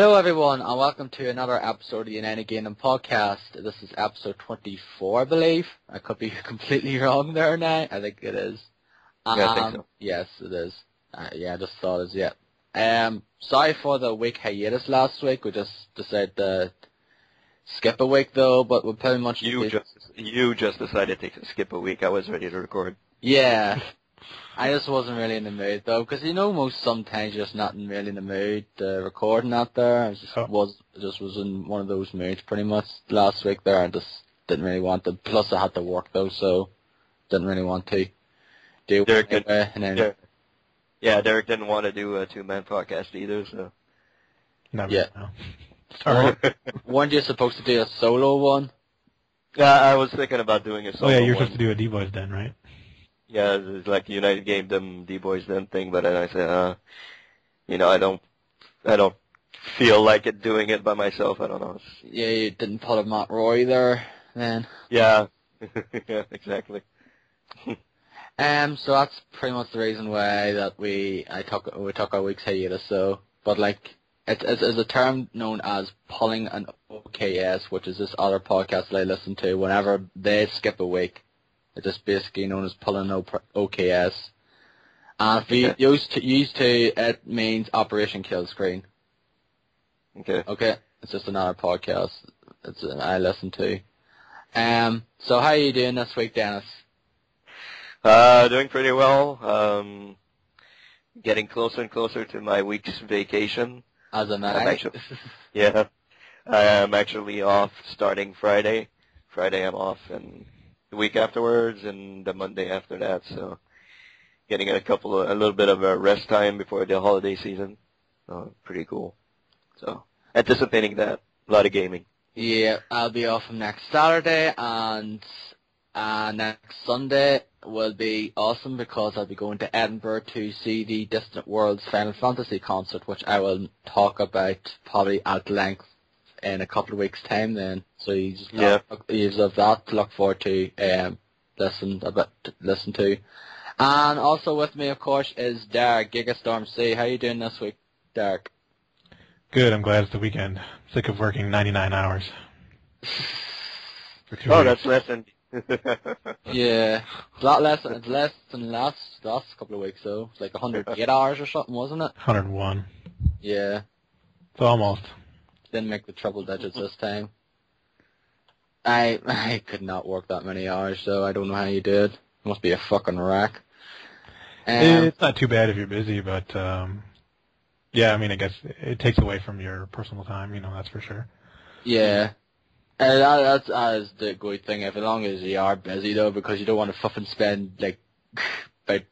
Hello everyone and welcome to another episode of the United Gamedom Podcast. This is episode 24 I believe. I could be completely wrong there now. I think it is. Yeah, I think so. Yes, it is. Uh, yeah, I just thought it was, yeah. Um, sorry for the week hiatus last week. We just decided to skip a week though, but we're pretty much... You just you just decided to skip a week. I was ready to record. Yeah. I just wasn't really in the mood though, because you know most sometimes you're just not really in the mood uh, to record and that there. I just Oh. was just was in one of those moods pretty much last week there. I just didn't really want to. Plus I had to work though, so didn't really want to do Derek it anyway. And then Yeah. Yeah, Derek didn't want to do a two-man podcast either, so. Never. Yeah. No. Sorry. weren't you supposed to do a solo one? Yeah, I was thinking about doing a oh solo yeah, you're one. supposed to do a D-Boys then, right? Yeah, it's like United gave Them D-Boys Them thing, but then I said, uh, you know, I don't, I don't feel like it doing it by myself. I don't know. Yeah, you didn't put a Matt Roy there then. yeah, yeah, exactly. Um, so that's pretty much the reason why that we I took we took our week's hiatus. So, but like it's it's, it's a term known as pulling an OKS, which is this other podcast that I listen to. Whenever they skip a week, it's just basically known as pulling OKS. And if you Okay. used to used to, it means Operation Kill Screen. Okay. Okay, it's just another podcast. It's uh, I listen to. Um, so how are you doing this week, Denis? Uh, doing pretty well. Um, getting closer and closer to my week's vacation. As a I'm man. actually, yeah, I am actually off starting Friday. Friday I'm off, and the week afterwards, and the Monday after that. So, getting a couple of a little bit of a rest time before the holiday season. So, pretty cool. So, anticipating that. A lot of gaming. Yeah, I'll be off next Saturday and uh, next Sunday will be awesome because I'll be going to Edinburgh to see the Distant Worlds Final Fantasy concert, which I will talk about probably at length in a couple of weeks' time. Then, so you just Yeah. you have that to look forward to, um, listen a bit, to listen to, and also with me, of course, is Derek Gigastorm C. How you doing this week, Derek? Good. I'm glad it's the weekend. Sick of working 99 hours. For two Oh, weeks. that's less than. Yeah, it's a lot less. It's less than last last couple of weeks though. It's like 108 hours or something, wasn't it? 101. Yeah, It's almost. Didn't make the triple digits this time. I I could not work that many hours, so I don't know how you did. Must be a fucking wreck. Um, it's not too bad if you're busy, but um, yeah, I mean, I guess it takes away from your personal time. You know, that's for sure. yeah. And that, that's that is the good thing. If as long as you are busy though, because you don't want to fucking spend like about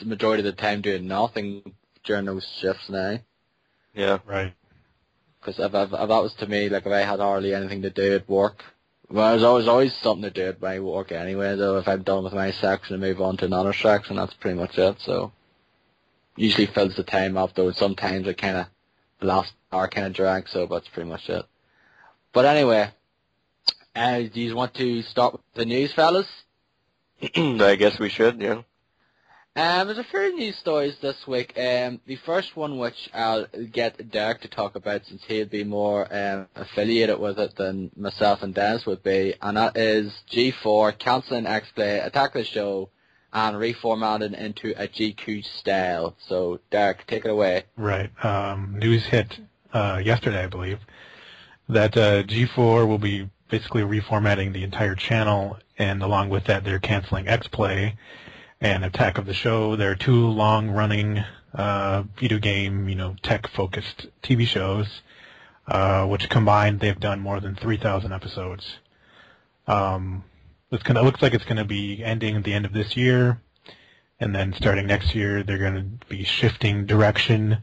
the majority of the time doing nothing during those shifts now. yeah. Right. Because if, if, if that was to me, like if I had hardly anything to do at work, well, there's always always something to do at my work anyway. Though if I'm done with my section and move on to another section, that's pretty much it. So usually fills the time up. Though sometimes it kind of the last hour kind of drags. So that's pretty much it. But anyway, uh, do you want to start with the news, fellas? I guess we should. Yeah. Um, there's a few news stories this week. Um, the first one, which I'll get Derek to talk about, since he'd be more um, affiliated with it than myself and Denis would be, and that is G4 cancelling X-Play, Attack the Show, and reformatting into a GQ style. So, Derek, take it away. Right. Um, news hit uh, yesterday, I believe, that uh, G4 will be basically reformatting the entire channel, and along with that, they're canceling X-Play and Attack of the Show. They're two long-running uh, video game, you know, tech-focused TV shows, uh, which combined they've done more than 3,000 episodes. Um, it's gonna it looks like it's gonna be ending at the end of this year, and then starting next year, they're gonna be shifting direction.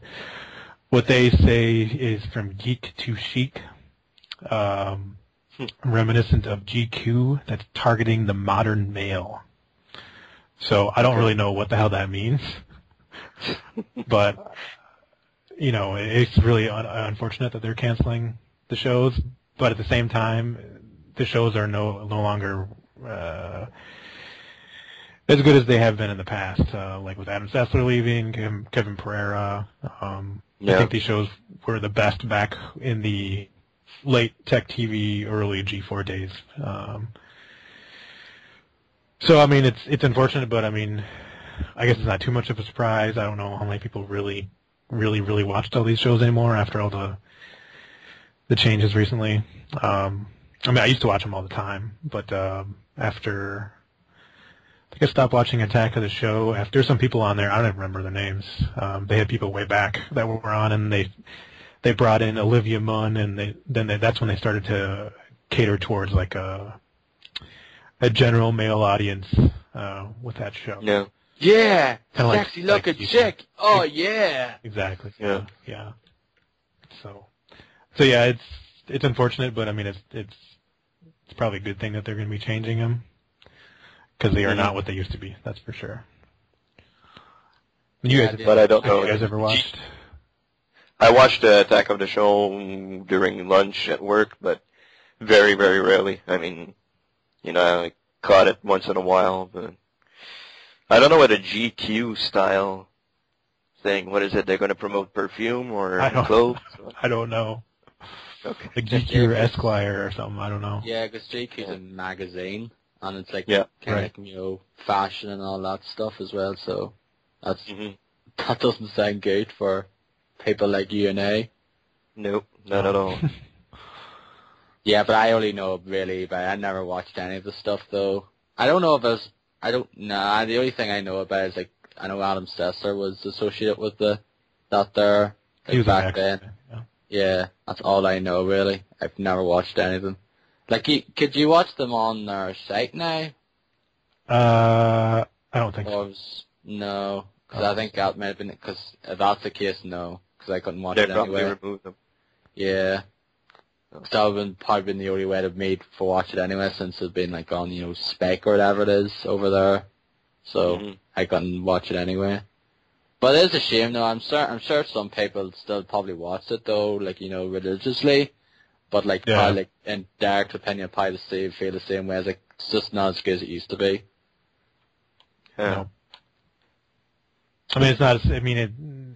What they say is from geek to chic, um, reminiscent of GQ that's targeting the modern male. So I don't really know what the hell that means, but you know it's really un- unfortunate that they're canceling the shows. But at the same time, the shows are no no longer uh, as good as they have been in the past. Uh, like with Adam Sessler leaving, Kevin, Kevin Pereira. Um, Yeah. I think these shows were the best back in the late Tech TV, early G4 days. Um, so I mean, it's it's unfortunate, but I mean, I guess it's not too much of a surprise. I don't know how many people really, really, really watched all these shows anymore after all the the changes recently. Um, I mean, I used to watch them all the time, but um, after I think I stopped watching Attack of the Show. After there's some people on there, I don't even remember their names. Um, they had people way back that were on, and they they brought in Olivia Munn, and they, then they, that's when they started to cater towards like a a general male audience uh, with that show. Yeah. Yeah, Kinda like sexy looking sexy. chick. Oh yeah. Exactly. Yeah. Yeah. So, so yeah, it's it's unfortunate, but I mean, it's it's it's probably a good thing that they're going to be changing them because they are Mhm. not what they used to be. That's for sure. You guys, I But I don't have know. you guys ever watched? I watched uh, Attack of the Show during lunch at work, but very, very rarely. I mean, you know, I caught it once in a while, but I don't know what a GQ style thing. What is it? They're going to promote perfume or I don't- clothes? I don't know. Okay. Like GQ or Esquire or something. I don't know. Yeah, because GQ's a magazine, and it's like Yeah. kind of Right. like you know fashion and all that stuff as well. So that's hmm that doesn't sound good for people like you and I. Nope, not at all. Yeah, but I only know really, but I never watched any of the stuff though. I don't know if it's I don't nah. The only thing I know about is like I know Adam Sessler was associated with the that there He was back then. yeah. Yeah, that's all I know really. I've never watched any of them. Like, you, could you watch them on their site now? Uh, I don't think Or so. was, no, because Oh. I think that might have been, because if that's the case, no, because I couldn't watch They it probably removed them. Yeah. So that would have been probably been the only way to made for watch it anyway, since it's been like on, you know, Spec or whatever it is over there. So Mhm. I couldn't watch it anyway. But it is a shame though. I'm sure I'm sure some people still probably watch it though, like you know, religiously. But like, Yeah. probably, like in Derek's opinion, probably the same feel the same way. As like, it's just not as good as it used to be. Yeah. No. I mean, it's not. as- I mean, it,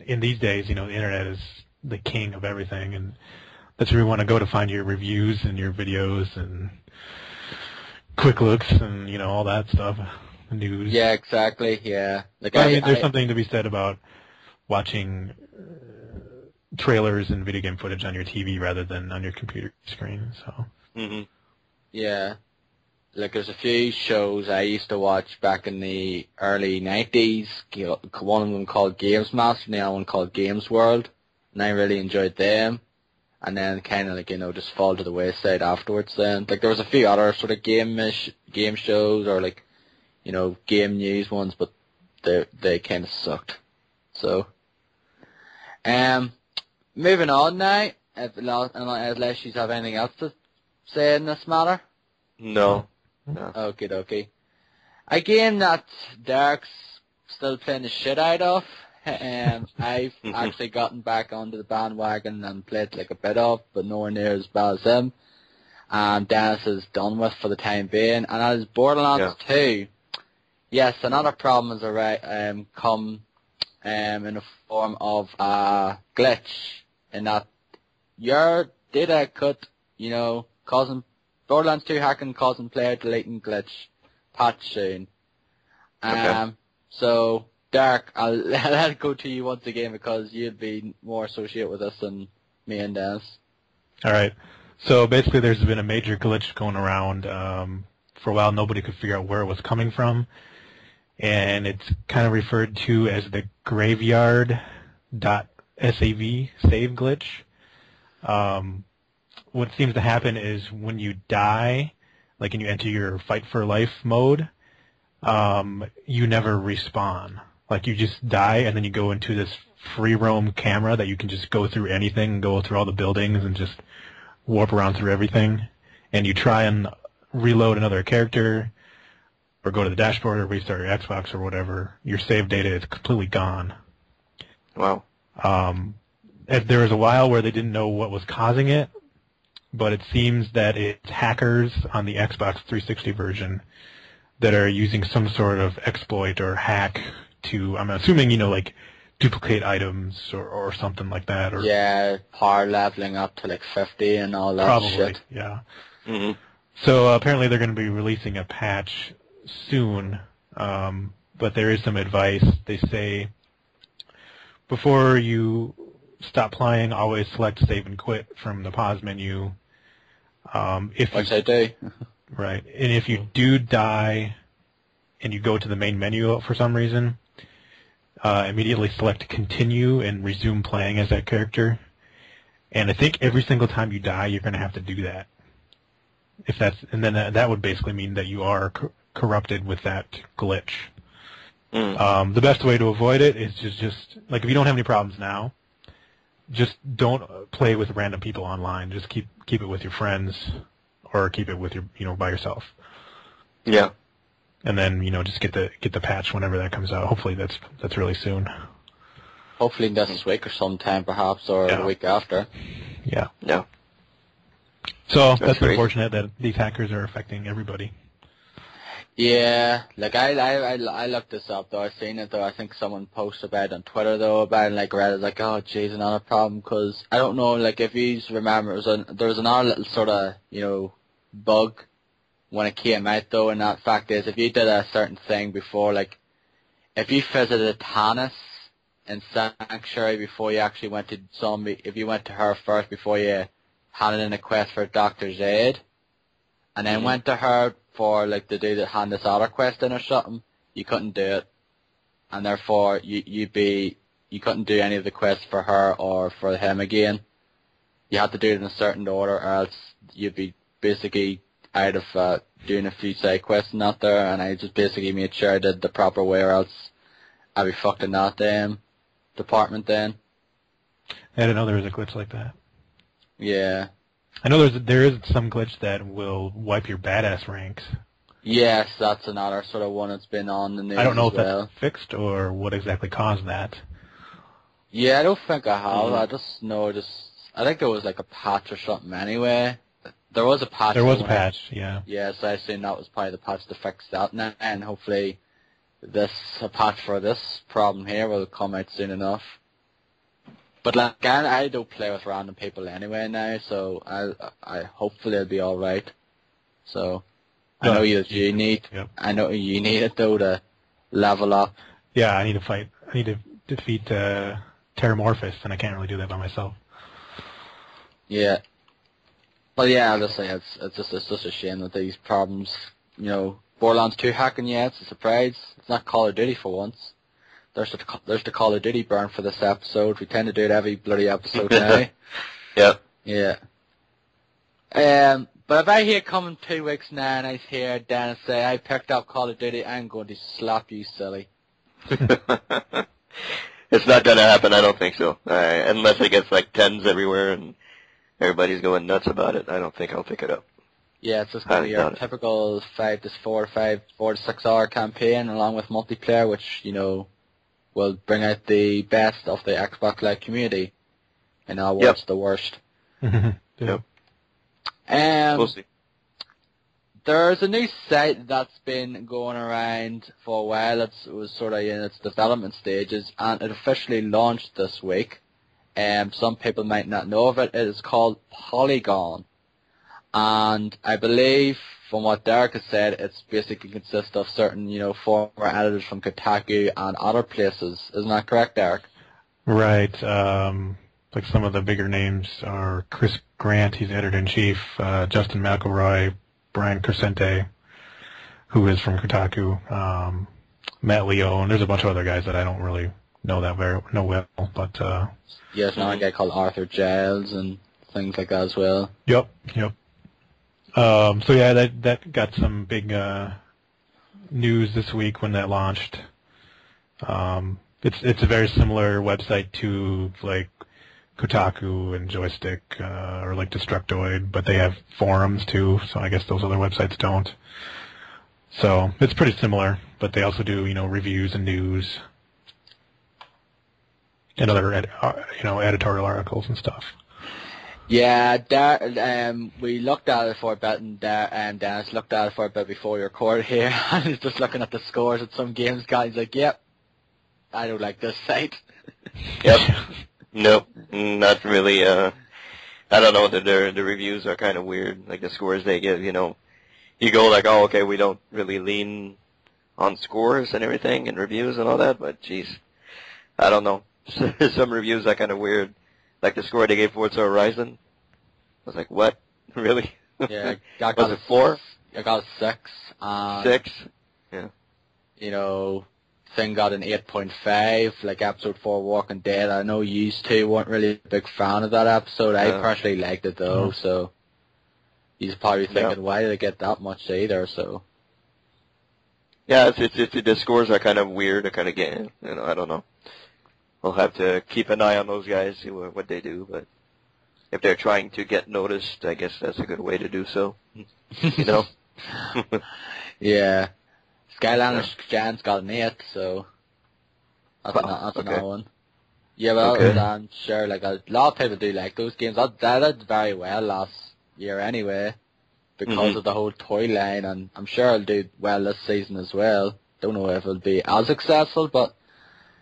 in these days, you know, the internet is the king of everything, and that's where you want to go to find your reviews and your videos and quick looks and you know all that stuff, news. Yeah, exactly. Yeah. Like But, I I, mean, there's I- something to be said about watching uh, trailers and video game footage on your TV rather than on your computer screen. So. hmm Yeah. Like there's a few shows I used to watch back in the early nineties. One of them called Games Master, and the other one called Games World, and I really enjoyed them. And then kind of like you know just fall to the wayside afterwards. Then like there was a few other sort of game game shows or like you know game news ones, but they they kind of sucked. So, um, moving on now. If, unless you have anything else to say in this matter. No. No. Okay, okay. A game that Derek's still playing the shit out of. Um, I've actually gotten back onto the bandwagon and played like a bit of, but nowhere near as bad as him. And Denis is done with for the time being, and is Borderlands 2. Yes, another problem has um, come um, in the form of a glitch, in that your data could, you know, causing Borderlands 2 hacking causing player deleting glitch patch soon. Um, Okay. so Derek, I'll it go to you once again because you'd be more associated with us than me and Denis. All right. So basically, there's been a major glitch going around. Um, for a while, nobody could figure out where it was coming from, and it's kind of referred to as the graveyard sav save glitch. Um, what seems to happen is when you die, like when you enter your fight for life mode, um, you never respawn. Like you just die and then you go into this free roam camera that you can just go through anything, and go through all the buildings and just warp around through everything. And you try and reload another character or go to the dashboard or restart your Xbox or whatever. Your save data is completely gone. Wow. Um, there was a while where they didn't know what was causing it, but it seems that it's hackers on the Xbox 360 version that are using some sort of exploit or hack to, I'm assuming, you know, like duplicate items or, or something like that. Or Yeah, power leveling up to like 50 and all that probably, shit. yeah. hmm So uh, apparently they're going to be releasing a patch soon, um, but there is some advice. They say before you stop playing, always select save and quit from the pause menu. Um, if you, I do. right, and if you do die and you go to the main menu for some reason, uh, immediately select continue and resume playing as that character. And I think every single time you die, you're going to have to do that. If that's and then that, that would basically mean that you are co- corrupted with that glitch. Mm. Um, the best way to avoid it is just just like if you don't have any problems now, just don't play with random people online. Just keep keep it with your friends or keep it with your you know by yourself. Yeah. And then you know just get the get the patch whenever that comes out. Hopefully that's that's really soon. Hopefully this week or sometime perhaps, or Yeah. the week after. Yeah. Yeah. So that's, That's great. unfortunate that these hackers are affecting everybody. Yeah, like I, I, I, I looked this up though. I've seen it though. I think someone posted about it on Twitter though about it, like Reddit, like oh jeez, another problem because I don't know. Like if you remember, it was an, there was another little sort of you know bug when it came out though, and that fact is if you did a certain thing before, like if you visited Tannis in Sanctuary before you actually went to Zombie, if you went to her first before you handed in a quest for Doctor's Aid, and then Mhm. went to her for like to do the hand this other quest in or something, you couldn't do it, and therefore you you'd be you couldn't do any of the quests for her or for him again. You had to do it in a certain order, or else you'd be basically out of uh, doing a few side quests and that there. And I just basically made sure I did the proper way, or else I'd be fucked in that um, department then. I didn't know there was a glitch like that. Yeah. I know there's there is some glitch that will wipe your badass ranks. Yes, that's another sort of one that's been on the news I don't know if well. that's fixed or what exactly caused that. Yeah, I don't think I have. Mhm. I just know just I think it was like a patch or something anyway. There was a patch. There was a patch, yeah. Yeah, so I assume that was probably the patch to fix that now, and hopefully this a patch for this problem here will come out soon enough. But like again, I don't play with random people anyway now, so I I hopefully it'll be all right. So I know you you need Yep. I know you need it though to level up. Yeah, I need to fight. I need to defeat uh, Terramorphous, and I can't really do that by myself. Yeah. But yeah, I'll just say it's it's just it's just a shame that these problems, you know, Borderlands 2 hacking. Yeah, it's a surprise. It's not Call of Duty for once. There's the there's the Call of Duty burn for this episode. We tend to do it every bloody episode now. Yeah. Yeah. Um, but if I hear coming two weeks now and I hear Denis say I picked up Call of Duty, I'm going to slap you silly. it's not gonna happen. I don't think so. Uh, unless it gets like tens everywhere and everybody's going nuts about it. I don't think I'll pick it up. Yeah, it's just going to be your doubt it. typical five to four to five, four to six hour campaign along with multiplayer, which, you know, will bring out the best of the Xbox Live community. And now Yep. the worst. Yep. Um, we'll see. there's a new site that's been going around for a while. It's, it was sort of in its development stages, and it officially launched this week. Um, some people might not know of it. It is called Polygon, and I believe, from what Derek has said, it's basically consists of certain, you know, former editors from Kotaku and other places. Isn't that correct, Derek? Right. Um, like some of the bigger names are Chris Grant, he's editor in chief, uh, Justin McElroy, Brian Crecente, who is from Kotaku, um, Matt Leone, and there's a bunch of other guys that I don't really know that very know well, but uh, Yes, another guy called Arthur Gies and things like that as well. Yep, yep. Um, so yeah, that that got some big uh, news this week when that launched. Um, it's it's a very similar website to like Kotaku and Joystiq uh, or like Destructoid, but they have forums too. So I guess those other websites don't. So it's pretty similar, but they also do you know reviews and news and other uh, you know editorial articles and stuff. Yeah, Dar- um, we looked at it for a bit, and, Dar- and Denis looked at it for a bit before we recorded here, and he's just looking at the scores at some games. Guy, he's like, "Yep, I don't like this site. Yep. nope. Not really. Uh, I don't know. The the, the reviews are kind of weird. Like the scores they give. You know, you go like, oh, okay, we don't really lean on scores and everything and reviews and all that. But geez, I don't know. Some reviews are kind of weird. Like the score they gave Forza Horizon. I was like, what? Really? Yeah, I got Was it four? I got a six. And, Six. Yeah. You know, thing got an eight point five. Like episode four, Walking Dead. I know you two weren't really a big fan of that episode. I Yeah. personally liked it though. Mhm. So he's probably Yeah. thinking, why did it get that much either? So Yeah, it's, it's, it's, the scores are kind of weird. I kind of get, you know, I don't know. We'll have to keep an eye on those guys, see what, what they do. But if they're trying to get noticed, I guess that's a good way to do so. You know. yeah, Skylanders Giants got an eight. So that's, an, that's okay. another one. Yeah, well, Okay. I'm sure like a lot of people do like those games. That that did very well last year anyway, because Mhm. of the whole toy line, and I'm sure it'll do well this season as well. Don't know if it'll be as successful, but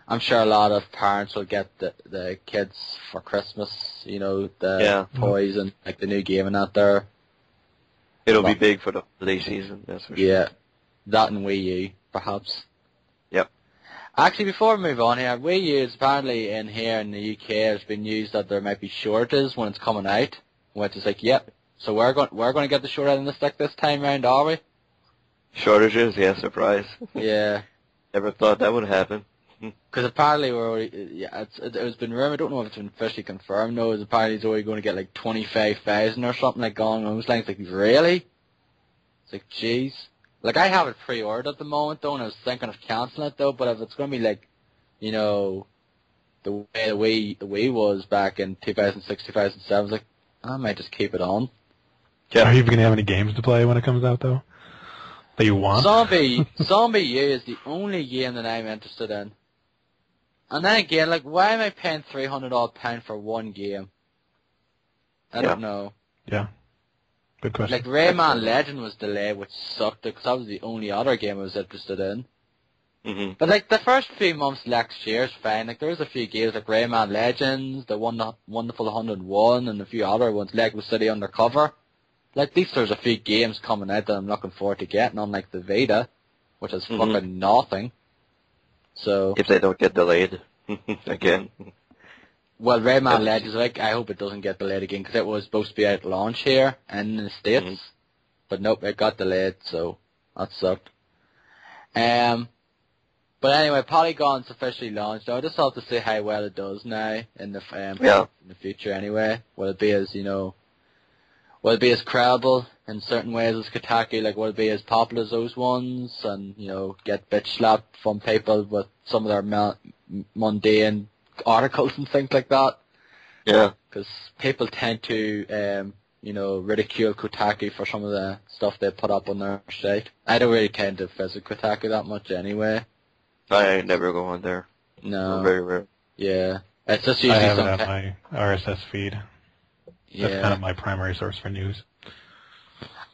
I'm sure a lot of parents will get the the kids for Christmas. You know, the Yeah. toys and like the new gaming out there. It'll be big for the holiday season, that's for sure. Yeah, that and Wii U, perhaps. Yep. Actually, before we move on here, Wii U is apparently in here in the UK has been used that there might be shortages when it's coming out. Which is like, yep. So we're going we're going to get the short end of the stick this time round, are we? Shortages, yeah, surprise. Yeah. Never thought that would happen. Because apparently we're already, yeah, it's, it, it's been rumored. I don't know if it's been officially confirmed. No, it's apparently it's only going to get like twenty five thousand or something like going on those lines. Like really? It's like jeez. Like I have it pre-ordered at the moment though, and I was thinking of canceling it though. But if it's going to be like, you know, the way the way the way was back in 2006, 2007, I was like, I might just keep it on. Yeah. Are you gonna have any games to play when it comes out though? That you want? Zombie ZombiU is the only game that I'm interested in. And then again, like, why am I paying three hundred odd pound for one game? I don't know. yeah. Good question. Like Rayman Legend was delayed, which sucked because that was the only other game I was interested in. hmm But like the first few months next year is fine. Like there was a few games like Rayman Legends, the one Wonderful 101, and a few other ones, Lego City Undercover. Like at least there's a few games coming out that I'm looking forward to getting, unlike the Vita, which is Mhm. fucking nothing. So If they don't get delayed again. well, Rayman. Legends, like I hope it doesn't get delayed again because it was supposed to be out at launch here in the states, Mhm. but nope, it got delayed, so that sucked. Um, but anyway, Polygon's officially launched. I just have to see how well it does now in the um, Yeah. in the future. Anyway, will it be as you know? Will it be as credible in certain ways as Kotaku? Like, will it be as popular as those ones? And you know, get bitch slapped from people with some of their ma- mundane articles and things like that Yeah. because people tend to, um, you know, ridicule Kotaku for some of the stuff they put up on their site. I don't really tend to visit Kotaku that much anyway. I never go on there. No, Very rare. yeah, it's just I usually have it on ki- my RSS feed. That's kind of my primary source for news.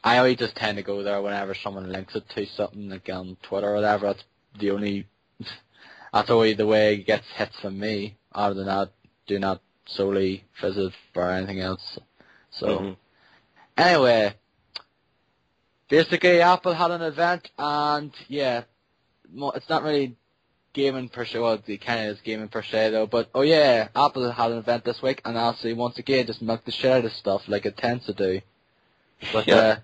I always just tend to go there whenever someone links it to something like on Twitter or whatever. That's the only. That's always the way it gets hits from me. Other than that, do not solely visit for anything else. So. Mhm. Anyway, basically Apple had an event and yeah, it's not really gaming per se, well the kind of is gaming per se though, but oh yeah, Apple had an event this week and obviously once again just milked the shit out of stuff like it tends to do. But Yeah. uh,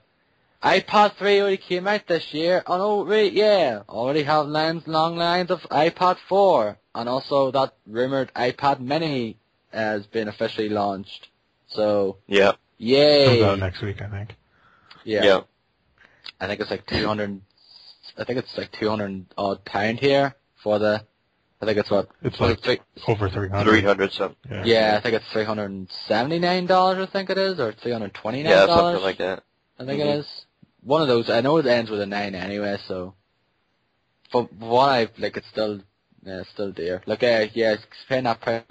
iPad 3 already came out this year, and oh right, yeah, already have lines, long lines of iPad 4, and also that rumored iPad Mini has been officially launched. So, Yeah. yay! Comes out next week, I think. Yeah. Yeah. I think it's like 200, I think it's like 200 odd pound here for the, I think it's what, It's what, like three, over 300. Three hundred something. Yeah. yeah, I think it's $379 I think it is, or $329. Yeah, something like that. I think Mhm. it is. One of those, I know it ends with a 9 anyway, so, for what I, like it's still, yeah, it's still there. Like, uh, yeah, it's paying that price.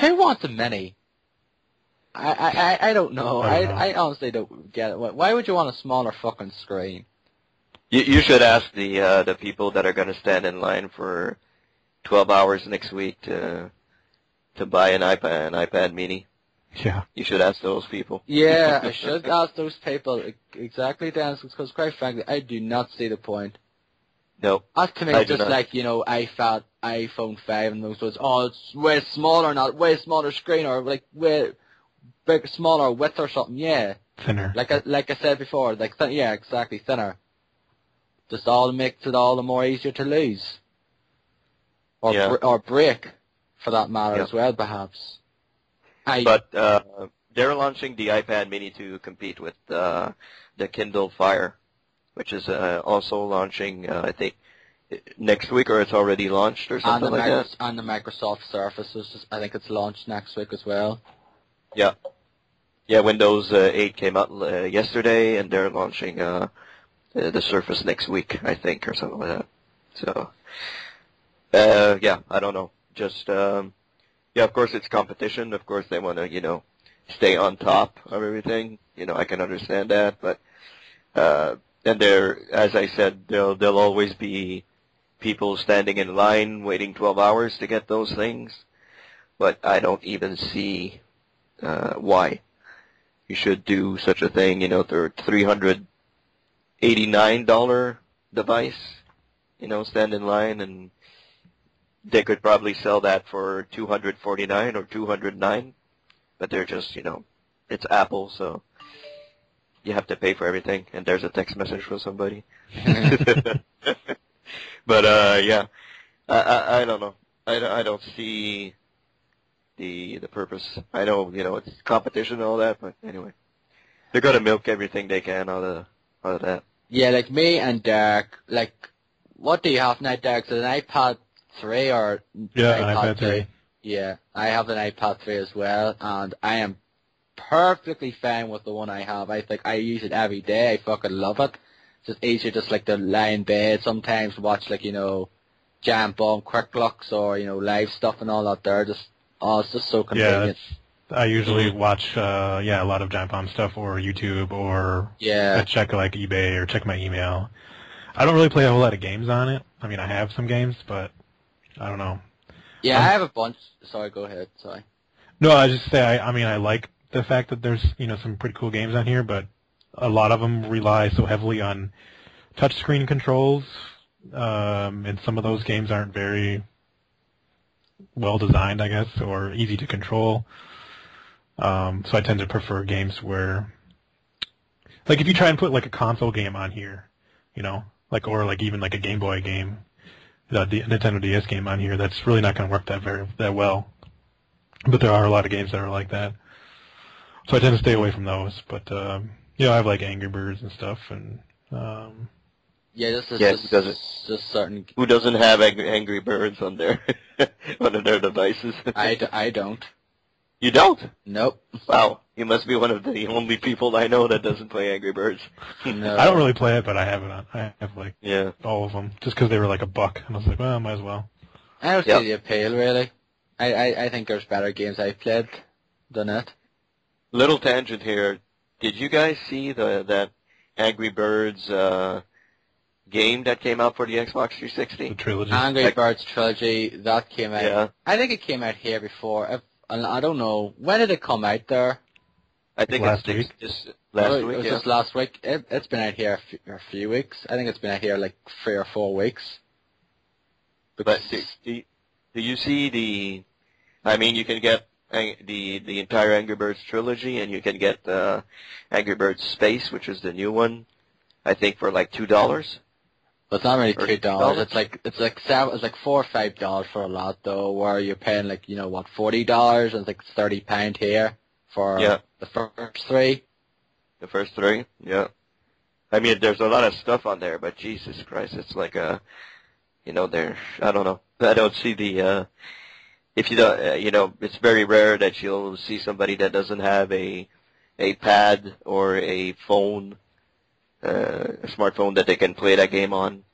Who wants a mini? I, I, I- I don't know. I I, don't know. I honestly don't get it. Why- Why would you want a smaller fucking screen? You you should ask the uh, the people that are going to stand in line for 12 hours next week to to buy an iPad an iPad Mini. Yeah. You should ask those people. Yeah, I should ask those people exactly, Denis, because quite frankly, I do not see the point. No. That's to me I do just not. like, you know, iPad, iPhone 5 and those words. Oh, it's way smaller, not way smaller screen or like way big, smaller width or something. Yeah. Thinner. Like I, like I said before, like, thin, yeah, exactly, thinner. Just all makes it all the more easier to lose. Or, Yeah. br- or break, for that matter Yeah. as well, perhaps. I, But uh, they're launching the iPad Mini to compete with uh, the Kindle Fire, which is uh, also launching, uh, I think, next week or it's already launched or something the, like that. and the Microsoft Surface, is I think it's launched next week as well. Yeah. Yeah, Windows uh, 8 came out uh, yesterday, and they're launching the Surface next week, I think, or something like that. So, uh, yeah, I don't know. Just, um, yeah, of course it's competition. Of course they want to, you know, stay on top of everything. You know, I can understand that, but, uh, and there, as I said, there'll there'll always be people standing in line waiting 12 hours to get those things. But I don't even see uh, why you should do such a thing. You know, they're three hundred eighty-nine dollar device. You know, stand in line, and they could probably sell that for two hundred forty-nine or two hundred nine. But they're just, you know, it's Apple, so you have to pay for everything. And there's a text message from somebody. but uh, yeah, I, I I don't know. I, don't- I don't see the the purpose. I know you know it's competition and all that, but anyway, they're gonna milk everything they can out of out of that. Yeah, like me and Derek, like, what do you have now, Derek? Is it an iPad 3 or Yeah, an iPad 2? 3. Yeah, I have an iPad 3 as well, and I am perfectly fine with the one I have. I think I use it every day. I fucking love it. It's just easier just like to lie in bed sometimes, watch like, you know, Jam on Quick Looks or, you know, live stuff and all that there. Just, oh, it's just so convenient. that's, I usually watch, uh, yeah, a lot of Giant Bomb stuff or YouTube or I check like eBay or check my email. I don't really play a whole lot of games on it. I mean, I have some games, but I don't know. Yeah, Um, I have a bunch. Sorry, go ahead. Sorry. No, I just say I, I mean I like the fact that there's you know some pretty cool games on here, but a lot of them rely so heavily on touchscreen controls, um, and some of those games aren't very well designed, I guess, or easy to control. Um, so I tend to prefer games where, like, if you try and put like a console game on here, you know, like or like even like a Game Boy game, the, the Nintendo DS game on here, that's really not going to work that very that well. But there are a lot of games that are like that. So I tend to stay away from those. But um, you know, I have like Angry Birds and stuff, and um, Yeah, this is Yeah, just, does it? just certain. Who doesn't have Angry, Angry Birds on their on their devices? I, d- I don't. You don't? Nope. Wow, you must be one of the only people I know that doesn't play Angry Birds. No. I don't really play it, but I have it on. I have like Yeah. all of them, just because they were like a buck, and I was like, well, I might as well. I don't Yep. see the appeal really. I, I, I think there's better games I've played than it. Little tangent here. Did you guys see the that Angry Birds uh, game that came out for the Xbox The 360? trilogy. Angry Like- Birds trilogy that came out. Yeah. I think it came out here before. If, and I don't know when did it come out there. I think Last it's week? Just last Oh, it week. was yeah. just last week. It, it's been out here a few, a few weeks. I think it's been out here like three or four weeks. But do, do, do you see the? I mean, you can get the the entire Angry Birds trilogy, and you can get uh, Angry Birds Space, which is the new one. I think for like two dollars. But it's not really two dollars. $2? It's like it's like seven. It's like four or five dollars for a lot though. Where you're paying like you know what forty dollars and it's like thirty pound here for Yeah. the first three. The first three, yeah. I mean, there's a lot of stuff on there, but Jesus Christ, it's like a, you know, there. I don't know. I don't see the. uh If you don't, uh, you know, it's very rare that you'll see somebody that doesn't have a, a pad or a phone, uh, a smartphone that they can play that game on.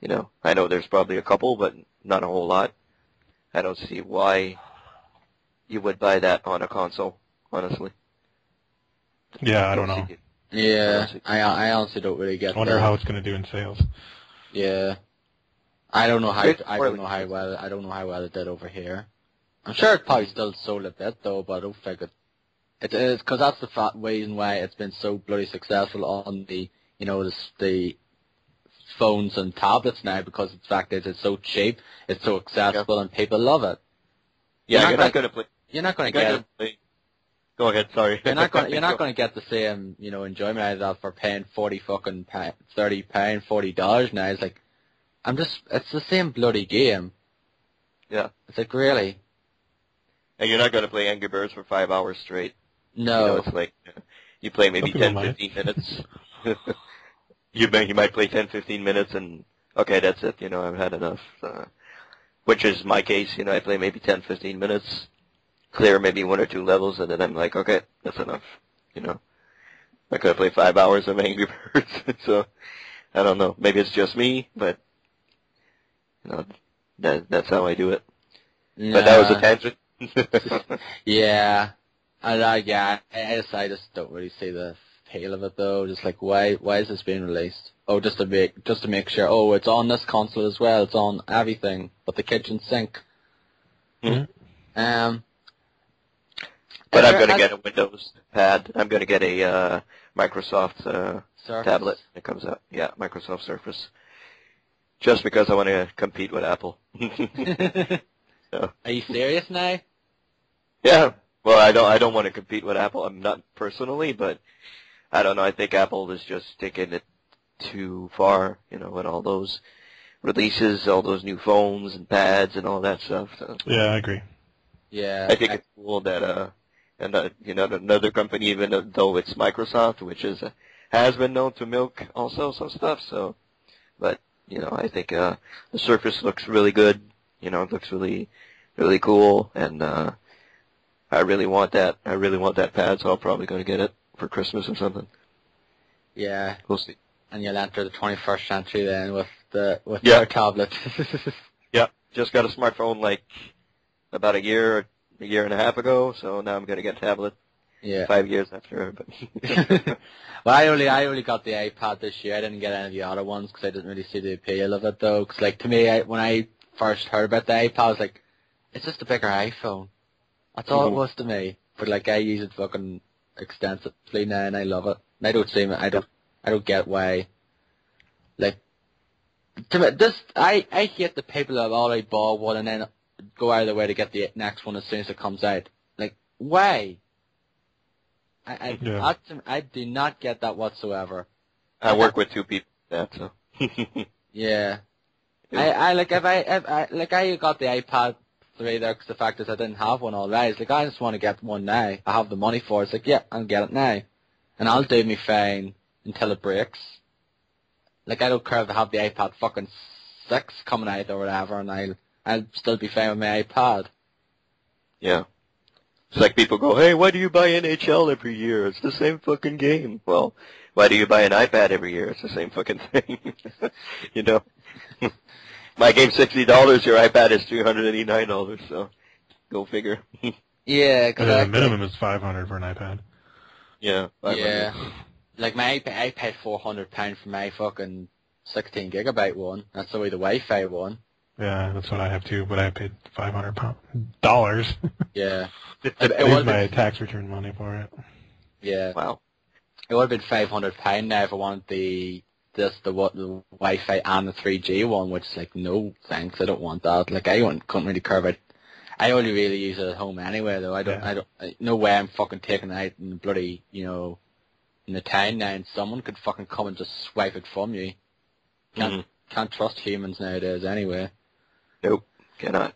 You know, I know there's probably a couple, but not a whole lot. I don't see why you would buy that on a console, honestly. Yeah, I don't know. see Yeah, Honestly. I I honestly don't really get. I wonder the- how it's going to do in sales. Yeah, I don't know how. It's I more don't know like- how well. I don't know how well it did over here. I'm sure it probably still sold a bit though, but I don't think it. It is because that's the reason why it's been so bloody successful on the you know the, the phones and tablets now because the fact is it's so cheap, it's so accessible, and people love it. Yeah, You're you're not going to play. You're not going to get. gonna. Go ahead. Sorry. You're not going. You're not going to get the same, you know, enjoyment out of that for paying forty fucking pa- thirty pound, forty dollars now. It's like, I'm just. It's the same bloody game. Yeah. It's like really. And you're not going to play Angry Birds for five hours straight. No. You know, it's like uh, you play maybe Some people 10, 15 minutes. you may you might play 10, 15 minutes, and okay, that's it. You know, I've had enough. Uh, which is my case. You know, I play maybe 10, 15 minutes, clear maybe one or two levels, and then I'm like, okay, that's enough. You know, I could play five hours of Angry Birds. so I don't know. Maybe it's just me, but you know, that that's how I do it. But that was a tangent. Yeah. I like. Yeah. I, just. I just don't really see the appeal of it though. Just like why? Why is this being released? Oh, just to make just to make sure. Oh, it's on this console as well. It's on everything but the kitchen sink. Mhm. Um. But I'm going to get a Windows pad. I'm going to get a uh, Microsoft uh, tablet. It comes out. Yeah, Microsoft Surface. Just because I want to compete with Apple. So, Are you serious now? yeah. Well, I don't. I don't want to compete with Apple. I'm not personally, but I don't know. I think Apple is just taking it too far. You know, with all those releases, all those new phones and pads and all that stuff. So Yeah, I agree. Yeah. I think it's cool that uh, and uh, you know another company, even though it's Microsoft, which is uh, has been known to milk also some stuff. So, but you know, I think uh, the Surface looks really good. You know, it looks really, really cool, and uh, I really want that. I really want that pad, so I'm probably going to get it for Christmas or something. yeah. We'll see. And you'll enter the 21st century then with the with Yeah. your tablet. Yeah, just got a smartphone like about a year, a year and a half ago. So now I'm going to get a tablet yeah. five years after. But well, I only I only got the iPad this year. I didn't get any of the other ones because I didn't really see the appeal of it though. Because like to me, I, when I first heard about the iPad, I was like, it's just a bigger iPhone. That's all Mhm. it was to me. But like I use it fucking extensively now, and I love it. And I don't see I don't I don't get why. Like to me, this I I hate the people that have already bought one and then go out of their way to get the next one as soon as it comes out. Like why? I I, Yeah. I, I do not get that whatsoever. I work with two people. That so. Yeah. I, I like if I if I like I got the iPad three there because the fact is I didn't have one already. It's like I just want to get one now. I have the money for it. It's like yeah, I'll get it now, and I'll do me fine until it breaks. Like I don't care if I have the iPad fucking six coming out or whatever, and I'll I'll still be fine with my iPad. Yeah. It's like people go, hey, why do you buy NHL every year? It's the same fucking game. Well, why do you buy an iPad every year? It's the same fucking thing. you know? My game's $60, your iPad is $389, so go figure. Yeah, Uh, cause minimum is 500 for an iPad. yeah. 500. Yeah. Like my iPad, I paid four hundred pounds for my fucking sixteen gigabyte one. That's the way the Wi-Fi one. Yeah, that's what I have too, but I paid 500 pound dollars. Yeah. I It, it used would my have tax return money for it. yeah. Wow. It would have been five hundred pound now if I wanted the this the what the Wi-Fi and the three G one, which is like no thanks, I don't want that. Like I wouldn't, couldn't really care about. I only really use it at home anyway, though. I don't. Yeah. I don't. I, no way I'm fucking taking it out in the bloody you know in the town now, and someone could fucking come and just swipe it from you. Can't Mhm. can't trust humans nowadays anyway. Nope. Cannot.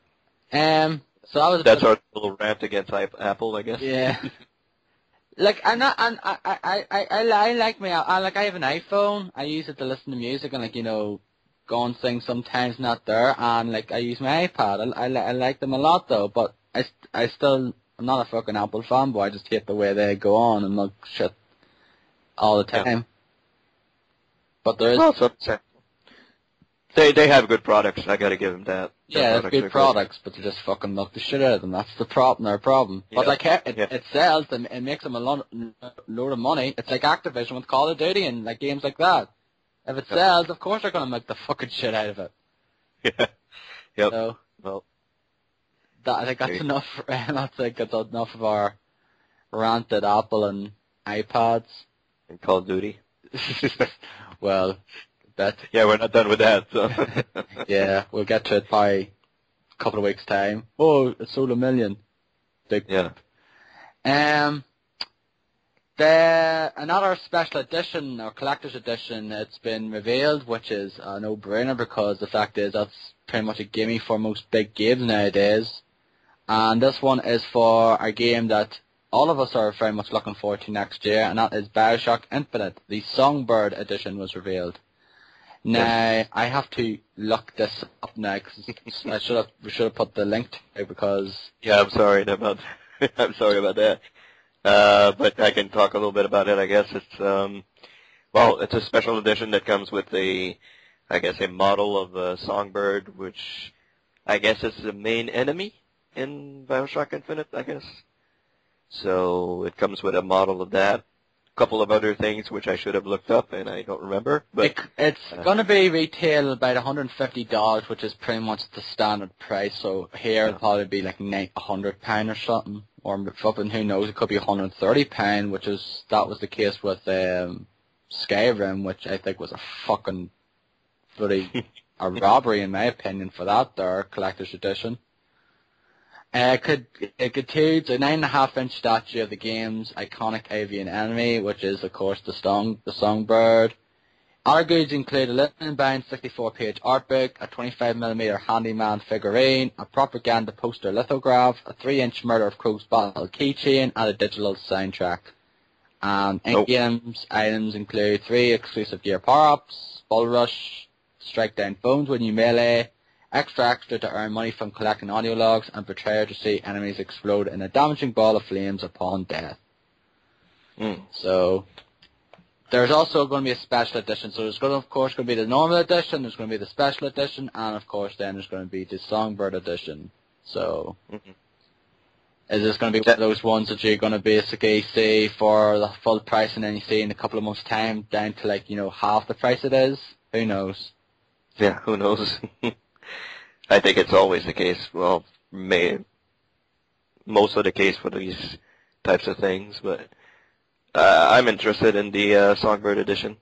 Um. So I was. That's our little rant against Apple, I guess. Yeah. Like I'm not, I'm, I, I, I, I, I, like my, I like I have an iPhone. I use it to listen to music and like you know, go and sing sometimes not there. And like I use my iPad. I, I, I like them a lot though, but I, I still, I'm not a fucking Apple fanboy. I just hate the way they go on and look shit all the Yeah. time. But there is, Well, They they have good products. I got to give them that. Yeah, products good products, but they just fucking milk the shit out of them. That's the problem. Their problem. But Yeah, like, it, yeah. it sells and It makes them a lot, load of money. It's like Activision with Call of Duty and like games like that. If it Yeah. sells, of course they're gonna milk the fucking shit out of it. Yeah. Yep. So Well, that I think that's enough. that's like that's enough of our rant at Apple and iPads. and Call of Duty. well, that Yeah, we're not done with that. So. yeah, we'll get to it by a couple of weeks time. Oh, a million. Big yeah. Um, the another special edition or collector's edition it's been revealed, which is a no-brainer because the fact is that's pretty much a gimme for most big games nowadays. And this one is for a game that all of us are very much looking forward to next year, and that is Bioshock Infinite. The Songbird edition was revealed. Now I have to look this up now 'cause I should have we should have put the link to it because Yeah, I'm sorry about. I'm sorry about that. Uh, but I can talk a little bit about it. I guess it's um, well, it's a special edition that comes with a, I guess, a model of a songbird, which I guess is the main enemy in Bioshock Infinite. I guess. So it comes with a model of that. Couple of other things which I should have looked up and I don't remember. But it, it's uh, going to be retail about $150, which is pretty much the standard price. So here it'll probably be like nine, $100 or something. Or fucking who knows, it could be 130 pound, which is, that was the case with um, Skyrim, which I think was a fucking bloody a robbery in my opinion for that there, collector's edition. Uh, it, could, it contains a nine and a half inch statue of the game's iconic avian enemy, which is of course the song, the songbird. Other goods include a linen bound 64 page art book, a 25mm handyman figurine, a propaganda poster lithograph, a 3 inch Murder of Crows bottle keychain, and a digital soundtrack. Um, Oh. in-games items include three exclusive gear power-ups, Bull Rush, Strike Down Phones when you melee, extra extra to earn money from collecting audio logs, and Betrayer to see enemies explode in a damaging ball of flames upon death. mm, So there's also going to be a special edition. So there's going to, of course, going to be the normal edition. There's going to be the special edition, and of course, then there's going to be the Songbird edition. So mhm. is this going to be one of those ones that you're going to basically see for the full price, and then you see in a couple of months' time down to like you know half the price it is? Who knows? Yeah, who knows? I think it's always the case. Well, may most of the case for these types of things, but uh, I'm interested in the uh, Songbird edition.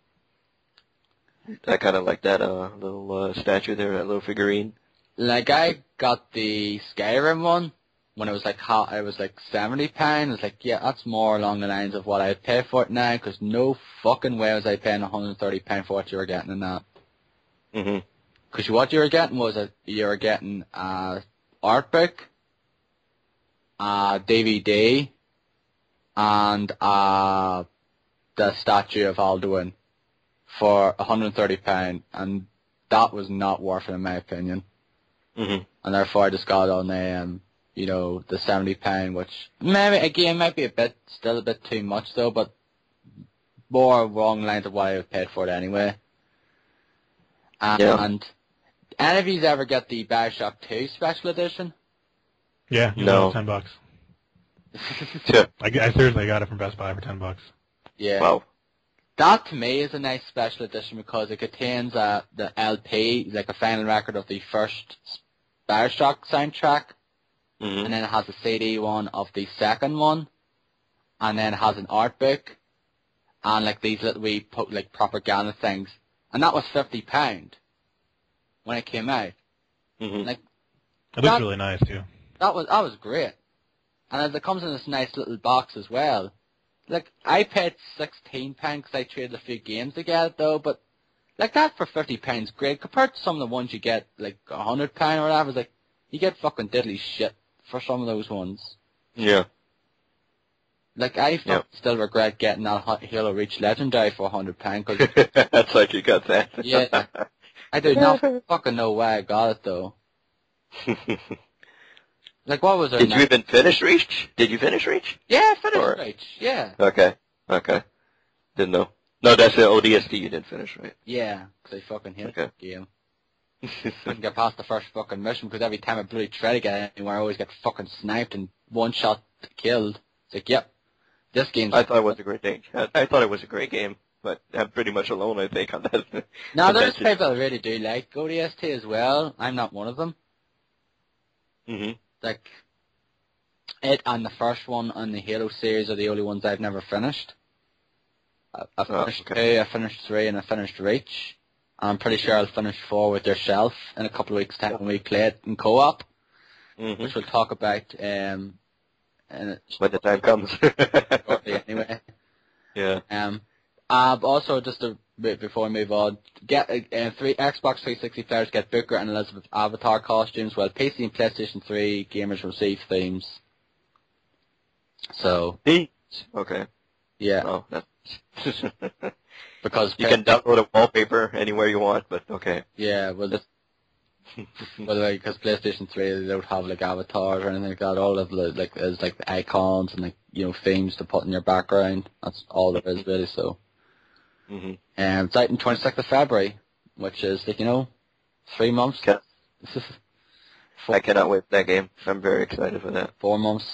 I kind of like that uh, little uh, statue there, that little figurine. Like I got the Skyrim one when it was like how it was like seventy pound. It's like yeah, that's more along the lines of what I'd pay for it now. Because no fucking way was I paying one hundred and thirty pound for what you were getting in that. hmm Because what you were getting was a you were getting a art book, a DVD, and uh the statue of Alduin for one hundred and thirty pound, and that was not worth it in my opinion hmm and therefore I just got on the um, you know the seventy pound, which maybe again might be a bit still a bit too much though, but more wrong lines of what I would paid for it anyway. And, Yeah. and any of you ever get the Bioshock Two special edition? Yeah, you No. no. ten bucks. Yeah. I, I seriously got it from Best Buy for ten bucks. yeah. Wow. That to me is a nice special edition because it contains uh, the LP, like a final record of the first Bioshock soundtrack, hmm and then it has a CD one of the second one, and then it has an art book, and like these little wee po- like propaganda things, and that was fifty pound when it came out. hmm Like It looks That- really nice too. that was that was great, and it comes in this nice little box as well. Like I paid sixteen pound because I traded a few games to get it though, but like that for fifty pounds great compared to some of the ones you get like a hundred pound or whatever. It's like you get fucking diddly shit for some of those ones. Yeah. Like I Yep. still regret getting that Halo Reach Legendary for a hundred pound because That's like you got that. Yeah. I do not fucking know why I got it though. Like what was it? Did you even finish Reach? Did you finish Reach? Yeah, finish Or- Reach. Yeah, Okay. Okay. Didn't know. No, that's the ODST you didn't finish, right? yeah. Because I fucking hate Okay. the game. couldn't get past the first fucking mission because every time I bloody try to get anywhere, I always get fucking sniped and one shot killed. It's like, yep, this game's. I thought it was a great game. I, I thought it was a great game, but I'm pretty much alone, I think, on that. now there's people really do like ODST as well. I'm not one of them. Mm-hmm. Like, it and the first one on the Halo series are the only ones I've never finished. I, I Oh, finished okay. two, I finished three, and I finished Reach. I'm pretty sure I'll finish four with yourself in a couple of weeks' time when we play it in co-op, hmm which we'll talk about um, When the time comes. anyway. yeah. Um, uh, also just a bit before we move on, get uh, uh, three Xbox 360 players get Booker and Elizabeth Avatar costumes, while PC and PlayStation 3 gamers receive themes. So Okay. yeah, Oh, that's because you can download a wallpaper anywhere you want, but okay. yeah, well, this, by the way, because PlayStation 3 they don't have like avatars or anything like that. All of the like is like the icons and like you know themes to put in your background. That's all there is really. So. Hmm And it's out on 26th of February, which is, like, you know, three months. Okay. four, I cannot wait for that game. I'm very excited for that. four months,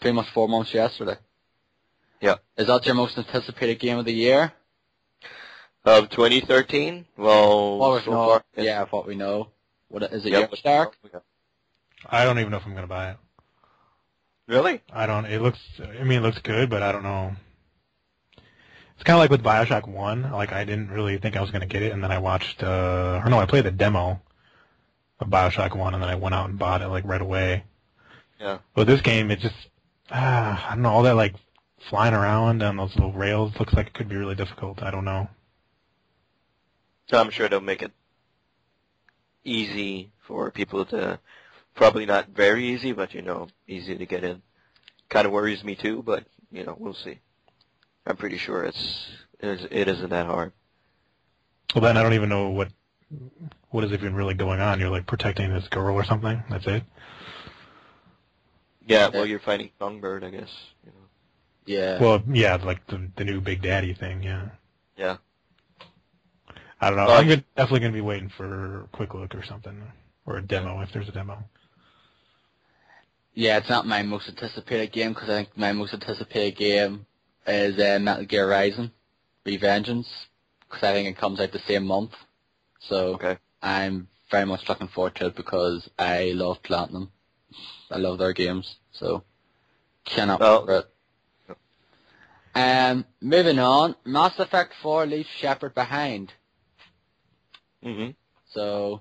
pretty much four months yesterday. Yeah. Is that your most anticipated game of the year? Of 2013? Well, What we so know, far, yeah, of what we know. What is it? Yep. Yep. Dark? I don't even know if I'm going to buy it. Really? I don't. It looks. I mean, it looks good, but I don't know. It's kind of like with Bioshock One. Like I didn't really think I was going to get it, and then I watched. Uh, or no, I played the demo of Bioshock One, and then I went out and bought it like right away. Yeah. But this game, it just. Ah, I don't know. All that like flying around on those little rails looks like it could be really difficult. I don't know. So I'm sure they'll make it easy for people to, probably not very easy, but you know, easy to get in. Kind of worries me too, but you know, we'll see. I'm pretty sure it's it, is, it isn't that hard. Well, then I don't even know what what is even really going on. You're like protecting this girl or something. That's it. Yeah, well, you're fighting Songbird, I guess. You know. Yeah. Well, yeah, like the the new Big Daddy thing. Yeah. Yeah. I don't know. Well, I'm gonna, definitely going to be waiting for a quick look or something, or a demo if there's a demo. yeah, it's not my most anticipated game because I think my most anticipated game is uh, Metal Gear Rising Revengeance because I think it comes out the same month. So Okay. I'm very much looking forward to it because I love Platinum. I love their games, so cannot Well- wait for it. Um, moving on, Mass Effect 4 leaves Shepard behind. hmm So,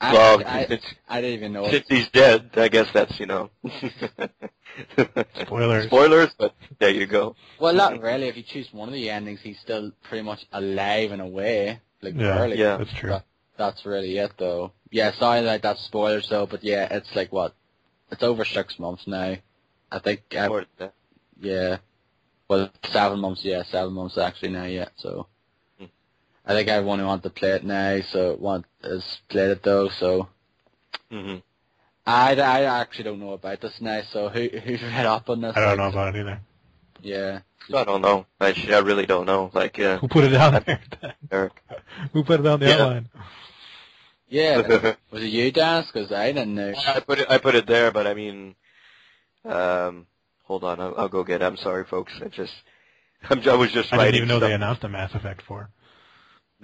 I, Well, I, since, I didn't even know. since It. he's dead, I guess that's you know. Spoilers. Spoilers, but there you go. Well, not really. If you choose one of the endings, he's still pretty much alive in a way. Like, Yeah, barely. yeah. That's true. That- That's really it, though. Yeah, sorry that that's spoilers, though, but yeah, it's like what? It's over six months now. I think, I, More yeah. Well, seven months, yeah, seven months actually now, yeah, so. I think everyone who wants to play it now, so want has played it though, so. hmm I, I actually don't know about this now, so who who's read up on this? I don't Like, know about it either. Yeah. I don't know. I, I really don't know. Like, yeah, Who put it down there? Eric. Who put it on the Yeah. outline? Yeah. was it you, Denis? Because I didn't know. I put it. I put it there, but I mean, um, hold on. I'll, I'll go get. it. I'm sorry, folks. I just, I'm, I was just I writing. didn't even know stuff. they announced the Mass Effect 4.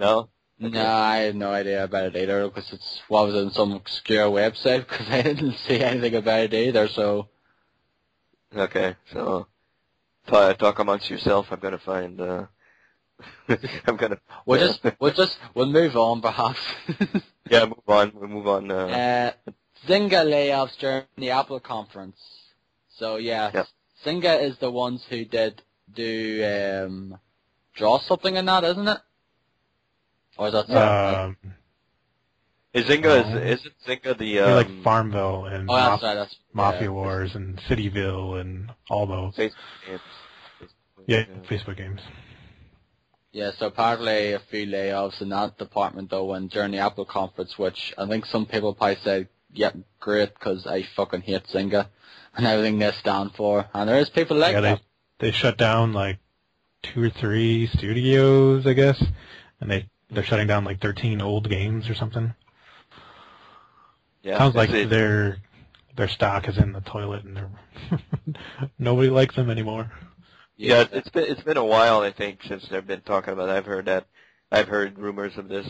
No. No, I had no idea about it either because it was on some obscure website because I didn't see anything about it either. So Okay. So, talk, talk amongst yourself. I'm gonna find. uh I'm gonna. we'll just we'll just we'll move on perhaps. Yeah, move on. We'll move on. Uh, uh, Zynga layoffs during the Apple conference. So yeah, Yep. Zynga is the ones who did do um, draw something in that, isn't it? Or is that something? Um, is Zynga? No. Is, isn't Zynga the? Um, like Farmville and oh, that's Maf- right. That's Mafia yeah. Wars and Cityville and all those. Facebook games. Yeah, Facebook games. Yeah, so apparently a few layoffs in that department though, and during the Apple conference, which I think some people probably said, "Yep, great," because I fucking hate Zynga and everything they stand for, and there is people like yeah, that. they they shut down like two or three studios, I guess, and they they're shutting down like 13 old games or something. Yeah, Sounds like it- their their stock is in the toilet and they're nobody likes them anymore. Yeah, it's been it's been a while I think since they've been talking about. It. I've heard that. I've heard rumors of this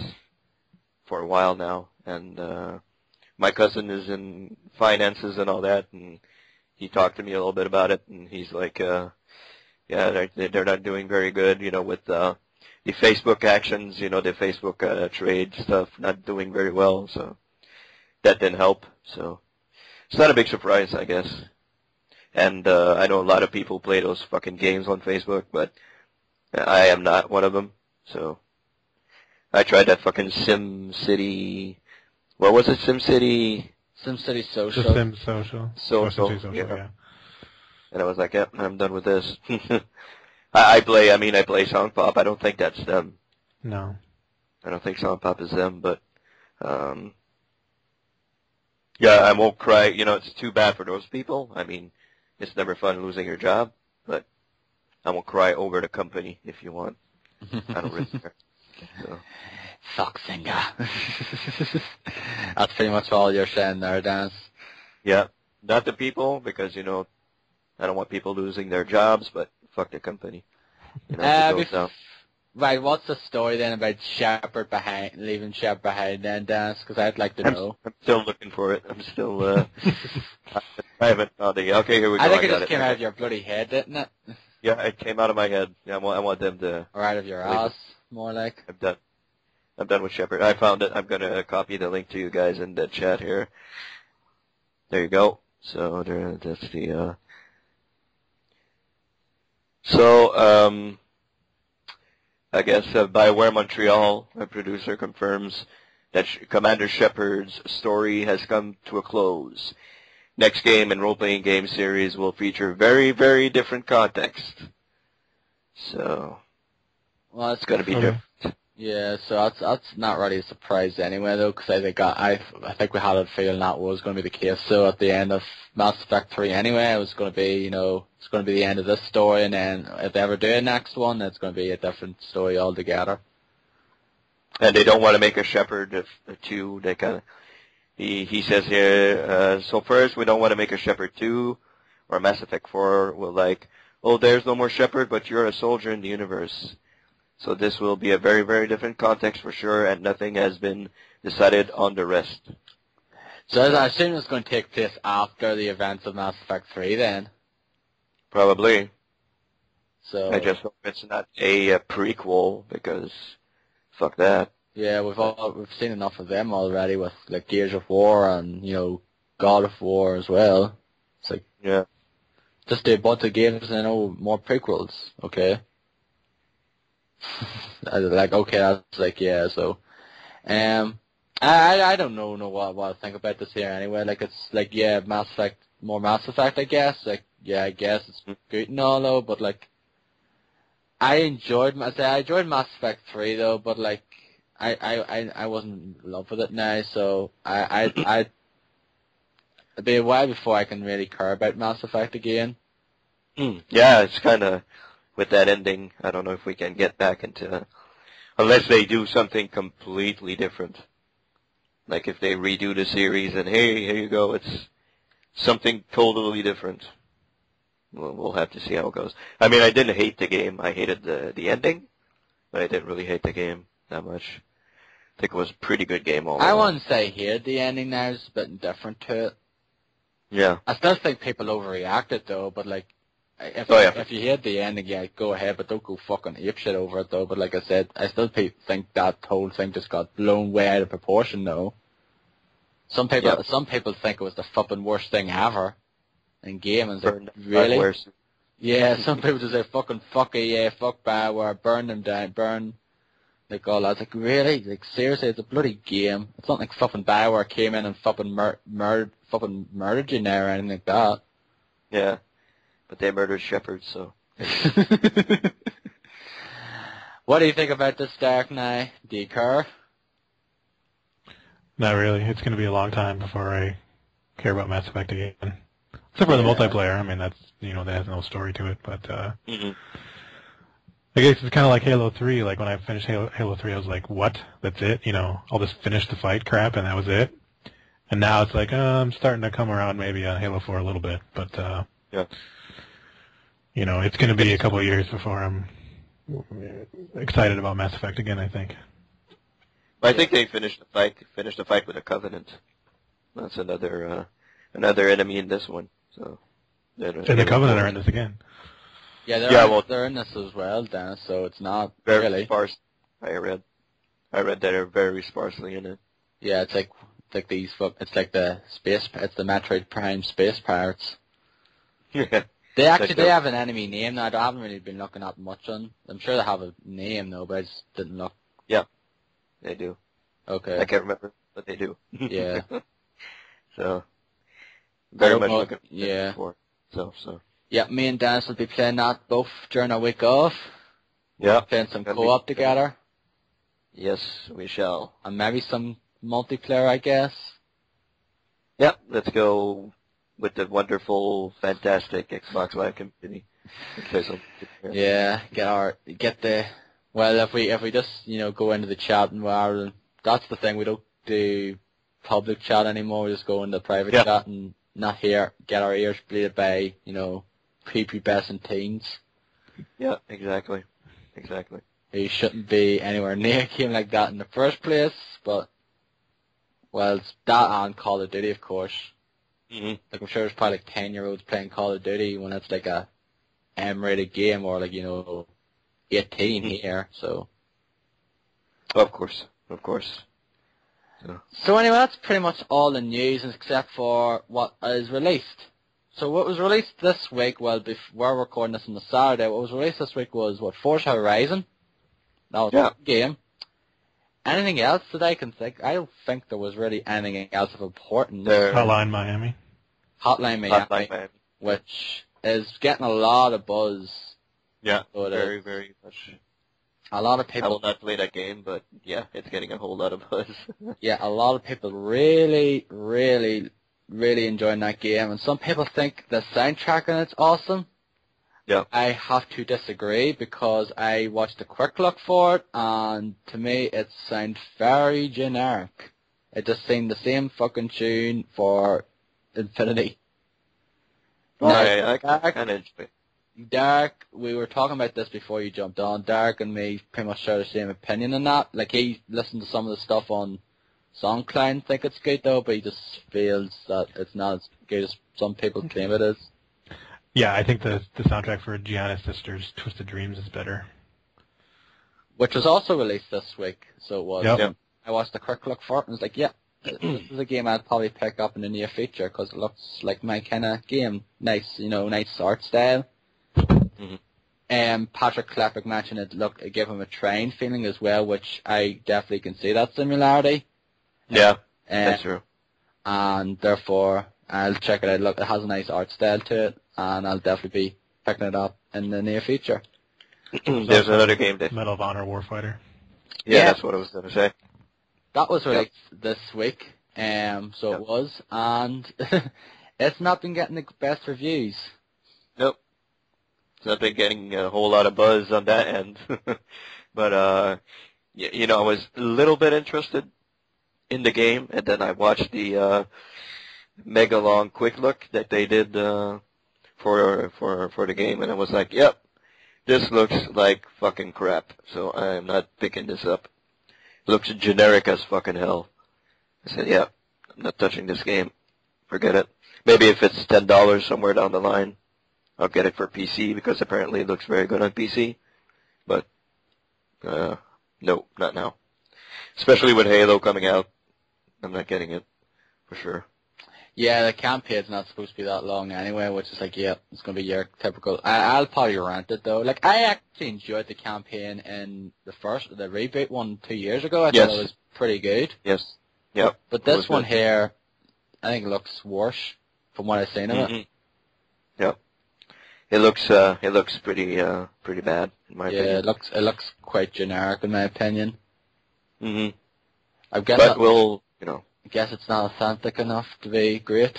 for a while now, and uh my cousin is in finances and all that, and he talked to me a little bit about it, and he's like, uh yeah, they're they're not doing very good, you know, with uh the Facebook actions, you know, the Facebook uh, trade stuff, not doing very well, so that didn't help. So it's not a big surprise, I guess. And uh, I know a lot of people play those fucking games on Facebook, but I am not one of them. So I tried that fucking Sim City. What was it? Sim City. Sim City Social. Sims social. Social, Or social, yeah. yeah. And I was like, yep, I'm done with this. I, I play. I mean, I play Song Pop. I don't think that's them. No. I don't think Song Pop is them, but um, yeah, I won't cry. You know, it's too bad for those people. I mean, it's never fun losing your job, but I won't cry over the company if you want. I don't really care. So, Fuck Zynga. That's pretty much all you're saying there, Dan. yeah, not the people because you know, I don't want people losing their jobs, but fuck the company. You know, Uh, bef- down. Right, what's the story then about Shepard behind, leaving Shepard behind then, Dan? Because I'd like to I'm, know. I'm still looking for it. I'm still. Uh, I haven't found it. yet. Okay, here we go. I think it got just came out of your bloody head, didn't it? Yeah, it came out of my head. Yeah, I want, I want them to. Or out of your ass, more like. I'm done. I'm done with Shepard. I found it. I'm gonna copy the link to you guys in the chat here. There you go. So there, that's the. Uh... So um, I guess uh, Bioware Montreal, a producer, confirms that Sh- Commander Shepard's story has come to a close. Next game in role-playing game series will feature very, very different context. So Well, it's gonna be different. Yeah, so that's that's not really a surprise anyway, though, because I think I I think we had a feeling that was going to be the case. So at the end of Mass Effect Three, anyway, it was going to be you know it's going to be the end of this story, and then if they ever do a next one, it's going to be a different story altogether. and they don't want to make a Shepard of of two. They kind of he he says here. Uh, so first, we don't want to make a Shepard two or Mass Effect four. We're like, oh, there's no more Shepard, but you're a soldier in the universe. So this will be a very very different context for sure, and nothing has been decided on the rest. So I assume it's going to take place after the events of Mass Effect Three, then. Probably. So I just hope it's not a, uh prequel because fuck that. yeah, we've all we've seen enough of them already with like Gears of War and you know God of War as well. It's like Yeah. just do a bunch of games and oh more prequels, okay? Like okay, that's like yeah. So, um, I I I don't know know what what I think about this here anyway. Like it's like yeah, Mass Effect more Mass Effect, I guess. Like yeah, I guess it's good and all though, but like I enjoyed I say I enjoyed Mass Effect three though, but like I I I, wasn't in love with it now, so I I I. It'll be a while before I can really care about Mass Effect again. Hmm. Yeah, it's kind of with that ending. I don't know if we can get back into unless they do something completely different. Like if they redo the series and hey, here you go, it's something totally different. We'll, we'll have to see how it goes. I mean, I didn't hate the game. I hated the the ending, but I didn't really hate the game that much. I think it was a pretty good game all I wouldn't say hated the ending now, it's a bit different to it. Yeah. I still think people overreacted though, but like, if Oh, yeah. if you hate the ending, yeah, go ahead, but don't go fucking apeshit over it though. But like I said, I still think that whole thing just got blown way out of proportion though. Some people, Yep. some people think it was the fucking worst thing ever in gaming. It's like, Burned really? Bioware. Yeah, some people just say fucking fuck it, yeah, fuck Bioware, burn them down, burn like all that. It's like really, like seriously, it's a bloody game. It's not like fucking Bioware came in and fucking mur- murdered, fucking murdered you now or anything like that. Yeah. But they murdered Shepard, so. what do you think about this Dark Knight? Do you care? Not really. It's going to be a long time before I care about Mass Effect again. Except for the Yeah. multiplayer. I mean, that's, you know, that has no story to it. But, uh, hmm I guess it's kind of like Halo 3. Like, when I finished Halo, Halo 3, I was like, what? That's it? You know, I'll just finish the fight crap and that was it? And now it's like, uh, I'm starting to come around maybe on Halo 4 a little bit, but, uh, Yeah. you know, it's going to be a couple of years before I'm excited about Mass Effect again, I think. I think they finished the fight. Finished the fight with a Covenant. That's another uh, another enemy in this one. So. they're- And the Covenant are in this again. Yeah, they're, Yeah, in, well- they're in this as well, Denis. So it's not Very really. sparse. I read. I read that they're very sparsely in it. Yeah, it's like it's like these. It's like the space. It's the Metroid Prime space pirates. Yeah. They actually Like they have an enemy name now. I haven't really been looking up much on. I'm sure they have a name though, but I just didn't look. Yeah, they do. Okay. I can't remember, but they do. Yeah. so. Very much looking yeah. for. So so. Yeah, me and Denis will be playing that both during our week off. Yeah. Playing some be- co-op together, Yes, we shall. and maybe some multiplayer, I guess. Yep. Let's go with the wonderful, fantastic Xbox Live community. Yeah, get our get the. Well, if we if we just you know go into the chat and rather than that's the thing we don't do public chat anymore. We just go into private Yeah. chat and not here get our ears bleeded by you know prepubescent teens Yeah. Exactly. Exactly. who shouldn't be anywhere near a game like that in the first place. But well, it's that and Call of Duty, of course. hmm Like I'm sure there's probably like ten year olds playing Call of Duty when it's like a M rated game or like you know 18 Mhm. here. So. Of course. Of course. So anyway, that's pretty much all the news except for what is released. So what was released this week, well, bef- we're recording this on the Saturday, what was released this week was, what, Forza Horizon? That was Yeah. a game. Anything else that I can think? I don't think there was really anything else of importance. There- Hotline Miami. Hotline Miami, Hotline Miami. which is getting a lot of buzz. Yeah. So very, is. very much. A lot of people. I will not play that game, but yeah, it's getting a whole lot of buzz. yeah, a lot of people really, really, really enjoying that game, and some people think the soundtrack in it's awesome. Yeah. I have to disagree because I watched a quick look for it, and to me it sounds very generic. It just seemed the same fucking tune for Infinity. Well, Now, I, I of enjoy it. Dark, we were talking about this before you jumped on. Dark and me pretty much share the same opinion on that. Like he listened to some of the stuff on SoundCloud and think it's good though, but he just feels that it's not as good as some people claim it is. Yeah, I think the the soundtrack for Giana Sisters Twisted Dreams is better. Which was also released this week, so it was. Yep. Yep. I watched a quick look for it and was like, yeah, this is a game I'd probably pick up in the near future because it looks like my kind of game. Nice, you know, nice art style. Mhm. Um, Patrick Klepek mentioned it look it gave him a train feeling as well, which I definitely can see that similarity. Yeah, Um, that's true. and therefore I'll check it out. Look, it has a nice art style to it, and I'll definitely be picking it up in the near future. There's another game that. Medal of Honor Warfighter. Yeah, Yeah. that's what I was gonna say. That was released this week, um, so Yep. it was, and it's not been getting the best reviews. Nope. Not been getting a whole lot of buzz on that end. but, uh, y- you know, I was a little bit interested in the game, and then I watched the, uh, mega long quick look that they did, uh, for, for, for the game, and I was like, yep, this looks like fucking crap, so I am not picking this up. looks generic as fucking hell. I said, yeah, I'm not touching this game. Forget it. Maybe if it's ten dollars somewhere down the line, I'll get it for PC because apparently it looks very good on PC. But uh no, not now. Especially with Halo coming out. I'm not getting it for sure. Yeah, the campaign's not supposed to be that long anyway, which is like, yeah, it's gonna be your typical. I, I'll probably rent it though. Like, I actually enjoyed the campaign in the first, the reboot one two years ago. I Yes. thought it was pretty good. Yes. Yep. But It this one good. here, I think looks worse from what I've seen of it. Mhm. Yep. It looks uh it looks pretty uh pretty bad in my Yeah, it looks it looks quite generic in my opinion. hmm I guess But we'll you know I guess it's not authentic enough to be great.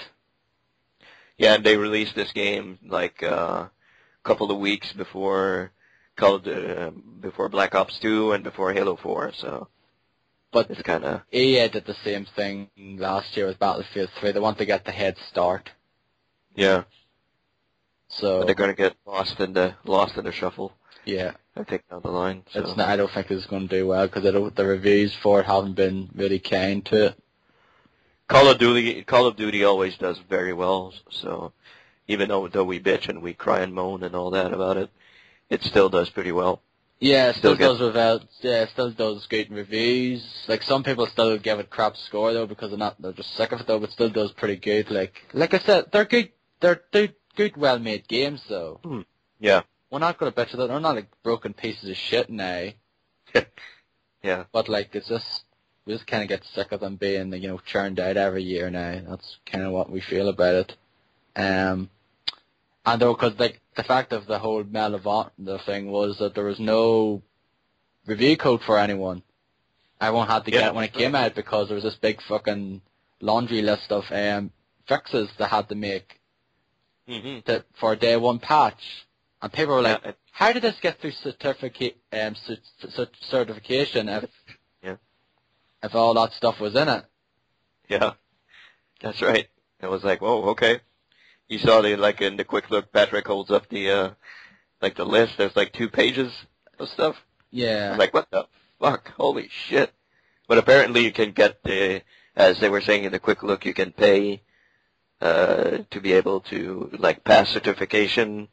yeah, and they released this game like uh, a couple of weeks before Call of uh, before Black Ops 2 and before Halo 4. So But it's kind of EA did the same thing last year with Battlefield 3. They want to get the head start. yeah. So But they're going to get lost in the lost in the shuffle. yeah, I think down the line. So. it's not, I don't think it's going to do well because the reviews for it haven't been really kind to it. Call of Duty Call of Duty always does very well. So even though though we bitch and we cry and moan and all that about it, it still does pretty well. Yeah, it still, Still does without. Yeah, it still does good reviews. Like some people still give it crap score though because they're not. They're just sick of it though, but still does pretty good. Like like I said, they're good. They're they're good, well made games though. Yeah. We're not gonna bitch about. They're not like broken pieces of shit now. Yeah. But like it's just we just kind of get sick of them being you know churned out every year now. That's kind of what we feel about it. Um, and though because like the fact of the whole of the thing was that there was no review code for anyone. Everyone had to Yeah. get it when it came out because there was this big fucking laundry list of um fixes they had to make hmm to, for a day one patch, and people were like, Yeah, it- "How did this get through certificate um cer- cer- certification if Yeah. if all that stuff was in it?" Yeah. That's right. It was like, whoa, okay. You saw the like in the quick look. Patrick holds up the uh like the list. There's like two pages of stuff. Yeah, I'm like, what the fuck? Holy shit! But apparently, you can get the as they were saying in the quick look, you can pay uh to be able to like pass certification,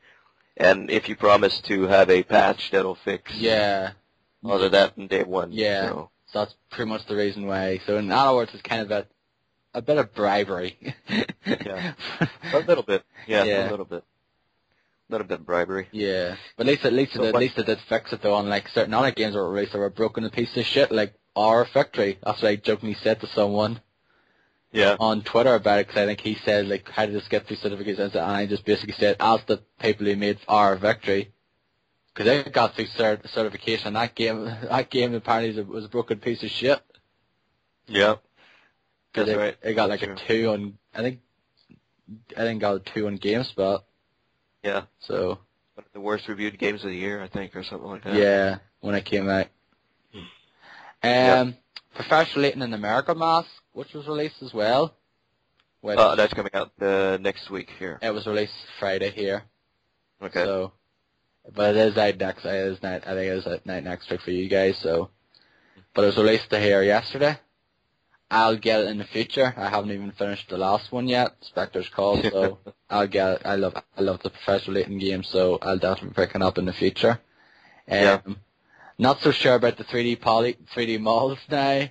and if you promise to have a patch that'll fix yeah, all of that in day one. Yeah. So, so that's pretty much the reason why. So in other words, it's kind of a a bit of bribery. Yeah. a little bit. Yeah, Yeah. a little bit. A little bit of bribery. Yeah, but at least at least So it, at least it did fix it though. On like certain other games that were released that were broken to pieces of shit, like our Victory. That's what I jokingly said to someone Yeah. on Twitter about it because I think he said like, "How did this get through certifications?" And I just basically said, "Ask the people who made our Victory." Because they got through cert- certification. That game, that game apparently was a, was a broken piece of shit. Yeah. Because That's it, right. it got like Sure. a two on, I think, I think got a two on GameSpot. Yeah. So One of the worst reviewed games of the year, I think, or something like that. yeah, when it came out. Um, Yep. Professor Layton in Miracle Mask, which was released as well. Which Uh, that's coming out uh, next week here. it was released Friday here. Okay. So, but it is out next. It is night. I think it is out night next week for you guys. So, but it was released to here yesterday. I'll get it in the future. I haven't even finished the last one yet, Spectre's Call. So I'll get it. I love I love the Professor Layton game, so I'll definitely pick it up in the future. Um, Yeah. Not so sure about the 3D poly 3D models now.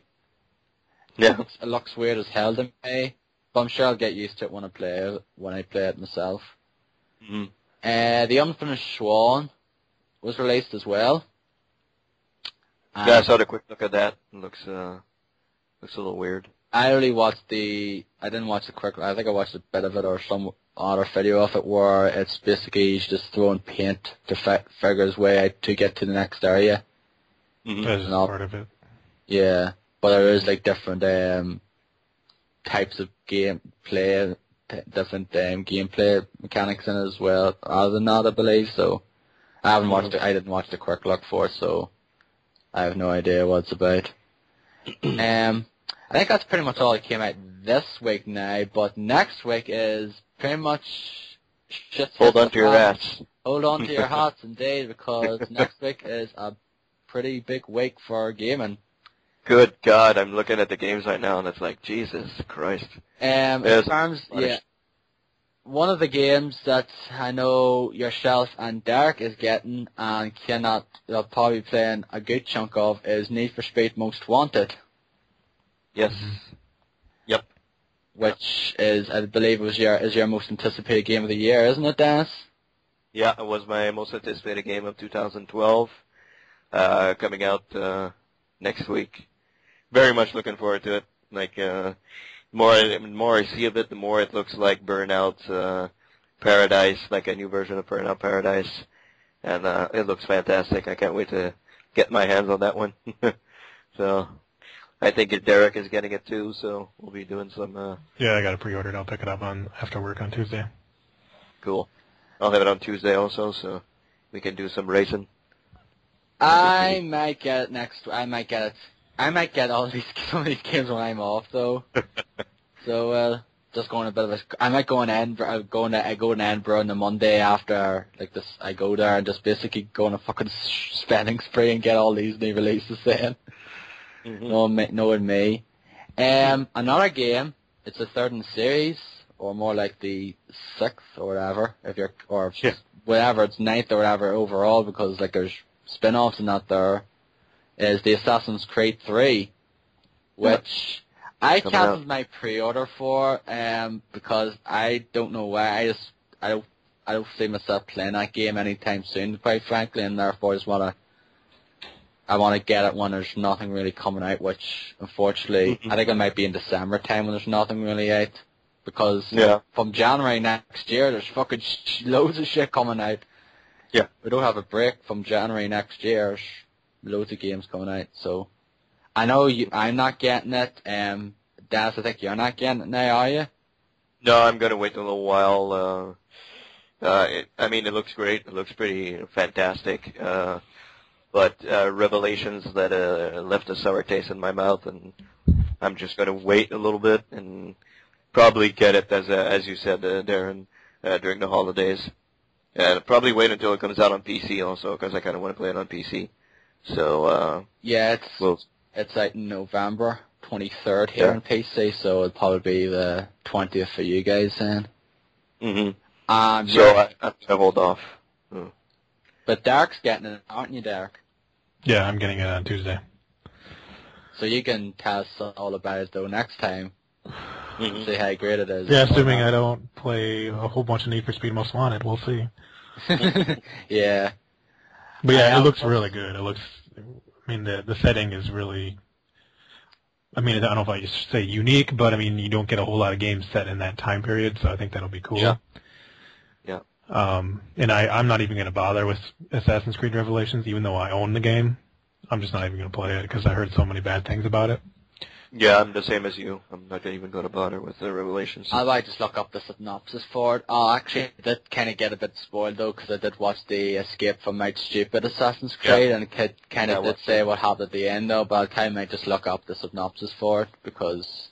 yeah. It looks, it looks weird as hell to me, but I'm sure I'll get used to it when I play it when I play it myself. hmm Uh, the Unfinished Swan was released as well. And Yeah, I saw the quick look at that. It looks uh looks a little weird. I only watched the. I didn't watch the quick. I think I watched a bit of it or some other video of it where it's basically he's just throwing paint to fi- figure his way out to get to the next area. Hmm That's No. part of it. Yeah, but there is like different um types of game play, t- different um, gameplay mechanics in it as well. Other than that, I believe so. I haven't watched it. I didn't watch the quick look for it, so I have no idea what it's about. um, I think that's pretty much all that came out this week now. But next week is pretty much shit. Hold on to your hats. Hold on to your hats, indeed, because next week is a pretty big week for gaming. Good God, I'm looking at the games right now and it's like Jesus Christ. Um, in terms, yeah, one of the games that I know yourself and Derek is getting and cannot uh, probably playing a good chunk of is Need for Speed Most Wanted, Yes. Yep. which is I believe was your is your most anticipated game of the year, isn't it, Denis? Yeah, it was my most anticipated game of 2012. Uh, coming out uh, next week. Very much looking forward to it. Like, uh, more the more I see of it, the more it looks like Burnout uh, Paradise, like a new version of Burnout Paradise, and uh, it looks fantastic. I can't wait to get my hands on that one. so, I think Derek is getting it too. So we'll be doing some uh, Yeah, I got it pre-ordered. I'll pick it up on after work on Tuesday. cool. I'll have it on Tuesday also, so we can do some racing. I might get it next. I might get it. I might get all these some of these games when I'm off though. so uh, just going a bit of a. I might go in Edinburgh. Going to I go in Edinburgh on the Monday after like this. I go there and just basically go on a fucking spending spree and get all these new releases. Mhm. Knowing me, knowing me. Um, another game. It's the third in the series, or more like the sixth or whatever. If you're or Yeah. whatever, it's ninth or whatever overall because like there's spin-offs and that there. Is the Assassin's Creed 3, which I cancelled my pre-order for um because I don't know why. I just I don't I don't see myself playing that game anytime soon, quite frankly, and therefore I just wanna I want to get it when there's nothing really coming out, which unfortunately Mhm. I think it might be in December time when there's nothing really out. Because Yeah. from January next year, there's fucking sh- loads of shit coming out. Yeah. We don't have a break from January next year. Loads of games coming out. So I know you, I'm not getting it. Um, Denis, I think you're not getting it now, are you? No, I'm gonna wait a little while. Uh, uh, it, I mean, it looks great. It looks pretty fantastic. Uh, but uh, revelations that uh, left a sour taste in my mouth, and I'm just gonna wait a little bit and probably get it as uh, as you said, uh, Darren, uh, during the holidays. And probably wait until it comes out on PC also, because I kind of want to play it on PC. So uh, Yeah, it's we'll it's out in November 23rd here Yeah. on PC, so it'll probably be the 20th for you guys then. Mm-hmm. Um, So yeah, I, I'm hold off. but Derek's getting it, aren't you, Derek? Yeah, I'm getting it on Tuesday. So you can tell us all about it though next time. Mhm. See how great it is. Yeah, assuming I don't play a whole bunch of Need for Speed Most Wanted, we'll see. yeah. But yeah, it looks really good. It looks, I mean, the the setting is really. I mean, I don't know if I should say unique, but I mean, you don't get a whole lot of games set in that time period, so I think that'll be cool. Yeah. Yeah. Um, and I, I'm not even going to bother with Assassin's Creed Revelations, even though I own the game. I'm just not even going to play it because I heard so many bad things about it. Yeah, I'm the same as you. I'm not even going to bother with the revelations. I might just look up the synopsis for it. Oh, actually, I did kind of get a bit spoiled though, because I did watch the Escape from Mount Stupid Assassin's Yeah. Creed, and it kind Yeah, of did watched say what happened at the end though. But I might just look up the synopsis for it because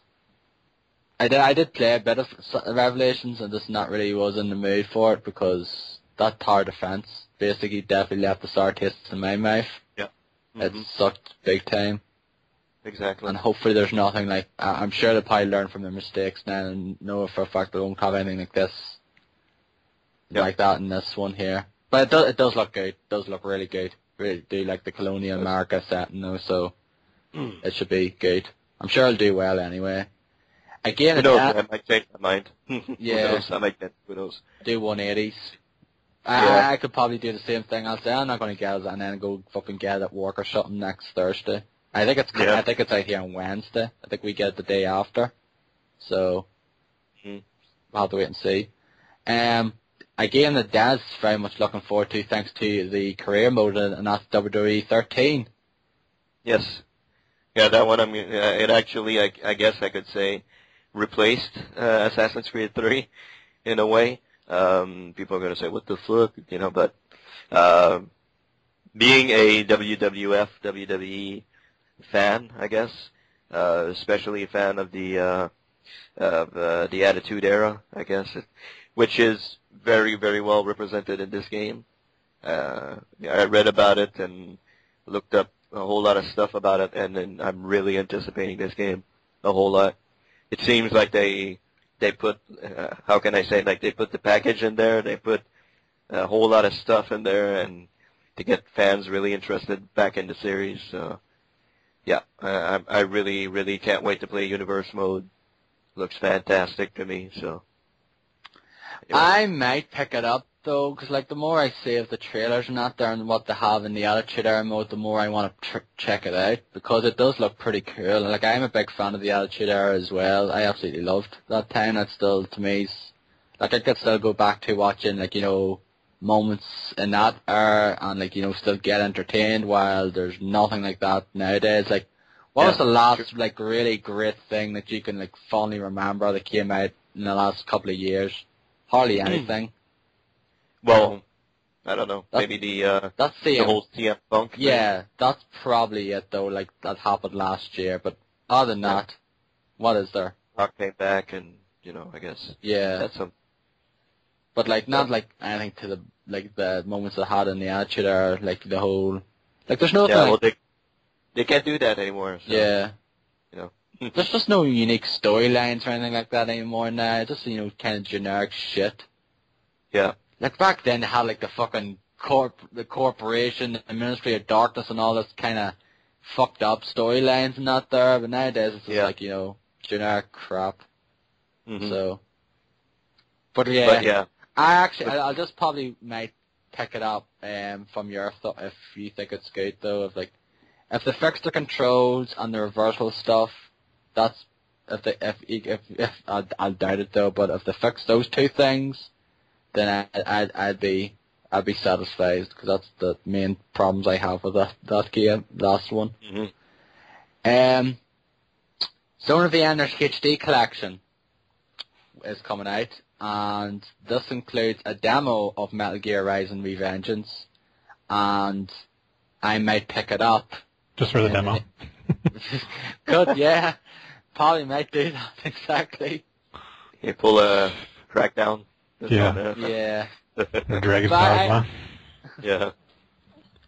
I did I did play a bit of Revelations, and just not really was in the mood for it because that tower defense basically definitely left the sour taste in my mouth. Mhm. It sucked big time. Exactly. And hopefully there's nothing like, I'm sure they'll probably learn from their mistakes now and know for a fact they won't have anything like this, Yeah. like that in this one here. But it does, it does look good. It does look really good. Really do like the colonial. America setting though, so Mm. it should be good. I'm sure it'll do well anyway. Again, Who it knows? can't I might change my mind. Yeah. Who knows? I might get. Who knows? do 180s. I, Yeah. I, I could probably do the same thing. I'll say I'm not going to get it and then go fucking get it at work or something next Thursday. I think it's Yeah. I think it's out here on Wednesday. I think we get it the day after. So Mhm. we'll have to wait and see. Um, a game that Dad's very much looking forward to, thanks to the career mode, and that's WWE 13. Yes. Yeah, that one. I mean, Uh, it actually, I, I guess, I could say, replaced uh, Assassin's Creed 3 in a way. Um, people are going to say, "What the fuck?" You know, but uh, being a WWF, WWE fan, I guess, uh, especially a fan of the uh, of uh, the Attitude Era, I guess, which is very, very well represented in this game. Uh, I read about it and looked up a whole lot of stuff about it, and then I'm really anticipating this game a whole lot. It seems like they they put uh, how can I say like they put the package in there, they put a whole lot of stuff in there, and to get fans really interested back in the series. So yeah, I I really really can't wait to play Universe mode. Looks fantastic to me. So yeah. I might pick it up though, because like the more I see of the trailers and that there and what they have in the Attitude Era mode, the more I want to tr- check it out because it does look pretty cool. Like I'm a big fan of the Attitude Era as well. I absolutely loved that time. That still to me, like I could still go back to watching like you know moments in that era and like you know still get entertained while there's nothing like that nowadays. Like what was the last like really great thing that you can like fondly remember that came out in the last couple of years? Hardly hmm. anything. Well, um, I don't know. That's- Maybe the uh, That's the, the um, whole CM Punk. thing. yeah, that's probably it though. Like that happened last year, but other than Yeah. that, what is there? Rock came back, and you know, I guess Yeah, that's some. But like not like anything to the like the moments they had in the Attitude Era, like the whole like there's nothing. Yeah, like, they they can't do that anymore. So, yeah. you know. There's just no unique storylines or anything like that anymore now. Just you know, kind of generic shit. Yeah. Like back then, they had like the fucking corp, the corporation, the Ministry of Darkness, and all this kind of fucked up storylines and that there. But nowadays, it's just Yeah. like you know, generic crap. Mhm. So, but yeah, But yeah, I actually, I'll just probably might pick it up um, from your thought if you think it's good though. If like, if they fix the controls and the reversal stuff, that's if they if if, if I I doubt it though. But if they fix those two things, then I I'd, I'd be I'd be satisfied because that's the main problems I have with that that game, last one. hmm Um, Zone of the Enders HD collection is coming out, and this includes a demo of Metal Gear Rising Revengeance, and I might pick it up. Just for the demo. Good, yeah. Probably might do that, exactly. you pull a crackdown. Yeah. Yeah. The Dragon's But I- Dogma. yeah.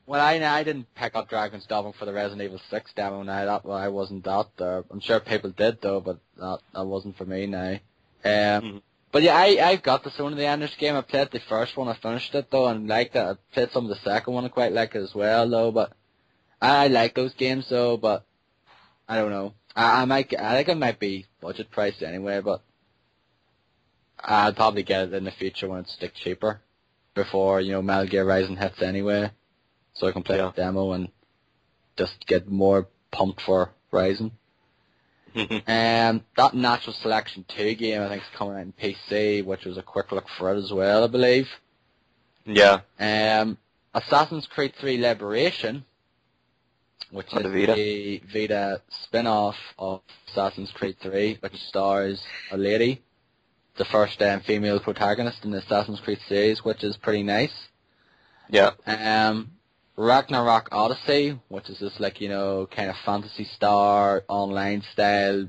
Well, I I didn't pick up Dragon's Dogma for the Resident Evil 6 demo now. That well, I wasn't that there. I'm sure people did though, but that that wasn't for me now. Um, Mhm. But yeah, I I've got the Zone of the Enders game. I played the first one. I finished it though, and liked it. I played some of the second one. I quite like it as well though. But I, I like those games though. But I don't know. I, I might. I think it might be budget priced anyway. But I'll probably get it in the future when it's like cheaper, before you know Metal Gear Rising hits anyway so I can play Yeah. the demo and just get more pumped for Rising. Um, that Natural Selection 2 game I think is coming out in PC, which was a quick look for it as well, I believe. yeah. Um, Assassin's Creed 3 Liberation, which On is the Vita. the Vita spin-off of Assassin's Creed 3, which stars a lady, the first um, female protagonist in the Assassin's Creed series, which is pretty nice. Yeah. Um, Ragnarok Odyssey, which is this like, you know, kind of Phantasy Star Online style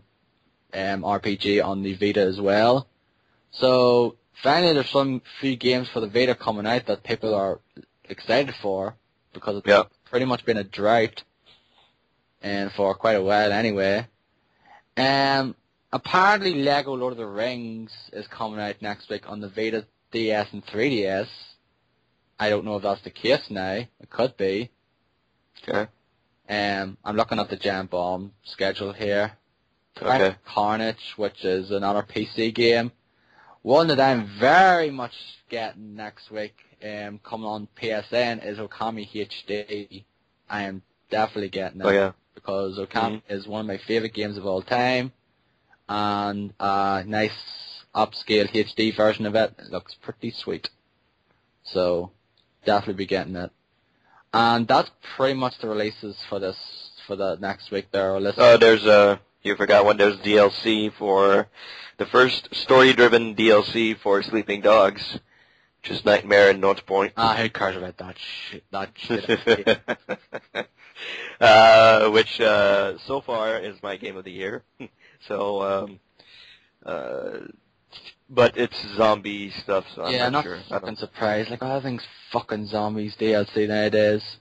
um, RPG on the Vita as well. So finally there's some few games for the Vita coming out that people are excited for because it's Yeah. pretty much been a drought and for quite a while anyway. Um apparently Lego Lord of the Rings is coming out next week on the Vita DS and 3DS. I don't know if that's the case now. It could be. Okay. Um, I'm looking at the Giant Bomb schedule here. Okay. Carnage, which is another PC game. One that I'm very much getting next week, um, coming on PSN, is Okami HD. I am definitely getting it Oh yeah. because Okami is one of my favorite games of all time, and a nice upscale HD version of it. It looks pretty sweet. So, definitely be getting it. And that's pretty much the releases for this for the next week. There. Oh, there's a you forgot one. There's DLC for the first story-driven DLC for Sleeping Dogs, which is Nightmare and North Point. ah, who cares about that shit? That shit. uh, which uh, so far is my game of the year. so, um, uh, but it's zombie stuff, so I'm yeah, I'm not not sure. I fucking surprised. Like everything's fucking zombies DLC nowadays.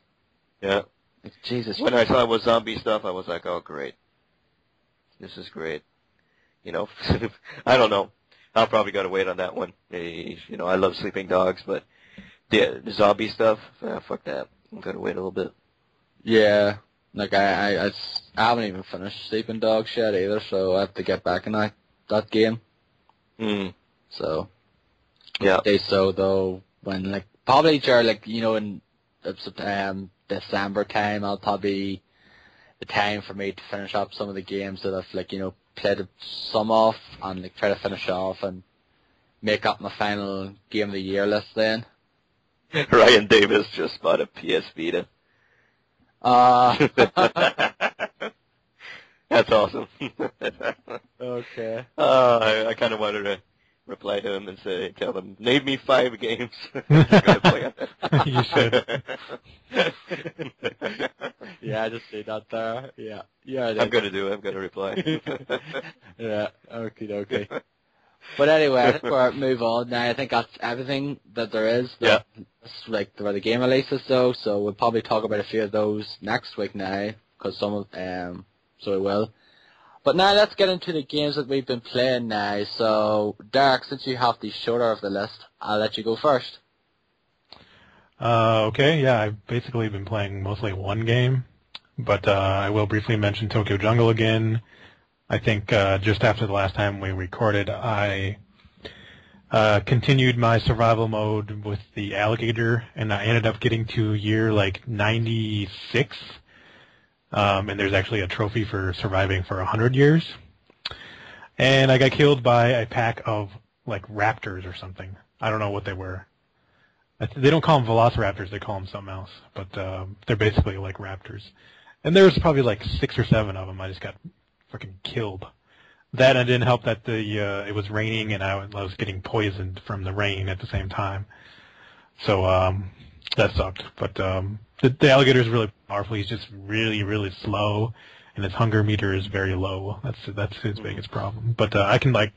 yeah. Like, Jesus. When I saw it was zombie stuff, I was like, oh great, this is great. You know, I don't know. I'll probably gotta wait on that one. Eh, You know, I love Sleeping Dogs, but the, the zombie stuff, uh, fuck that. I'm gonna wait a little bit. Yeah. Like I, I haven't even finished Sleeping Dogs yet either, so I have to get back in that that game. Mm. So Yeah. they so though when like probably during like you know in um December time I'll probably the time for me to finish up some of the games that I've like you know played some off and like try to finish off and make up my final game of the year list then. Ryan Davis just bought a PS Vita. Uh That's awesome. okay. uh, I, I kind of wanted to reply to him and say, tell them, name me five games. You're gonna play on you should. yeah, I just see that there. Yeah, yeah. I I'm going to do it. I'm going to reply. yeah, okay, okay. But anyway, I think we're move on now. I think that's everything that there is. Yeah. That's like the, the game releases though, so we'll probably talk about a few of those next week now, because some of um, so we will. But now let's get into the games that we've been playing now. So, Derek, since you have the shorter of the list, I'll let you go first. Uh, okay, yeah, I've basically been playing mostly one game, but uh, I will briefly mention Tokyo Jungle again. I think uh, just after the last time we recorded, I uh, continued my survival mode with the alligator, and I ended up getting to year like 96, um, and there's actually a trophy for surviving for 100 years. And I got killed by a pack of like raptors or something. I don't know what they were. They don't call them velociraptors, they call them something else. But um, they're basically like raptors. And there was probably like six or seven of them. I just got fucking killed. That and didn't help that the uh, it was raining and I was getting poisoned from the rain at the same time. So um, that sucked. But um, the, the alligator is really powerful. He's just really, really slow, and his hunger meter is very low. That's that's his biggest problem. But uh, I can like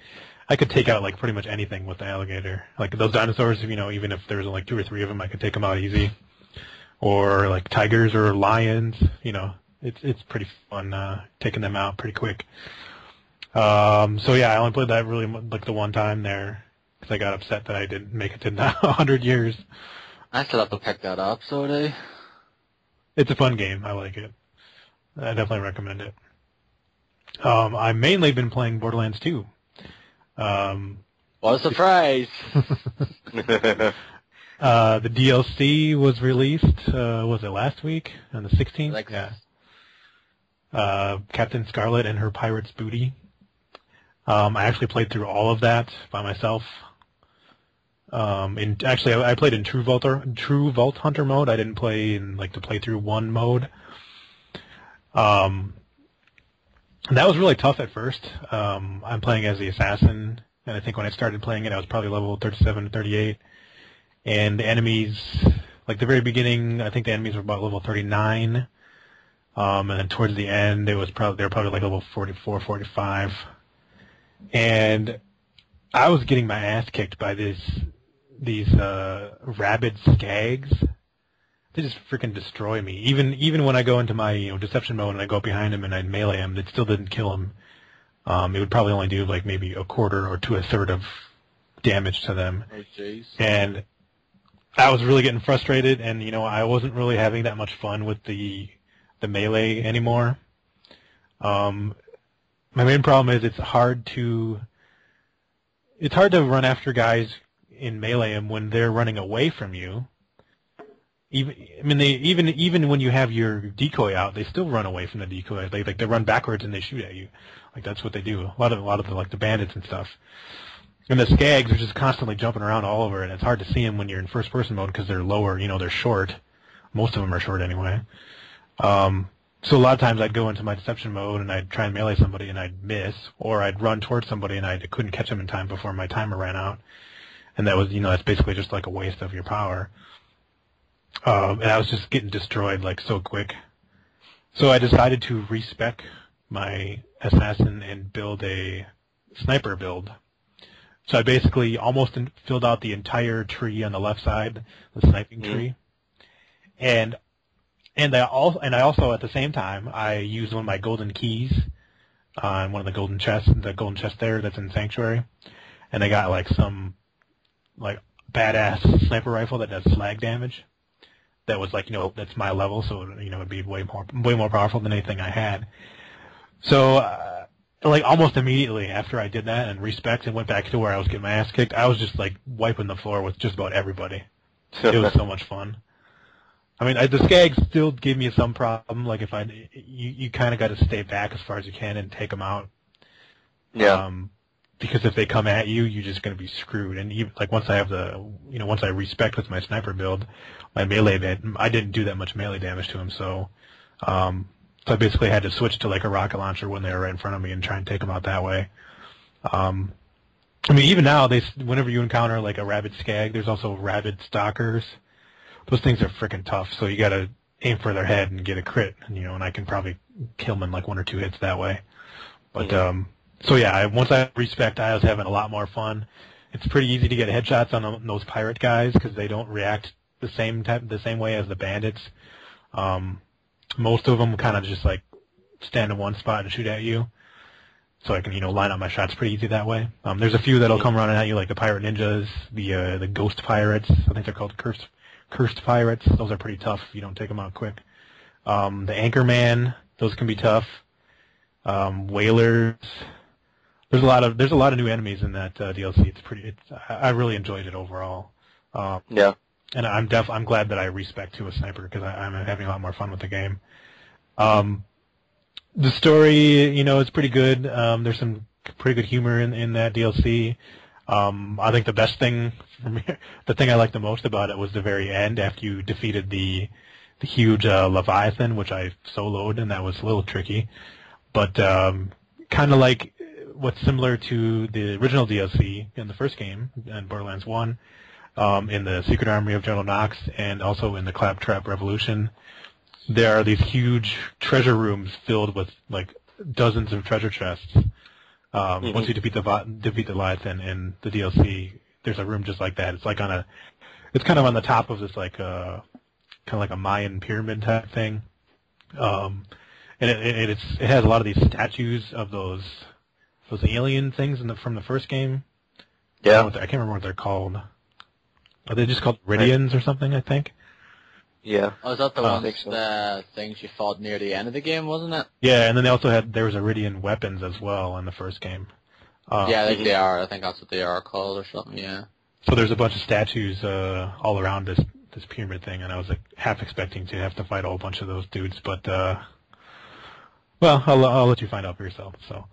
I could take out like pretty much anything with the alligator. Like those dinosaurs, you know, even if there's like two or three of them, I could take them out easy. Or like tigers or lions, you know, it's it's pretty fun uh, taking them out pretty quick. Um, so yeah, I only played that really like the one time there because I got upset that I didn't make it to 100 years. I still have to pick that up, so do. It's a fun game. I like it. I definitely recommend it. Um, I've mainly been playing Borderlands 2. Um, what a surprise! uh, the DLC was released, uh, was it last week? On the 16th? Like yeah. Uh, Captain Scarlett and her pirate's booty. Um, I actually played through all of that by myself. Um, in actually, I, I played in True Vault True Vault Hunter mode. I didn't play in like the playthrough one mode. Um, that was really tough at first. Um, I'm playing as the assassin, and I think when I started playing it, I was probably level 37 to 38. And the enemies, like the very beginning, I think the enemies were about level 39. Um, and then towards the end, it was probably they were probably like level 44, 45. And I was getting my ass kicked by this these uh, rabid skags they just freaking destroy me. Even even when I go into my you know deception mode and I go up behind him and I melee him, it still didn't kill him. Um, it would probably only do like maybe a quarter or to a third of damage to them. Oh. And I was really getting frustrated, and you know I wasn't really having that much fun with the the melee anymore. Um, my main problem is it's hard to it's hard to run after guys in melee and when they're running away from you even I mean they even even when you have your decoy out, they still run away from the decoy. They like they run backwards and they shoot at you. Like that's what they do. A lot of a lot of the like the bandits and stuff. And the skags are just constantly jumping around all over, and it's hard to see them when you're in first person mode because they're lower. You know, they're short. Most of them are short anyway. Um, so a lot of times I'd go into my deception mode and I'd try and melee somebody and I'd miss, or I'd run towards somebody and I couldn't catch them in time before my timer ran out. And that was, you know, that's basically just like a waste of your power. Um, and I was just getting destroyed like so quick. So I decided to respec my assassin and build a sniper build. So I basically almost filled out the entire tree on the left side, the sniping mm. tree, and and I also and I also at the same time I used one of my golden keys on one of the golden chests, the golden chest there that's in sanctuary, and I got like some like badass sniper rifle that does slag damage that was like you know that's my level, so you know it'd be way more way more powerful than anything I had. So uh, like almost immediately after I did that and respect and went back to where I was getting my ass kicked, I was just like wiping the floor with just about everybody. it was so much fun. I mean, I, the skags still give me some problem. Like if I, you, you kind of got to stay back as far as you can and take them out. Yeah. Um, because if they come at you, you're just going to be screwed. And even, like once I have the, you know, once I respect with my sniper build, my melee, I didn't do that much melee damage to him. So, um, so I basically had to switch to like a rocket launcher when they were right in front of me and try and take them out that way. Um, I mean, even now, they whenever you encounter like a rabid skag, there's also rabid stalkers, those things are freaking tough. So you got to aim for their head and get a crit, and, you know, and I can probably kill them in like one or two hits that way. But um, so yeah, once I respect, I was having a lot more fun. It's pretty easy to get headshots on those pirate guys because they don't react the same type, the same way as the bandits. Um, most of them kind of just like stand in one spot and shoot at you. So I can, you know, line up my shots pretty easy that way. Um, there's a few that'll come running at you, like the pirate ninjas, the uh, the ghost pirates. I think they're called cursed cursed pirates. Those are pretty tough you don't take them out quick. Um, the anchorman, those can be tough. Um, whalers. There's a lot of there's a lot of new enemies in that uh, DLC. It's pretty. It's I really enjoyed it overall. Um, Yeah. and I'm def I'm glad that I respect to a sniper because I'm having a lot more fun with the game. Um, the story, you know, is pretty good. Um, there's some pretty good humor in in that DLC. Um, I think the best thing for me, the thing I liked the most about it was the very end after you defeated the the huge uh, Leviathan, which I soloed, and that was a little tricky, but um, kind of like what's similar to the original DLC in the first game in Borderlands One um, in the Secret Army of General Knox and also in the Claptrap Revolution. There are these huge treasure rooms filled with like dozens of treasure chests. Um, Mhm. Once you defeat the defeat the Leviathan in the DLC, there's a room just like that. It's like on a, it's kind of on the top of this like uh kind of like a Mayan pyramid type thing. Um, and it, it, it's it has a lot of these statues of those those alien things in the from the first game. I, Yeah. what I can't remember what they're called. Are they just called Ridians or something? I think. Yeah. Oh, is that the Uh, ones, so. the things you fought near the end of the game, wasn't it? Yeah, and then they also had there was Eridian weapons as well in the first game. Uh, yeah, I think mhm. they are. I think that's what they are called or something. Yeah. So there's a bunch of statues uh, all around this this pyramid thing, and I was like half expecting to have to fight a whole bunch of those dudes, but uh, well, I'll I'll let you find out for yourself. So,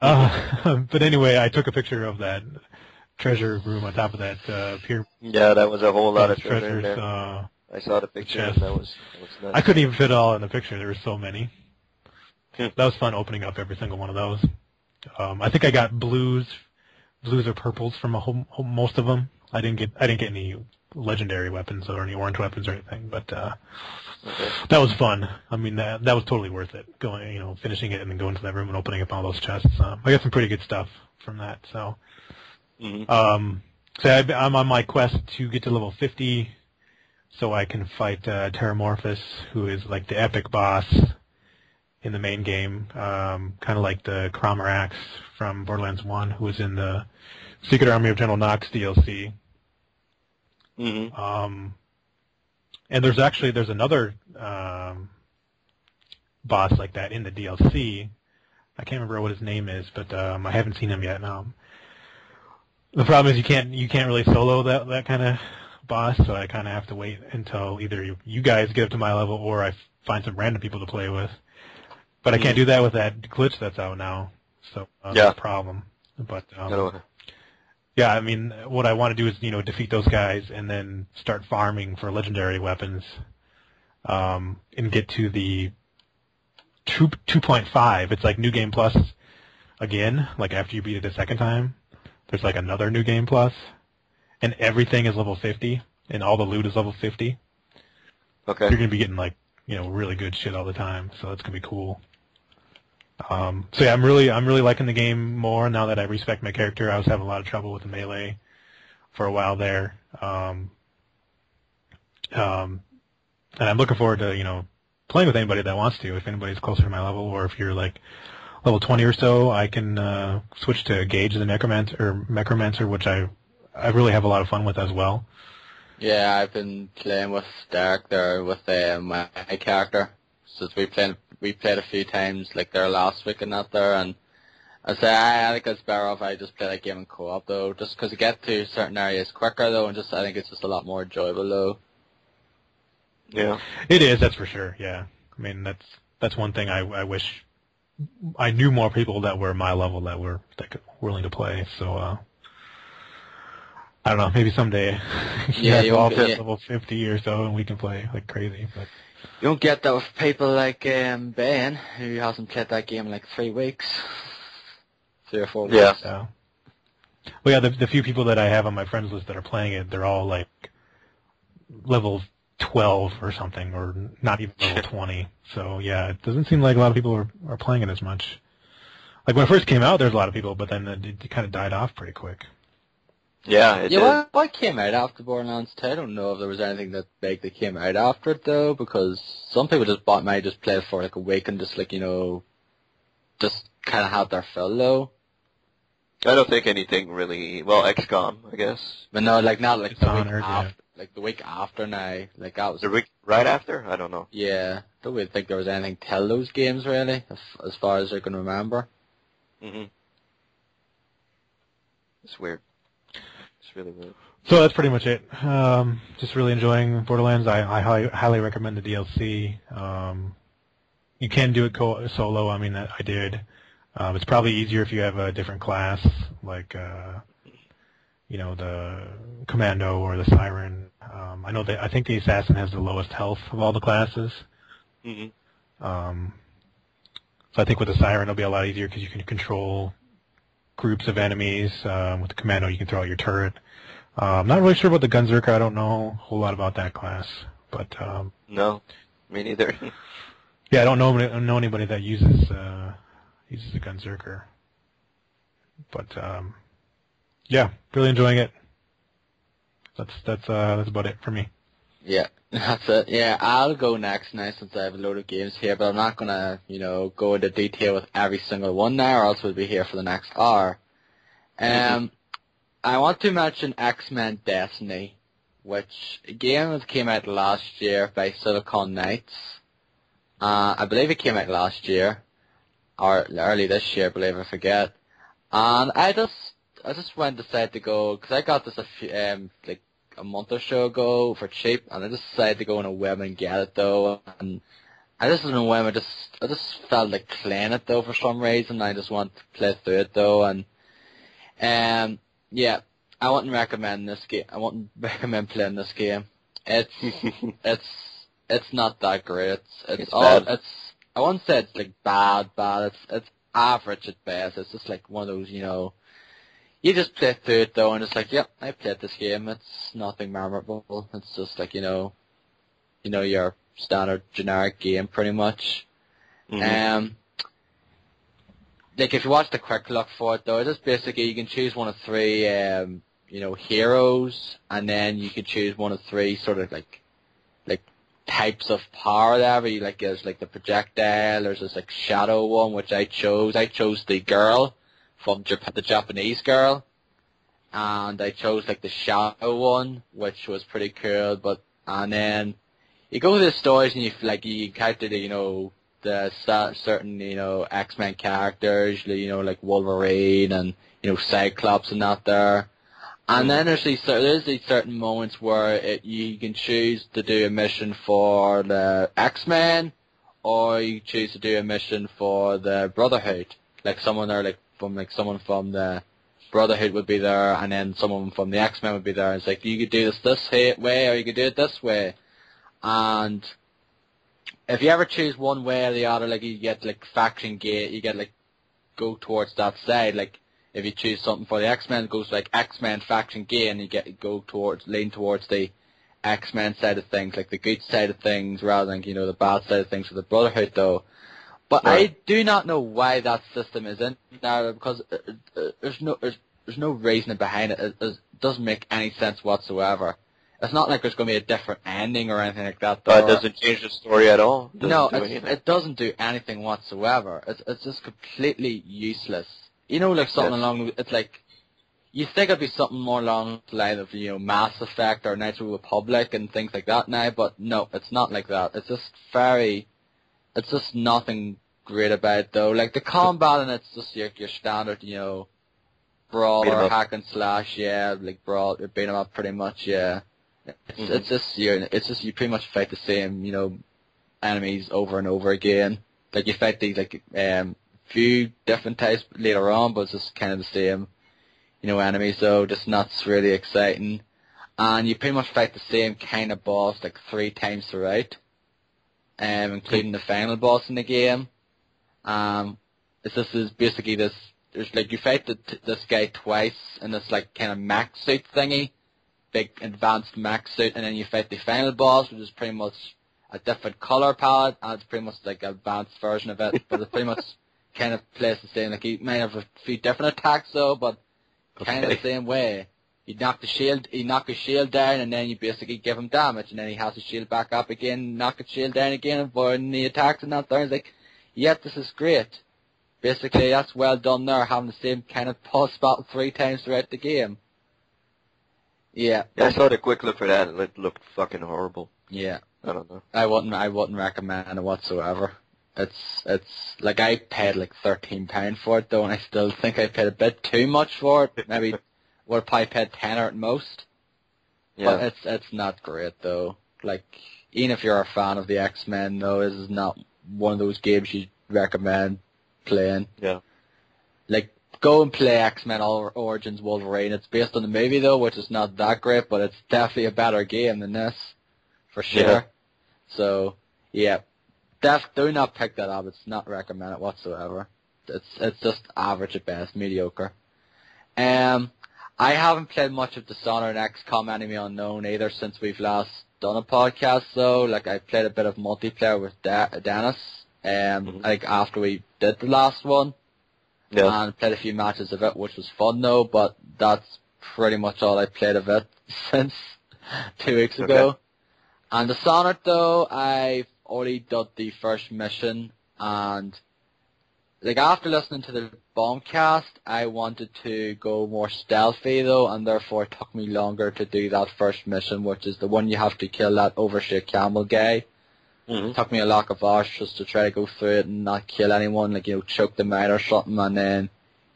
uh, but anyway, I took a picture of that treasure room on top of that uh, pyramid. Yeah, that was a whole lot of treasure in treasures. there. Uh, I saw the picture and that was that was. I couldn't even fit all in the picture. There were so many. Hmm. that was fun opening up every single one of those. Um, I think I got blues, blues or purples from a whole, whole, most of them. I didn't get I didn't get any legendary weapons or any orange weapons or anything, but uh, Okay. that was fun. I mean that that was totally worth it. Going you know finishing it and then going to that room and opening up all those chests. Um, I got some pretty good stuff from that. So Mhm. um, so I, I'm on my quest to get to level 50, so I can fight uh, Terramorphous, who is like the epic boss in the main game, um, kind of like the Crawmerax from Borderlands 1, who was in the Secret Army of General Knox DLC. Mhm. Um, and there's actually there's another um, boss like that in the DLC. I can't remember what his name is, but um, I haven't seen him yet. Now, the problem is you can't you can't really solo that that kind of boss, so I kind of have to wait until either you, you guys get up to my level or I find some random people to play with. But I can't do that with that glitch that's out now, so uh, Yeah. that's a problem. But um, yeah, I mean, what I want to do is, you know, defeat those guys and then start farming for legendary weapons, um, and get to the two two point five. It's like New Game Plus again. Like after you beat it a second time, there's like another New Game Plus, and everything is level fifty, and all the loot is level fifty. Okay. You're gonna be getting like, you know, really good shit all the time. So that's gonna be cool. Um, so yeah, I'm really I'm really liking the game more now that I respect my character. I was having a lot of trouble with the melee for a while there. Um, um, and I'm looking forward to you know playing with anybody that wants to. If anybody's closer to my level, or if you're like level 20 or so, I can uh, switch to Gaige the Necromancer, or Mechromancer, which I I really have a lot of fun with as well. Yeah, I've been playing with Derek there with uh, my, my character. Since we played we played a few times like there last week and that there, and I say I, I think it's better if I just play that game in co-op though, just 'cause you get to certain areas quicker though, and just I think it's just a lot more enjoyable though. Yeah. It is, that's for sure. Yeah, I mean that's that's one thing I I wish I knew more people that were my level that were like willing to play. So uh, I don't know, maybe someday Yeah, you all won't hit get- level fifty or so, and we can play like crazy. But You don't get that with people like um, Ben, who hasn't played that game in like three weeks, three or four weeks. Yeah. yeah, well, yeah, the the few people that I have on my friends list that are playing it, they're all like level 12 or something, or not even level 20. So yeah, it doesn't seem like a lot of people are, are playing it as much. Like when it first came out, there's a lot of people, but then it, it kind of died off pretty quick. Yeah, it yeah, did. what, what came out after Borderlands 2? I don't know if there was anything that big that came out after it though, because some people just bought might just play it for like a week and just like, you know, just kind of have their fill though. I don't think anything really. Well, XCOM, I guess. But no, like not like the Dishonored, week yeah. after, like the week after now, like that was, The week right after? I don't know. yeah, don't really think there was anything till those games really, as, as far as I can remember. hmm It's weird. It's really weird. So that's pretty much it. Um, just really enjoying Borderlands. I, I highly, highly recommend the DLC. Um, you can do it co- solo. I mean, I I did. Um, it's probably easier if you have a different class, like uh, you know the commando or the siren. Um, I know that I think the assassin has the lowest health of all the classes. Mm-hmm. Um, so I think with the siren it'll be a lot easier because you can control groups of enemies. Um, with the commando you can throw out your turret. Uh, I'm not really sure about the Gunzerker. I don't know a whole lot about that class, but um, No, me neither. yeah, I don't know I don't know anybody that uses uh, uses the Gunzerker. But um, yeah, really enjoying it. That's that's uh, that's about it for me. Yeah, that's it. Yeah, I'll go next now since I have a load of games here, but I'm not gonna, you know, go into detail with every single one now, or else we'll be here for the next hour. Um, I want to mention X-Men Destiny, which a game that came out last year by Silicon Knights. Uh, I believe it came out last year, or early this year, I believe I forget. And I just, I just went decided to go because I got this a few, um, like a month or so ago for cheap, and I just decided to go on a whim and get it though. And I just on a whim, I just, I just felt like playing it though for some reason. I just want to play through it though, and um, yeah, I wouldn't recommend this game. I wouldn't recommend playing this game. It's, it's, it's not that great. It's, it's, It's all, bad. it's. I wouldn't say it's like bad, bad. It's, it's average at best. It's just like one of those, you know. You just play through it though, and it's like, yep, I played this game. It's nothing memorable. It's just like you know, you know your standard generic game, pretty much. Mhm. Um, like if you watch the quick look for it though, it's just basically you can choose one of three, um, you know, heroes, and then you can choose one of three sort of like, like types of power. You like, there's like the projectile. There's this like shadow one, which I chose. I chose the girl from Jap- the Japanese girl, and I chose like the shadow one, which was pretty cool. But and then you go to the stores and you like you encounter the you know the certain you know X Men characters, you know like Wolverine and you know Cyclops and that there. And then there's these there's these certain moments where it, you can choose to do a mission for the X Men, or you choose to do a mission for the Brotherhood. Like someone there, like from like someone from the Brotherhood would be there, and then someone from the X Men would be there. It's like you could do this this way, or you could do it this way. And if you ever choose one way or the other, like you get like faction gate, you get like go towards that side. Like if you choose something for the X Men, it goes like X Men faction gate, and you get go towards lean towards the X Men side of things, like the good side of things, rather than you know the bad side of things for the Brotherhood, though. But I do not know why that system is in now because there's no there's, there's no reasoning behind it. It, it doesn't make any sense whatsoever. It's not like there's going to be a different ending or anything like that. But it doesn't change the story at all. Doesn't no, do it doesn't do anything whatsoever. It's it's just completely useless. You know, like something Yes. along. It's like you think it'd be something more along the line of you know Mass Effect or Knights of the Republic and things like that now, but no, it's not like that. It's just very. It's just nothing great about it though. Like the combat and it's just your your standard, you know, brawler, hack and slash, yeah, like brawl, beat 'em up pretty much, yeah. It's, Mhm. it's just you it's just you pretty much fight the same, you know, enemies over and over again. Like you fight these like um few different types later on, but it's just kind of the same, you know, enemies. So just not really exciting. And you pretty much fight the same kind of boss like three times throughout, um, including the final boss in the game. Um, it's this is basically this. There's like you fight the, this guy twice in this like kind of mech suit thingy, big advanced mech suit, and then you fight the final boss, which is pretty much a different color palette, and it's pretty much like an advanced version of it, but it pretty much kind of plays the same. Like he might have a few different attacks though, but kind of the same way. You knock the shield, you knock his shield down, and then you basically give him damage, and then he has his shield back up again, knock his shield down again, avoiding the attacks and that there. It's like, yeah, this is great. Basically, that's well done there, having the same kind of pulse battle three times throughout the game. Yeah. Yeah, I saw the quick look for that, and it looked fucking horrible. Yeah. I don't know. I wouldn't, I wouldn't recommend it whatsoever. It's, it's, like I paid like thirteen pound for it though, and I still think I paid a bit too much for it. Maybe would have probably paid tenner at most. Yeah. But it's it's not great though. Like even if you're a fan of the X Men though, this is not one of those games you recommend playing. Yeah. Like go and play X Men Origins Wolverine. It's based on the movie though, which is not that great, but it's definitely a better game than this. For sure. Yeah. So yeah. Def do not pick that up. It's not recommended whatsoever. It's it's just average at best, mediocre. Um I haven't played much of Dishonored and XCOM Enemy Unknown either since we've last done a podcast though. Like I played a bit of multiplayer with da- Denis, um, Mhm. like after we did the last one, Yeah. and played a few matches of it, which was fun though. But that's pretty much all I played of it since two weeks ago. Okay. And Dishonored though, I've already done the first mission, and like after listening to the bombcast, I wanted to go more stealthy though, and therefore it took me longer to do that first mission, which is the one you have to kill that Overseer Campbell guy. Mhm. It took me a lot of hours just to try to go through it and not kill anyone, like you know, choke them out or something, and then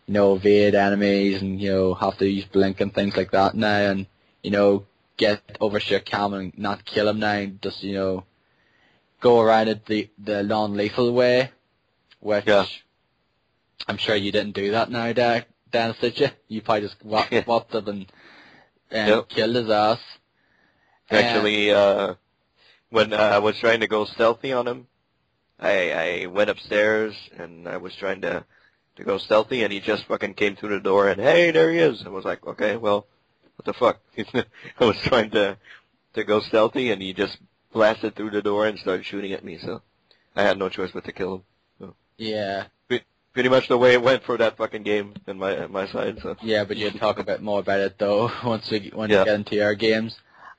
you know evade enemies and you know have to use blink and things like that now, and you know get Overseer Campbell and not kill him now, and just you know go around it the the non-lethal way, which Yeah. I'm sure you didn't do that now, Dan, Denis, did you? You probably just whopped it and, Yep. killed his ass. Actually, uh, when uh, I was trying to go stealthy on him, I I went upstairs and I was trying to to go stealthy, and he just fucking came through the door and hey, there he is. I was like, okay, well, what the fuck? I was trying to to go stealthy, and he just blasted through the door and started shooting at me. So I had no choice but to kill him. yeah, Pretty much the way it went for that fucking game in my my side. So yeah, but you'll talk a bit more about it though once we when Yeah. we get into our games.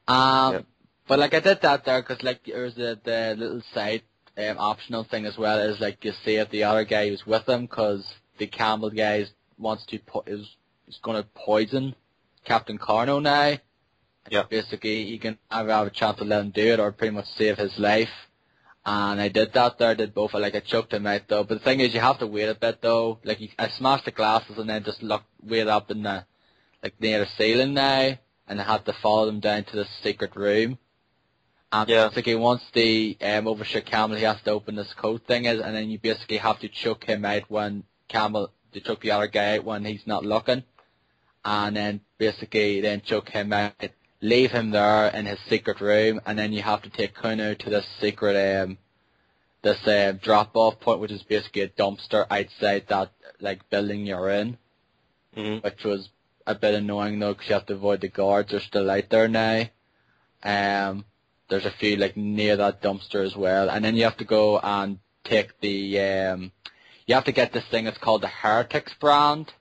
Um, Yeah. but like I did that there because like there's the the little side um, optional thing as well is like you see if the other guy who's with him because the Campbell guy is, wants to po- is is going to poison Captain Curnow now. Yeah. Basically, you can either have a chance to let him do it or pretty much save his life. And I did that there, did both. I Like I choked him out though. But the thing is, you have to wait a bit though. Like you, I smashed the glasses and then just look wait up in the like near the ceiling now, and I had to follow them down to the secret room. And Yeah. basically, once the um, Overseer Campbell, he has to open this code thing, is, and then you basically have to choke him out when Campbell, to choke the other guy out when he's not looking, and then basically then choke him out, leave him there in his secret room, and then you have to take Curnow to this secret um, this uh, drop off point, which is basically a dumpster outside that like building you're in Mhm. which was a bit annoying though because you have to avoid the guards. They're still out there now. Um, there's a few like near that dumpster as well, and then you have to go and take the um, you have to get this thing. It's called the Heretics brand.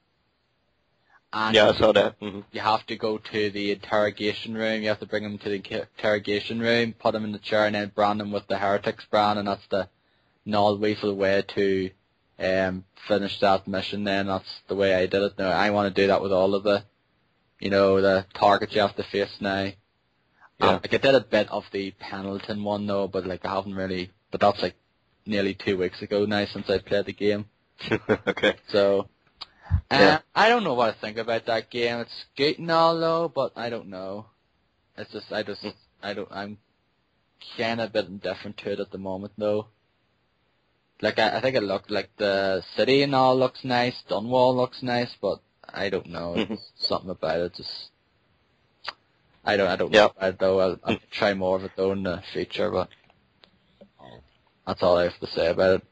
And yeah, I saw that. hmm you have to go to the interrogation room. You have to bring them to the interrogation room, put them in the chair, and then brand them with the heretics brand, and that's the non-lethal way to um, finish that mission. Then that's the way I did it. Now I want to do that with all of the, you know, the targets you have to face now. Yeah. Um, like I did a bit of the Pendleton one though, but like I haven't really. But that's like nearly two weeks ago now since I played the game. okay. So, Yeah. I don't know what to think about that game. It's good and all though, but I don't know. It's just, I just, I don't, I'm kind of a bit indifferent to it at the moment though. Like, I, I think it looked like the city and all looks nice, Dunwall looks nice, but I don't know. Mhm. It's something about it just, I don't, I don't Yeah. know about it though. I'll, I'll try more of it though in the future, but that's all I have to say about it.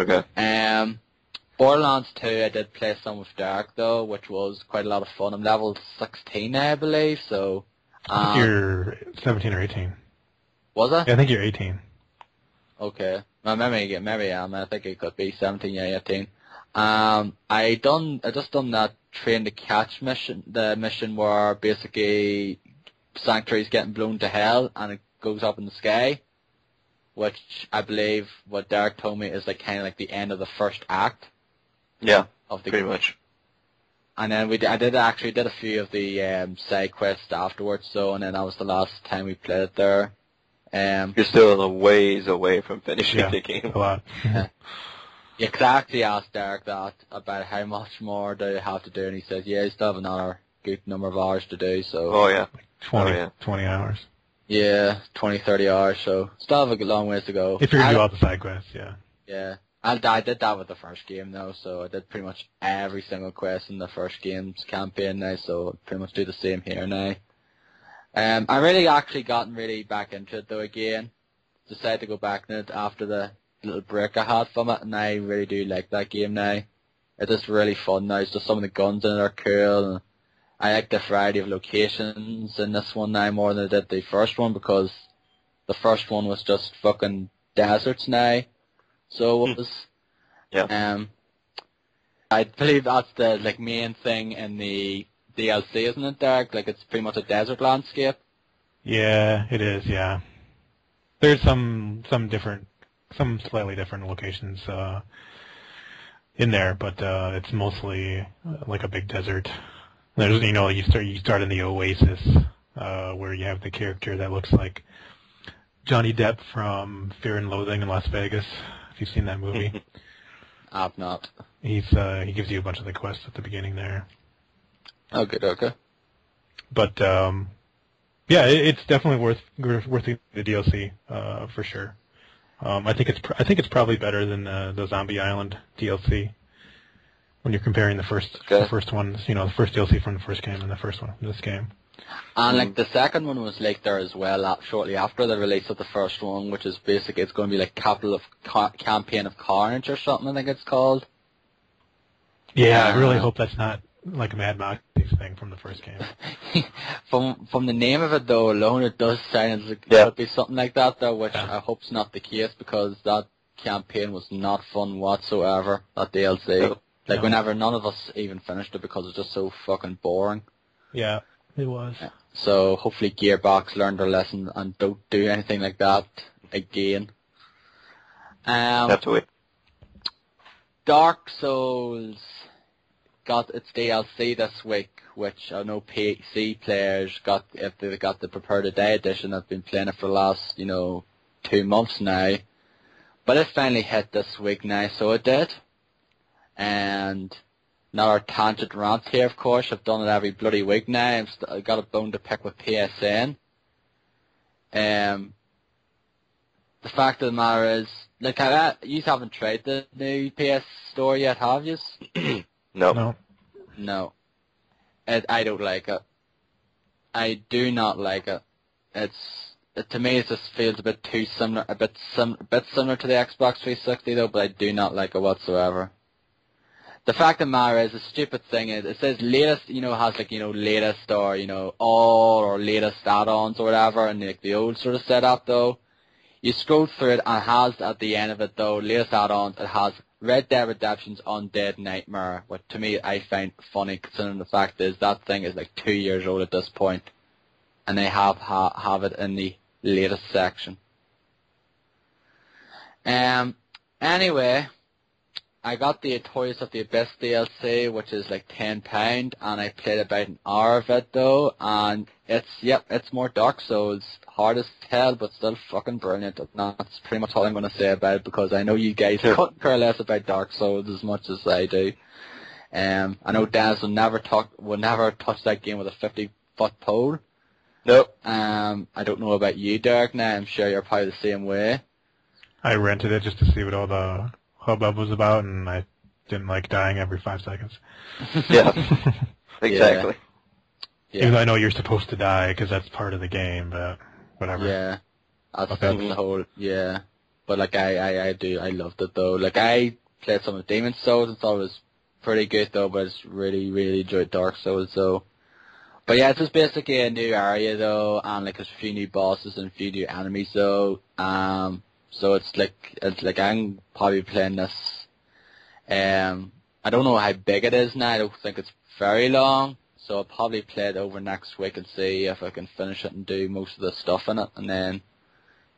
Okay. Um, Borderlands 2, I did play some with Derek though, which was quite a lot of fun. I'm level 16 now, I believe, so I think Um, you're 17 or 18. was I? Yeah, I think you're 18. Okay. Well, maybe maybe I am. I think it could be seventeen, or eighteen. Um, I done I just done that train to catch mission, the mission where basically Sanctuary's getting blown to hell and it goes up in the sky, which I believe what Derek told me is like kind of like the end of the first act Yeah, of the pretty much. And then we did, I did actually did a few of the um, side quests afterwards, so and then that was the last time we played it there. Um, You're still a ways away from finishing Yeah, the game. a lot. Yeah, 'cause I actually asked Derek that about how much more do you have to do, and he says, yeah, you still have another good number of hours to do, so Oh yeah. 20, Oh, yeah. 20 hours. yeah, 20, 30 hours, so still have a long ways to go. If you're gonna do all the side quests, yeah. Yeah. I, I did that with the first game though, so I did pretty much every single quest in the first game's campaign now, so pretty much do the same here now. Um, I really actually gotten really back into it though again. Decided to go back in it after the little break I had from it, and I really do like that game now. It is really fun now. It's just some of the guns in it are cool, and I like the variety of locations in this one now more than I did the first one because the first one was just fucking deserts now. So it was Yeah. um I believe that's the like main thing in the DLC, isn't it, Derek? Like it's pretty much a desert landscape. Yeah, it is, yeah. There's some some different some slightly different locations uh in there, but uh it's mostly uh, like a big desert. There's you know, you start you start in the oasis, uh where you have the character that looks like Johnny Depp from Fear and Loathing in Las Vegas. If you've seen that movie. I've not. He's uh he gives you a bunch of the quests at the beginning there. Okay, okay. But um, yeah, it, it's definitely worth worth the DLC uh, for sure. Um, I think it's pr- I think it's probably better than uh, the Zombie Island DLC when you're comparing the first Okay. the first ones, you know, the first DLC from the first game and the first one from this game. And like the second one was like there as well uh, shortly after the release of the first one, which is basically it's going to be like Capital of Ca- Campaign of Carnage or something. I think it's called. Yeah, I really Uh, hope that's not like a Mad Max thing from the first game. from from the name of it though alone, it does sound like it Yeah. could be something like that though, which Yeah. I hope's not the case because that campaign was not fun whatsoever. That DLC, No. like No. whenever none of us even finished it because it's just so fucking boring. Yeah, it was. So hopefully Gearbox learned their lesson and don't do anything like that again. Um, Have to wait. Dark Souls got its DLC this week, which I know PC players got if they got the Prepare to Die edition. I've been playing it for the last you know two months now, but it finally hit this week now, so it did. And another tangent rant here, of course. I've done it every bloody week now. I've, st- I got a bone to pick with PSN. Um, the fact of the matter is, like, I, you haven't tried the new PS Store yet, have you? No. No, No. It, I don't like it. I do not like it. It's it, to me it just feels a bit too similar, a bit sim, a bit similar to the Xbox 360 though, but I do not like it whatsoever. The fact of the matter is, the stupid thing is, it says latest, you know, has like, you know, latest or, you know, all or latest add-ons or whatever, and like the old sort of setup though. You scroll through it and has at the end of it though, latest add-ons, it has Red Dead Redemption's Undead Nightmare, which to me I find funny considering the fact is that thing is like two years old at this point, and they have ha- have it in the latest section. Um. Anyway, I got the Artorias of the Abyss DLC, which is like ten pound, and I played about an hour of it though, and it's yep, it's more Dark Souls, hard as hell, but still fucking brilliant. And That's pretty much all I'm gonna say about it because I know you guys Sure. couldn't care less about Dark Souls as much as I do. Um, I know Denis will never talk, will never touch that game with a fifty foot pole. Nope. Um, I don't know about you, Derek. Now I'm sure you're probably the same way. I rented it just to see what all the hubbub was about, and I didn't like dying every five seconds. Yeah. exactly. Even though I know you're supposed to die because that's part of the game, but whatever. Yeah. That's, Okay. that's the whole, yeah. But like I, I, I do, I loved it though. Like I played some of Demon's Souls and thought it was pretty good though, but it's really, really enjoyed Dark Souls so. But yeah, it's just basically a new area though, and like there's a few new bosses and a few new enemies though. Um, so it's like it's like I'm probably playing this. Um, I don't know how big it is now. I don't think it's very long, so I'll probably play it over next week and see if I can finish it and do most of the stuff in it, and then,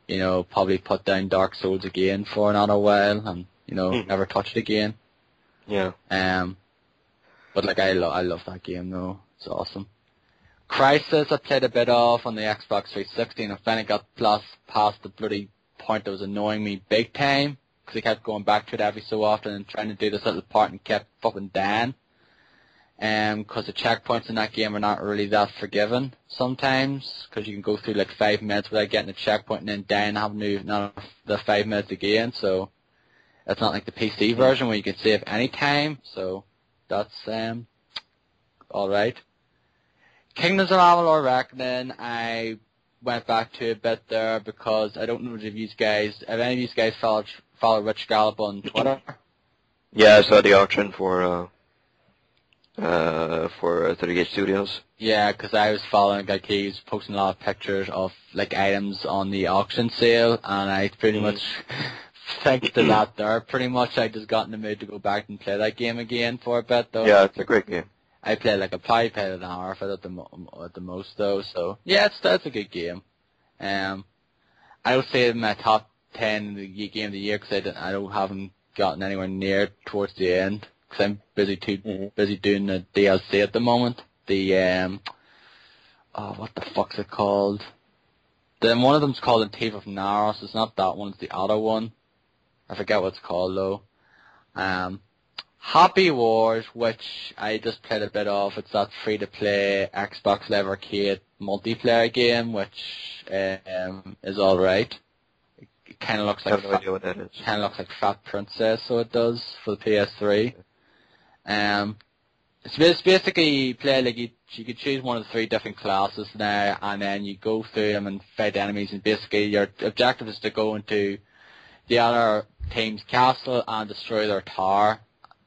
you know, probably put down Dark Souls again for another while, and you know, Mhm. never touch it again. Yeah. Um, but like I love, I love that game though. It's awesome. Crysis, I played a bit of on the Xbox 360, and I finally got plus past the bloody point that was annoying me big time because I kept going back to it every so often and trying to do this little part and kept fucking dying. Um, because the checkpoints in that game are not really that forgiving sometimes, because you can go through like five minutes without getting a checkpoint and then dying and having to do another the five minutes again. So it's not like the PC version where you can save any time. So that's um all right. Kingdoms of Amalur Reckoning, I went back to a bit there because I don't know if you guys, if any of you guys follow follow Rich Gallup on Twitter. Yeah, I saw the auction for uh uh for uh, 38 Studios. Yeah, 'cause I was following like he was posting a lot of pictures of like items on the auction sale, and I pretty Mhm. much thanks to that there, pretty much I just got in the mood to go back and play that game again for a bit though. Yeah, it's a great game. I play like a probably played an hour of it at the mo- at the most though. So yeah, it's that's a good game. Um, I would say in my top ten the game of the year because I don't I don't haven't gotten anywhere near towards the end because I'm busy too Mhm. busy doing the DLC at the moment. The um, oh what the fuck's it called? Then one of them's called Antiva of Naros. It's not that one. It's the other one. I forget what it's called though. Um, Happy Wars, which I just played a bit of. It's that free-to-play Xbox Live Arcade multiplayer game, which um, is all right. It, kind of looks like no idea what that is. kind of looks like Fat Princess, so it does for the PS3. Um, it's, it's basically you play like you, you could choose one of the three different classes now, and then you go through them and fight enemies. And basically, your objective is to go into the other team's castle and destroy their tower.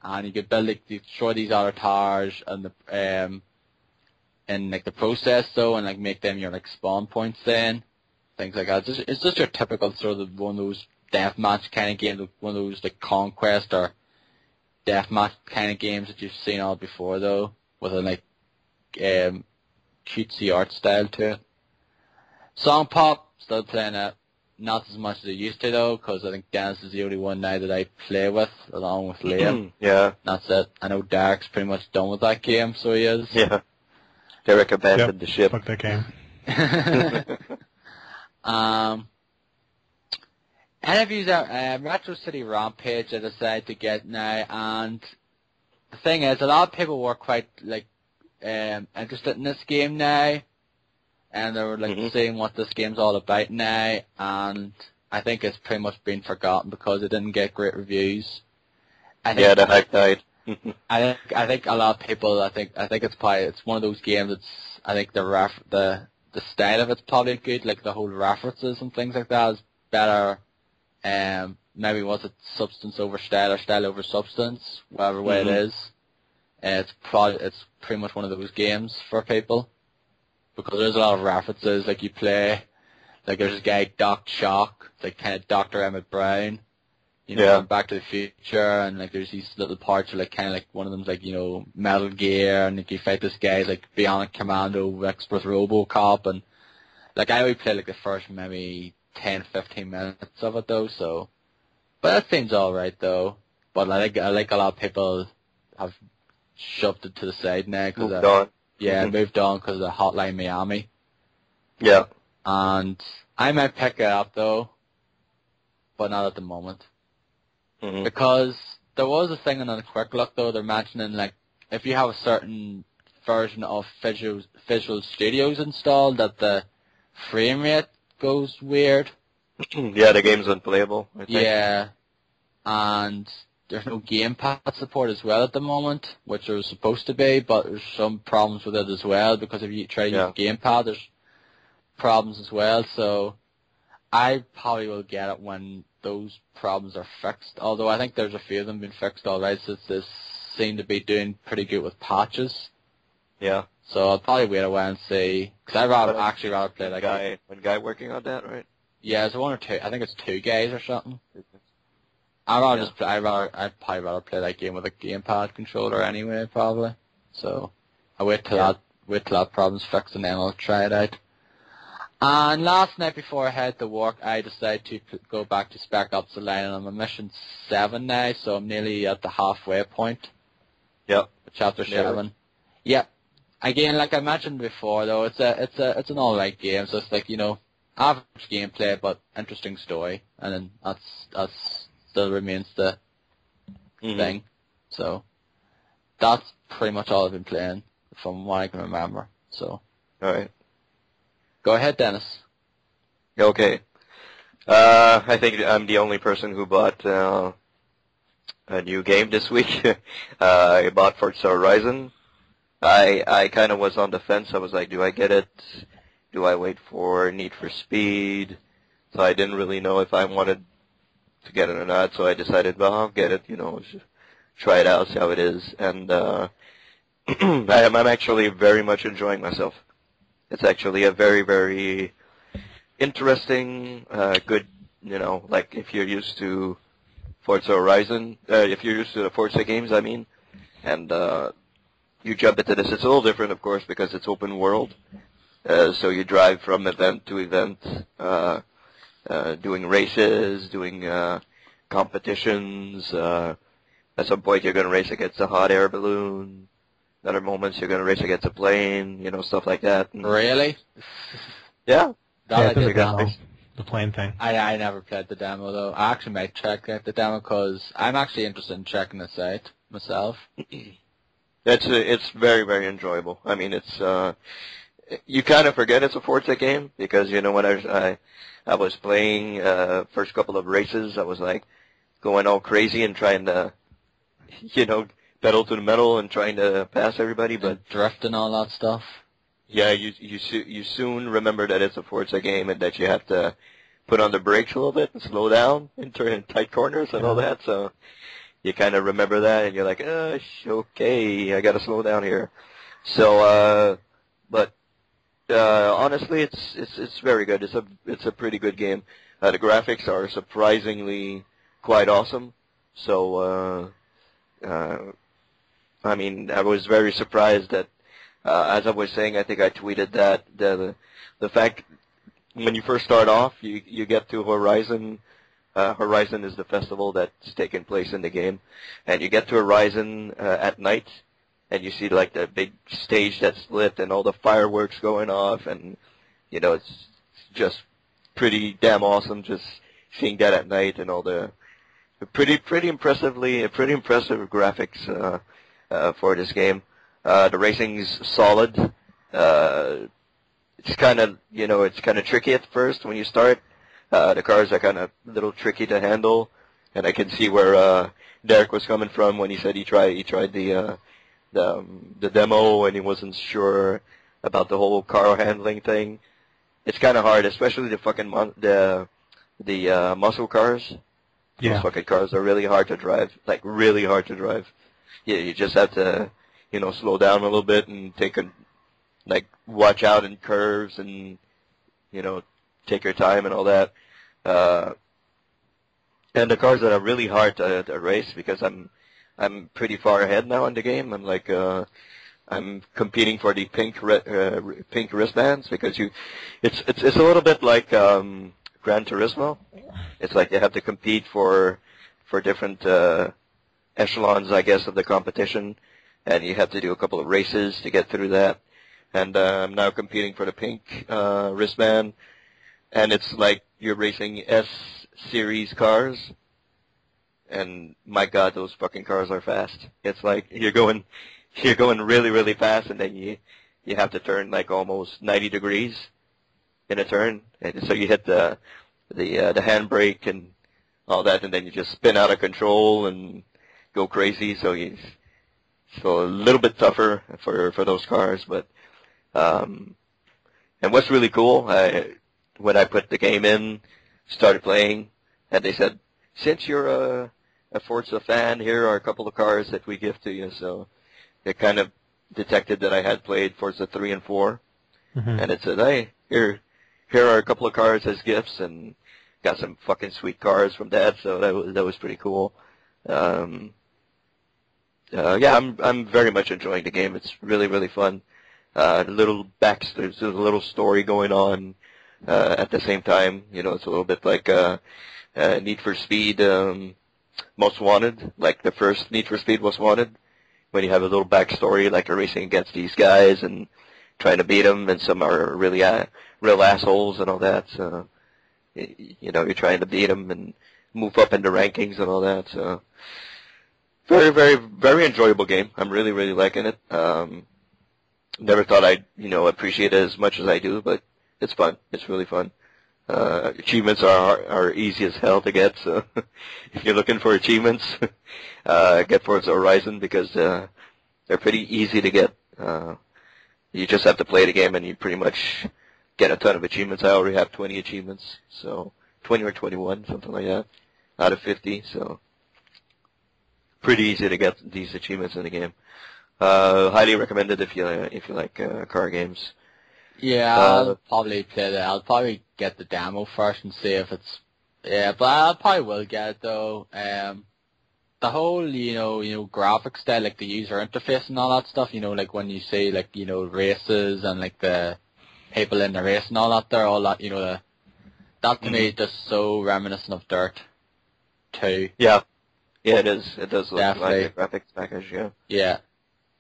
And you could build like destroy these towers and the um in like the process though, and like make them your like spawn points then things like that. It's just, it's just your typical sort of one of those deathmatch kind of games, one of those like conquest or deathmatch kind of games that you've seen all before though, with a like um, cutesy art style to it. Song pop, still playing it. Not as much as I used to though, because I think Dennis is the only one now that I play with, along with Liam. yeah, That's it. I know Derek's pretty much done with that game, so he is. yeah. Derek abandoned the ship. Fuck that game. um, any of you that uh, Retro City Rampage I decided to get now, and the thing is, a lot of people were quite like um, interested in this game now, and they were like Mhm. seeing what this game's all about now, and I think it's pretty much been forgotten because it didn't get great reviews. I think yeah, the hype died. I think I think a lot of people I think I think it's probably it's one of those games that's I think the ref the the style of it's probably good, like the whole references and things like that is better. Um, maybe was it substance over style or style over substance, whatever way Mhm. it is. Uh, it's probably it's pretty much one of those games for people because there's a lot of references. Like you play, like there's this guy Doc Choc, it's like kind of Doctor Emmett Brown you know, Yeah. Back to the Future, and like there's these little parts where like kind of like one of them's like you know Metal Gear, and like you fight this guy like Bionic Commando with RoboCop, and like I only played like the first maybe 10, 15 minutes of it though, so but that seems all right though. But I think I like a lot of people have shoved it to the side now because. Yeah, Mhm. moved on because of the Hotline Miami, Yeah. and I might pick it up though, but not at the moment. hmm Because there was a thing in on a quick look though, they're mentioning like if you have a certain version of Visual Visual Studios installed that the frame rate goes weird. yeah, the game's unplayable. Yeah. And there's no gamepad support as well at the moment, which there was supposed to be, but there's some problems with it as well because if you try to Yeah. use gamepad there's problems as well, so I probably will get it when those problems are fixed. Although I think there's a few of them been fixed already since they seem to be doing pretty good with patches. Yeah. So I'll probably wait a while and see. Because I'd rather, actually rather play like guy, one guy working on that, right? Yeah, it's one or two. I think it's two guys or something. Mm-hmm. I'd rather Yeah. just I'd rather, I'd probably rather play that game with a gamepad controller anyway, probably. So, I'll wait till Yeah. that, wait till that problem's fixed and then I'll try it out. And last night before I head to work, I decided to p- go back to Spec Ops The Line and I'm on mission 7 now, so I'm nearly at the halfway point. Yep. Chapter Nearly. 7. Yep. Again, like I mentioned before though, it's a, it's a, it's an alright game, so it's like, you know, average gameplay but interesting story, and then that's, that's still remains the Mhm. thing. So, that's pretty much all I've been playing from what I can remember. So, All right. go ahead Dennis. Okay. Uh, I think I'm the only person who bought uh, a new game this week. uh, I bought Forza Horizon. I I kind of was on the fence. I was like, do I get it? Do I wait for Need for Speed? So I didn't really know if I wanted to get it or not. So I decided, well, I'll get it. You know, try it out, see how it is. And uh, I am I'm actually very much enjoying myself. It's actually a very very interesting, uh, good, you know, like if you're used to Forza Horizon, uh, if you're used to the Forza games, I mean, and uh, you jump into this, it's a little different, of course, because it's open world. Uh, so you drive from event to event, uh, doing races, doing uh, competitions. Uh, at some point, you're going to race against a hot air balloon. Other moments, you're going to race against a plane. You know, stuff like that. And, Really? yeah, That yeah, I the, did got know. demo, the plane thing. I I never played the demo though. I actually might check out the demo because I'm actually interested in checking this out myself. It's uh, it's very very enjoyable. I mean, it's uh, you kind of forget it's a Forza game because you know when I was, I I was playing uh, first couple of races, I was like going all crazy and trying to, you know, pedal to the metal and trying to pass everybody. But and drift and all that stuff. yeah, you you you soon remember that it's a Forza game and that you have to put on the brakes a little bit and slow down and turn in tight corners and all that. So you kind of remember that and you're like, sh- okay, I got to slow down here. So, uh, but uh, honestly, it's it's it's very good. It's a it's a pretty good game. Uh, the graphics are surprisingly quite awesome. So, uh, uh, I mean, I was very surprised that, uh, as I was saying, I think I tweeted that the the fact when you first start off, you you get to Horizon. Uh, Horizon is the festival that's taking place in the game, and you get to Horizon uh, at night, and you see like the big stage that's lit and all the fireworks going off, and you know it's just pretty damn awesome just seeing that at night and all the pretty pretty impressively pretty impressive graphics uh, uh, for this game. Uh, the racing's solid. Uh, it's kind of you know it's kind of tricky at first when you start. Uh, the cars are kind of a little tricky to handle, and I can see where uh, Derek was coming from when he said he tried he tried the uh, the um, the demo and he wasn't sure about the whole car handling thing. It's kind of hard, especially the fucking mon- the the uh, muscle cars. Yeah. Those fucking cars are really hard to drive, like really hard to drive. Yeah, you just have to, you know, slow down a little bit and take a, like, watch out in curves and, you know, take your time and all that. Uh, and the cars that are really hard to, to race because I'm, I'm pretty far ahead now in the game. I'm like, uh, I'm competing for the pink uh, pink wristbands because you, it's it's it's a little bit like um, Gran Turismo. It's like you have to compete for for different uh, echelons, I guess, of the competition, and you have to do a couple of races to get through that. And uh, I'm now competing for the pink uh, wristband, and it's like you're racing S series cars. And my God, those fucking cars are fast. It's like you're going, you're going really, really fast, and then you you have to turn like almost 90 degrees in a turn, and so you hit the the uh, the handbrake and all that, and then you just spin out of control and go crazy. So you so a little bit tougher for for those cars, but um, and what's really cool, I, when I put the game in, started playing, and they said, since you're a a Forza fan, here are a couple of cars that we give to you. So it kind of detected that I had played Forza 3 and 4, Mhm. and it said, "Hey, here, here are a couple of cars as gifts," and got some fucking sweet cars from Dad. So that was that was pretty cool. Um, uh, yeah, I'm I'm very much enjoying the game. It's really really fun. Uh, a little back, there's a little story going on uh, at the same time. You know, it's a little bit like uh, uh, Need for Speed um, Most Wanted, like the first Need for Speed Most Wanted, when you have a little backstory, like you're racing against these guys and trying to beat them, and some are really uh, real assholes and all that. So, you know, you're trying to beat them and move up in the rankings and all that. So, very, very, very enjoyable game. I'm really, really liking it. Um, never thought I'd, you know, appreciate it as much as I do, but it's fun. It's really fun. Uh, achievements are are easy as hell to get. So if you're looking for achievements, uh, get Forza Horizon because uh, they're pretty easy to get. Uh, you just have to play the game and you pretty much get a ton of achievements. I already have 20 achievements, so 20 or 21, something like that, out of 50. So pretty easy to get these achievements in the game. Uh, highly recommended if you if you like uh, car games. Yeah, Uh, I'll probably play that. I'll probably get the demo first and see if it's. Yeah, but I probably will get it though. Um, the whole you know you know graphic style, like the user interface and all that stuff. You know, like when you see like you know races and like the people in the race and all that. They're all that you know the. That to me is just so reminiscent of Dirt, too. Yeah, yeah, it is. It does look Definitely. like a graphics package. Yeah. Yeah,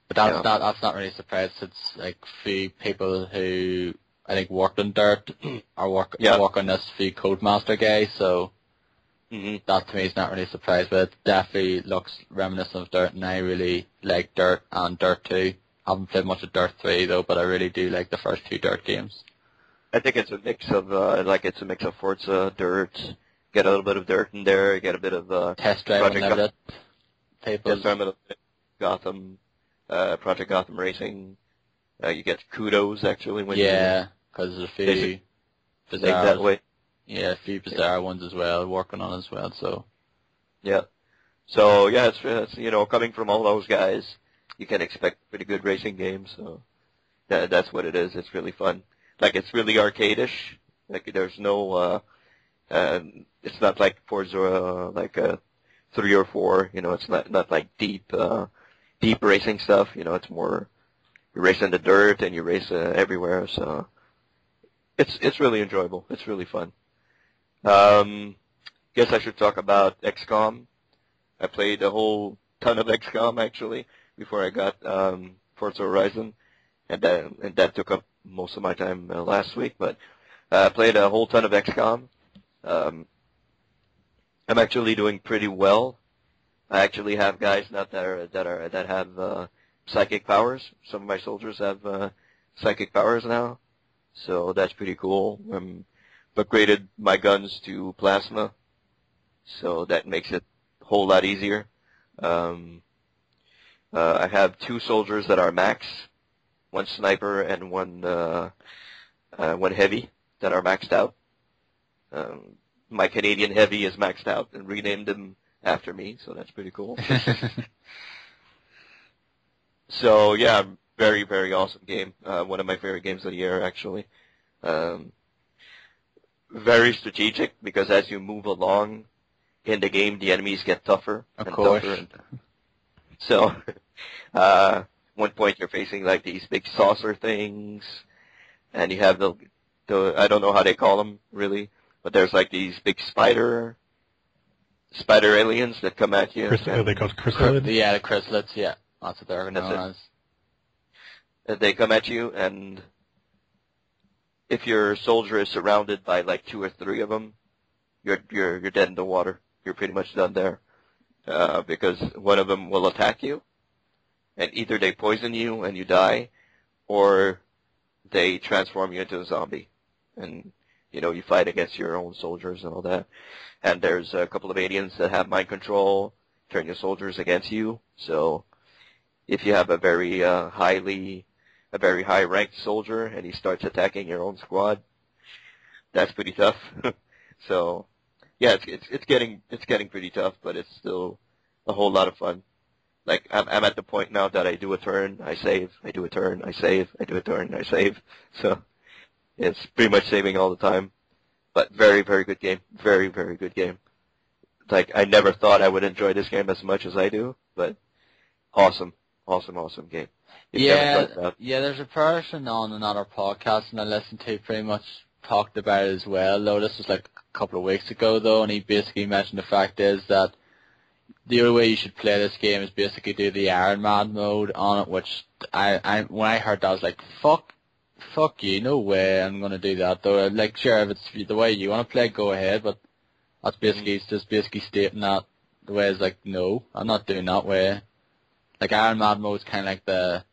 but that's Yeah. not that's not really a surprise. It's like few people who I think worked on Dirt are work Yeah. work on this few Codemaster guys. So hmm that to me is not really a surprise, but it definitely looks reminiscent of Dirt, and I really like Dirt and Dirt Two. I haven't played much of Dirt Three though, but I really do like the first two Dirt games. I think it's a mix of uh, like it's a mix of Forza, Dirt, get a little bit of Dirt in there, get a bit of uh, Test Drive Project. People, Yes, I'm Gotham, uh, Project Gotham Racing. Uh, you get kudos actually when yeah, because there's a few bizarre, that way. yeah, a few bizarre ones as well working on as well. So Yeah. So yeah, it's, it's you know coming from all those guys, you can expect pretty good racing games. So that, that's what it is. It's really fun. Like it's really arcadish. Like there's no, uh, uh, it's not like Forza uh, like a three or four. You know, it's not not like deep, uh, deep racing stuff. You know, it's more you race in the dirt and you race uh, everywhere. So it's it's really enjoyable. It's really fun. Um, guess I should talk about XCOM. I played a whole ton of XCOM actually before I got um, Forza Horizon, and that and that took up most of my time uh, last week. But uh, I played a whole ton of XCOM. Um, I'm actually doing pretty well. I actually have guys that are that are that have uh, psychic powers. Some of my soldiers have uh, psychic powers now, so that's pretty cool. Um, upgraded my guns to plasma, so that makes it a whole lot easier. Um, uh, I have two soldiers that are max, one sniper and one uh, uh, one heavy that are maxed out. Um, my Canadian heavy is maxed out and renamed him after me, so that's pretty cool. so yeah, very very awesome game. Uh, one of my favorite games of the year actually. Um, very strategic because as you move along in the game, the enemies get tougher Of and course. tougher. And, so, uh, one point you're facing like these big saucer things, and you have the, the I don't know how they call them really, but there's like these big spider, spider aliens that come at you. Chris, are and- they called Chryssalids? yeah, the Chryssalids. Yeah, that's what they're known as. that they come at you, and if your soldier is surrounded by like two or three of them, you're you're you're dead in the water. You're pretty much done there, uh, because one of them will attack you, and either they poison you and you die, or they transform you into a zombie, and you know you fight against your own soldiers and all that. And there's a couple of aliens that have mind control, turn your soldiers against you. So if you have a very uh, highly a very high ranked soldier and he starts attacking your own squad, that's pretty tough. so yeah, it's, it's it's getting it's getting pretty tough, but it's still a whole lot of fun. like I'm, I'm at the point now that I do a turn, I save, I do a turn, I save, I do a turn, I save. So it's pretty much saving all the time. But very, very good game. Very, very good game. Like I never thought I would enjoy this game as much as I do, but awesome, awesome, awesome game. If Yeah, tried it out- yeah. There's a person on another podcast and I listened to pretty much talked about it as well. Though this was like a couple of weeks ago though, and he basically mentioned the fact is that the only way you should play this game is basically do the Iron Man mode on it. Which I, I when I heard that I was like, fuck, fuck you, no way, I'm gonna do that though. Like sure, if it's the way you want to play, go ahead, but that's basically it's just basically stating that the way is like, no, I'm not doing that way. Like Iron Man mode's kind of like the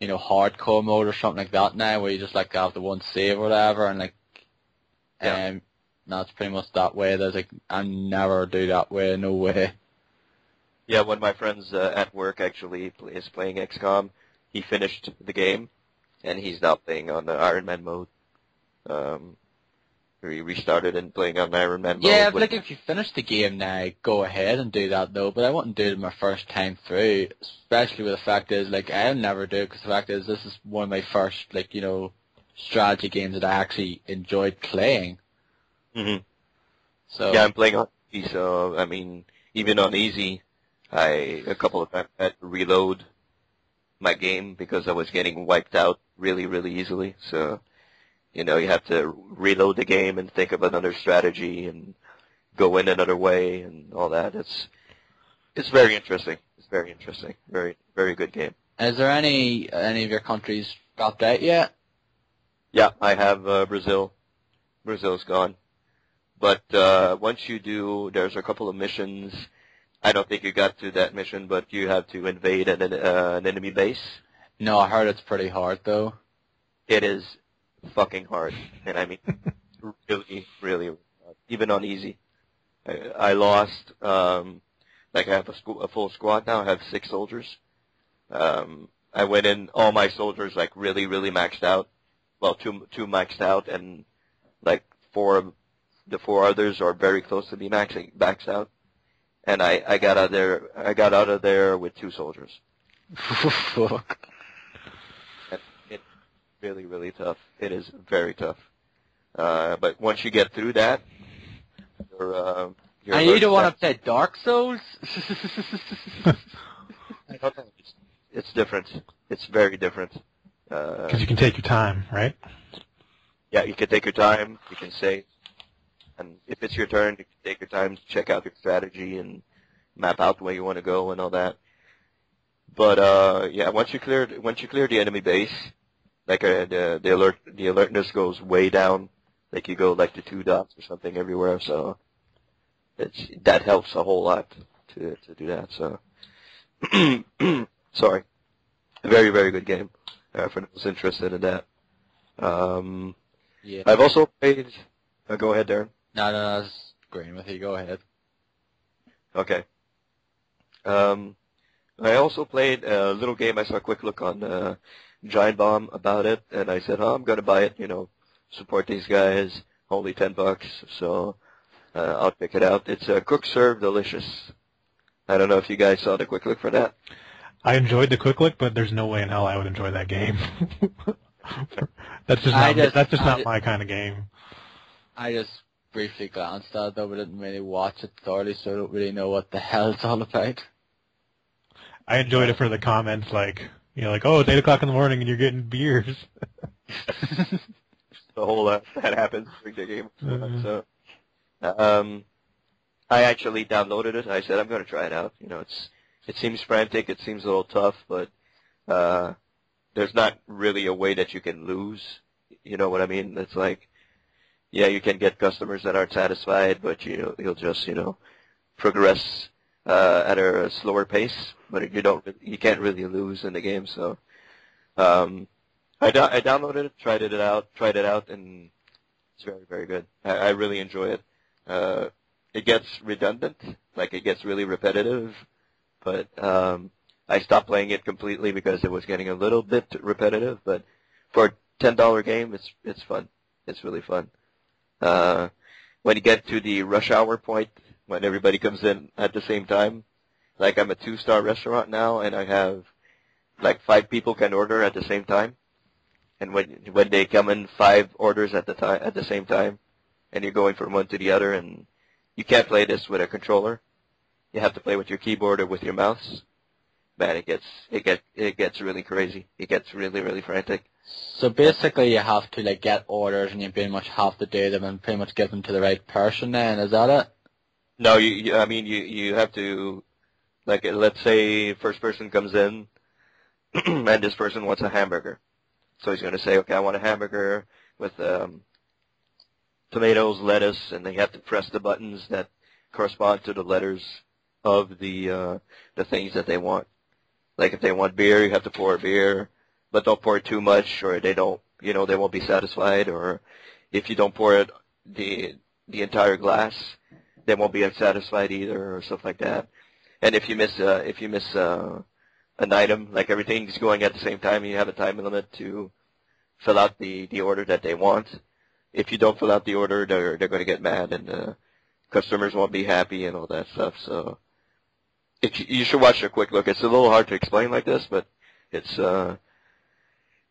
you know, hardcore mode or something like that now, where you just like have the one save or whatever, and like, Yeah. um, that's pretty much that way. There's like, I never do that way, no way. Yeah, one of my friends uh, at work actually is playing XCOM. He finished the game, and he's now playing on the Iron Man mode. Um, he restarted and playing on Iron Man mode. Yeah, but like if you finish the game now, go ahead and do that though. But I wouldn't do it my first time through, especially with the fact is like I'll never do it because the fact is this is one of my first like you know strategy games that I actually enjoyed playing. Mhm. So Yeah, I'm playing on easy, so I mean, even on easy, I a couple of times had to reload my game because I was getting wiped out really, really easily. So, you know, you have to reload the game and think of another strategy and go in another way and all that. It's it's very interesting. It's very interesting. Very, very good game. is there any any of your countries dropped out yet? Yeah, I have uh, Brazil. Brazil's gone. But uh, once you do, there's a couple of missions. I don't think you got to that mission, but you have to invade an, uh, an enemy base. No, I heard it's pretty hard though. It is fucking hard, and I mean, really, really, hard. even on easy. I, I lost, um, like I have a, a full squad now. I have six soldiers. Um, I went in, all my soldiers like really, really maxed out. Well, two, two maxed out, and like four, of the four others are very close to be maxing, maxed out. And I, I got out of there, I got out of there with two soldiers. Fuck. It's really, really tough. It is very tough. Uh, but once you get through that, you're, uh, you're And you don't want to play Dark Souls? It's, it's different. It's very different. Uh, Because you can take your time, right? yeah, you can take your time. You can save, and if it's your turn, you can take your time to check out your strategy and map out the way you want to go and all that. But uh, yeah, once you clear once you clear the enemy base, like uh, the the alert the alertness goes way down. Like you go like to two dots or something everywhere. So it's that helps a whole lot to to do that. So sorry, very very good game uh, for those interested in that. Um, yeah. I've also played. Uh, go ahead, Darren. No, no, no, I was agreeing with you. Go ahead. Okay. Um, I also played a little game. I saw a quick look on uh, Giant Bomb about it, and I said, "Oh, I'm going to buy it. You know, support these guys. Only ten bucks, so uh, I'll pick it out. It's uh, Cook Serve Delicious. I don't know if you guys saw the quick look for that. I enjoyed the quick look, but there's no way in hell I would enjoy that game. that's just not just- that's just I not ju- my kind of game. I just briefly glanced at it, though, but didn't really watch it thoroughly, so I don't really know what the hell it's all about. I enjoyed it for the comments like you know, like, oh, it's eight o'clock in the morning and you're getting beers. the whole uh, that happens during the game. Mhm. So, um, I actually downloaded it. I said I'm going to try it out. You know, it's it seems frantic. It seems a little tough, but uh, there's not really a way that you can lose. You know what I mean? It's like, yeah, you can get customers that aren't satisfied, but you you'll just you know progress uh, at a slower pace. But you don't you can't really lose in the game. So. Um, I, do- I downloaded it, tried it out, tried it out, and it's very, very good. I, I really enjoy it. Uh, it gets redundant, like it gets really repetitive, but um, I stopped playing it completely because it was getting a little bit repetitive. But for a ten dollar game, it's it's fun. It's really fun. Uh, when you get to the rush hour point, when everybody comes in at the same time, like I'm a two star restaurant now, and I have like five people can order at the same time, and when when they come in five orders at the time at the same time, and you're going from one to the other, and you can't play this with a controller. You have to play with your keyboard or with your mouse. Man, it gets it get it gets really crazy. It gets really really frantic. So basically, you have to like get orders, and you pretty much have to do them and pretty much give them to the right person. Then is that it? No, you, you I mean you you have to like let's say first person comes in and this person wants a hamburger. So he's going to say, okay, I want a hamburger with um, tomatoes, lettuce, and they have to press the buttons that correspond to the letters of the uh, the things that they want. Like if they want beer, you have to pour beer, but don't pour too much, or they don't, you know, they won't be satisfied. Or if you don't pour it the the entire glass, they won't be satisfied either, or stuff like that. And if you miss uh, if you miss uh, an item, like everything's going at the same time, and you have a time limit to fill out the the order that they want. If you don't fill out the order, they're they're going to get mad, and uh, customers won't be happy and all that stuff. So, if you, should watch a quick look. It's a little hard to explain like this, but it's uh,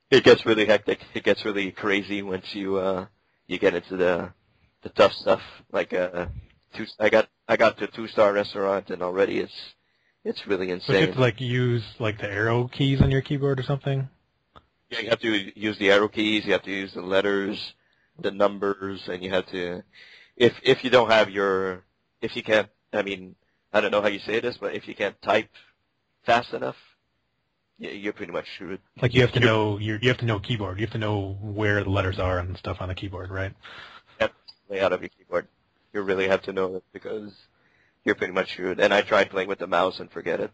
it gets really hectic. It gets really crazy once you uh, you get into the the tough stuff. Like uh, two, I got I got to a two star restaurant, and already it's it's really insane. you have to like use like the arrow keys on your keyboard or something. Yeah, you have to use the arrow keys. You have to use the letters, the numbers, and you have to. If if you don't have your, if you can't, I mean, I don't know how you say this, but if you can't type fast enough, you're pretty much screwed. Like you have to know you you have to know keyboard. You have to know where the letters are and stuff on the keyboard, right? layout of your keyboard. You really have to know it because you're pretty much screwed. And I tried playing with the mouse and forget it.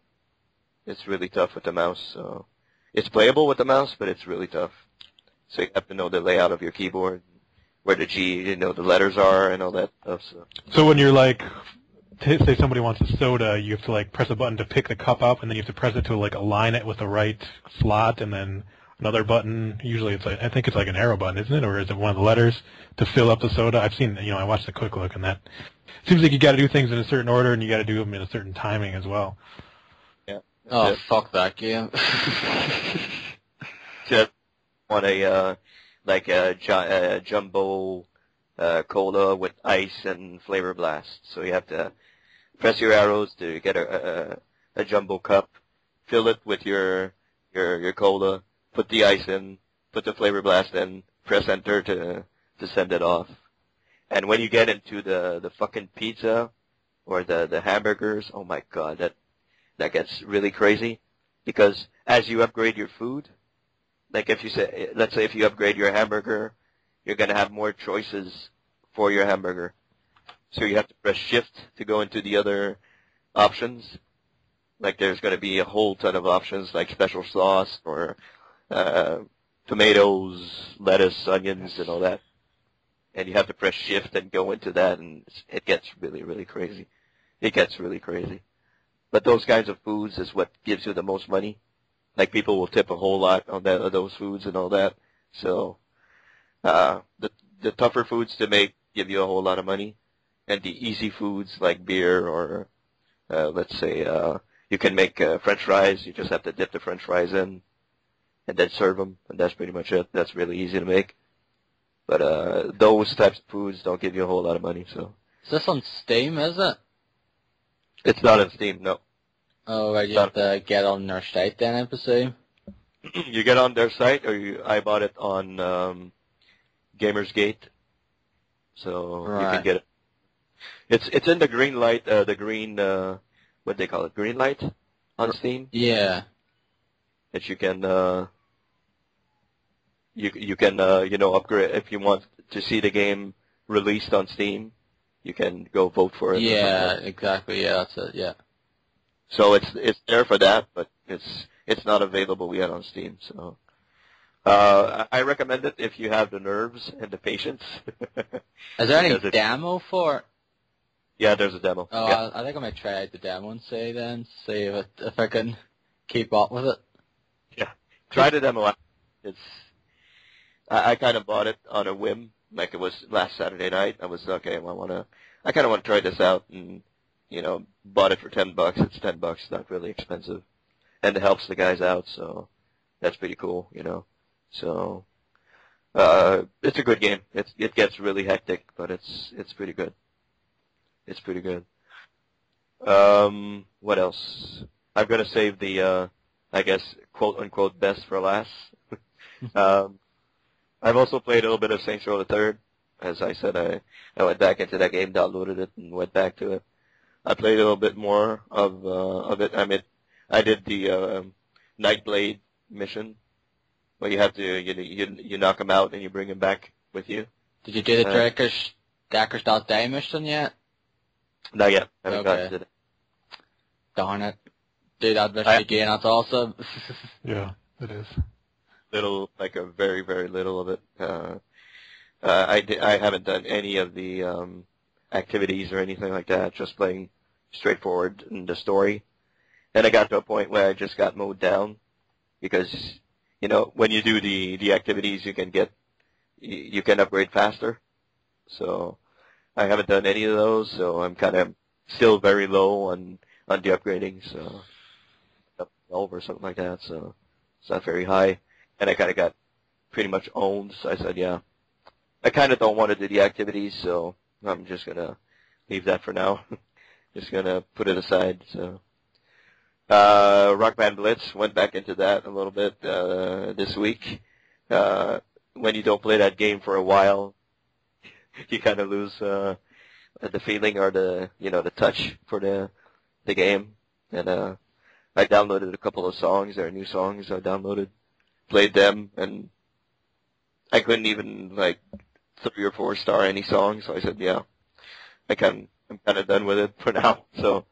It's really tough with the mouse. So it's playable with the mouse, but it's really tough. So you have to know the layout of your keyboard, where the G, you know, the letters are, and all that stuff. So So when you're like, t- say somebody wants a soda, you have to like press a button to pick the cup up, and then you have to press it to like align it with the right slot, and then another button. Usually it's like I think it's like an arrow button, isn't it, or is it one of the letters to fill up the soda? I've seen, you know, I watched the quick look, and that seems like you got to do things in a certain order, and you got to do them in a certain timing as well. Yeah. Oh Yeah. fuck that game. just want a uh, like a, ju- a jumbo uh, cola with ice and flavor blast. So you have to press your arrows to get a, a, a jumbo cup, fill it with your your your cola, put the ice in, put the flavor blast in, press enter to to send it off. And when you get into the the fucking pizza or the the hamburgers, oh my god, that that gets really crazy because as you upgrade your food, like if you say, let's say if you upgrade your hamburger, you're going to have more choices for your hamburger. So you have to press shift to go into the other options. Like there's going to be a whole ton of options like special sauce or uh, tomatoes, lettuce, onions, and all that. And you have to press shift and go into that, and it gets really, really crazy. It gets really crazy. But those kinds of foods is what gives you the most money. Like people will tip a whole lot on that, those foods and all that. So, uh, the the tougher foods to make give you a whole lot of money, and the easy foods like beer or, uh, let's say, uh, you can make uh, French fries. You just have to dip the French fries in, and then serve them, and that's pretty much it. That's really easy to make. But uh, those types of foods don't give you a whole lot of money, so Is this on Steam, is it? it's not on Steam. No, Oh, right, you have to get on their site then, I presume. you get on their site, or you, I bought it on um, GamersGate, so you can get it. It's it's in the green light, uh, the green uh, what they call it, green light on Steam Yeah. that you can uh, you you can uh, you know upgrade if you want to see the game released on Steam, you can go vote for it. Yeah, exactly, yeah, that's it, yeah. So it's it's there for that, but it's it's not available yet on Steam. So uh, I recommend it if you have the nerves and the patience. Is there any demo for it? yeah, there's a demo. Oh, yeah. I, I think I might try out the demo and see then, see if, it, if I can keep up with it. Yeah, try the demo. out. It's I, I kind of bought it on a whim, like it was last Saturday night. I was okay. I want to. I kind of want to try this out, and you know, bought it for ten bucks. It's ten bucks, not really expensive, and it helps the guys out. So that's pretty cool, you know. So uh, it's a good game. It's it gets really hectic, but it's it's pretty good. It's pretty good. Um, what else? I'm gonna save the, uh, I guess, quote unquote best for last. um, I've also played a little bit of Saints Row the Third. As I said, I I went back into that game, downloaded it, and went back to it. I played a little bit more of uh, of it. I mean, I did the uh, Nightblade mission, where you have to you you you knock him out and you bring him back with you. Did you do the Uh, Deckers Draker's Dot Day mission yet? Not yet. I haven't Okay. gotten to it. Darn it. Do that mission I- again, that's awesome. Yeah, it is. little, like a very, very little of it. Uh, uh, I, I haven't done any of the um, activities or anything like that. Just playing straightforward in the story. And I got to a point where I just got mowed down because, you know, when you do the the activities, you can get you, can upgrade faster. So I haven't done any of those. So I'm kind of still very low on on the upgrading. So up 12 or something like that. So it's not very high and I kind of got pretty much owned. So I said, yeah, I kind of don't want to do the activities, so I'm just gonna leave that for now. just gonna put it aside. So, uh, Rock Band Blitz went back into that a little bit uh, this week. Uh, when you don't play that game for a while, you kind of lose uh, the feeling or the you know the touch for the the game. And uh, I downloaded a couple of songs. There are new songs I downloaded played them, and I couldn't even like three or four star any song. So I said, yeah, I can. I'm kind of done with it for now. So,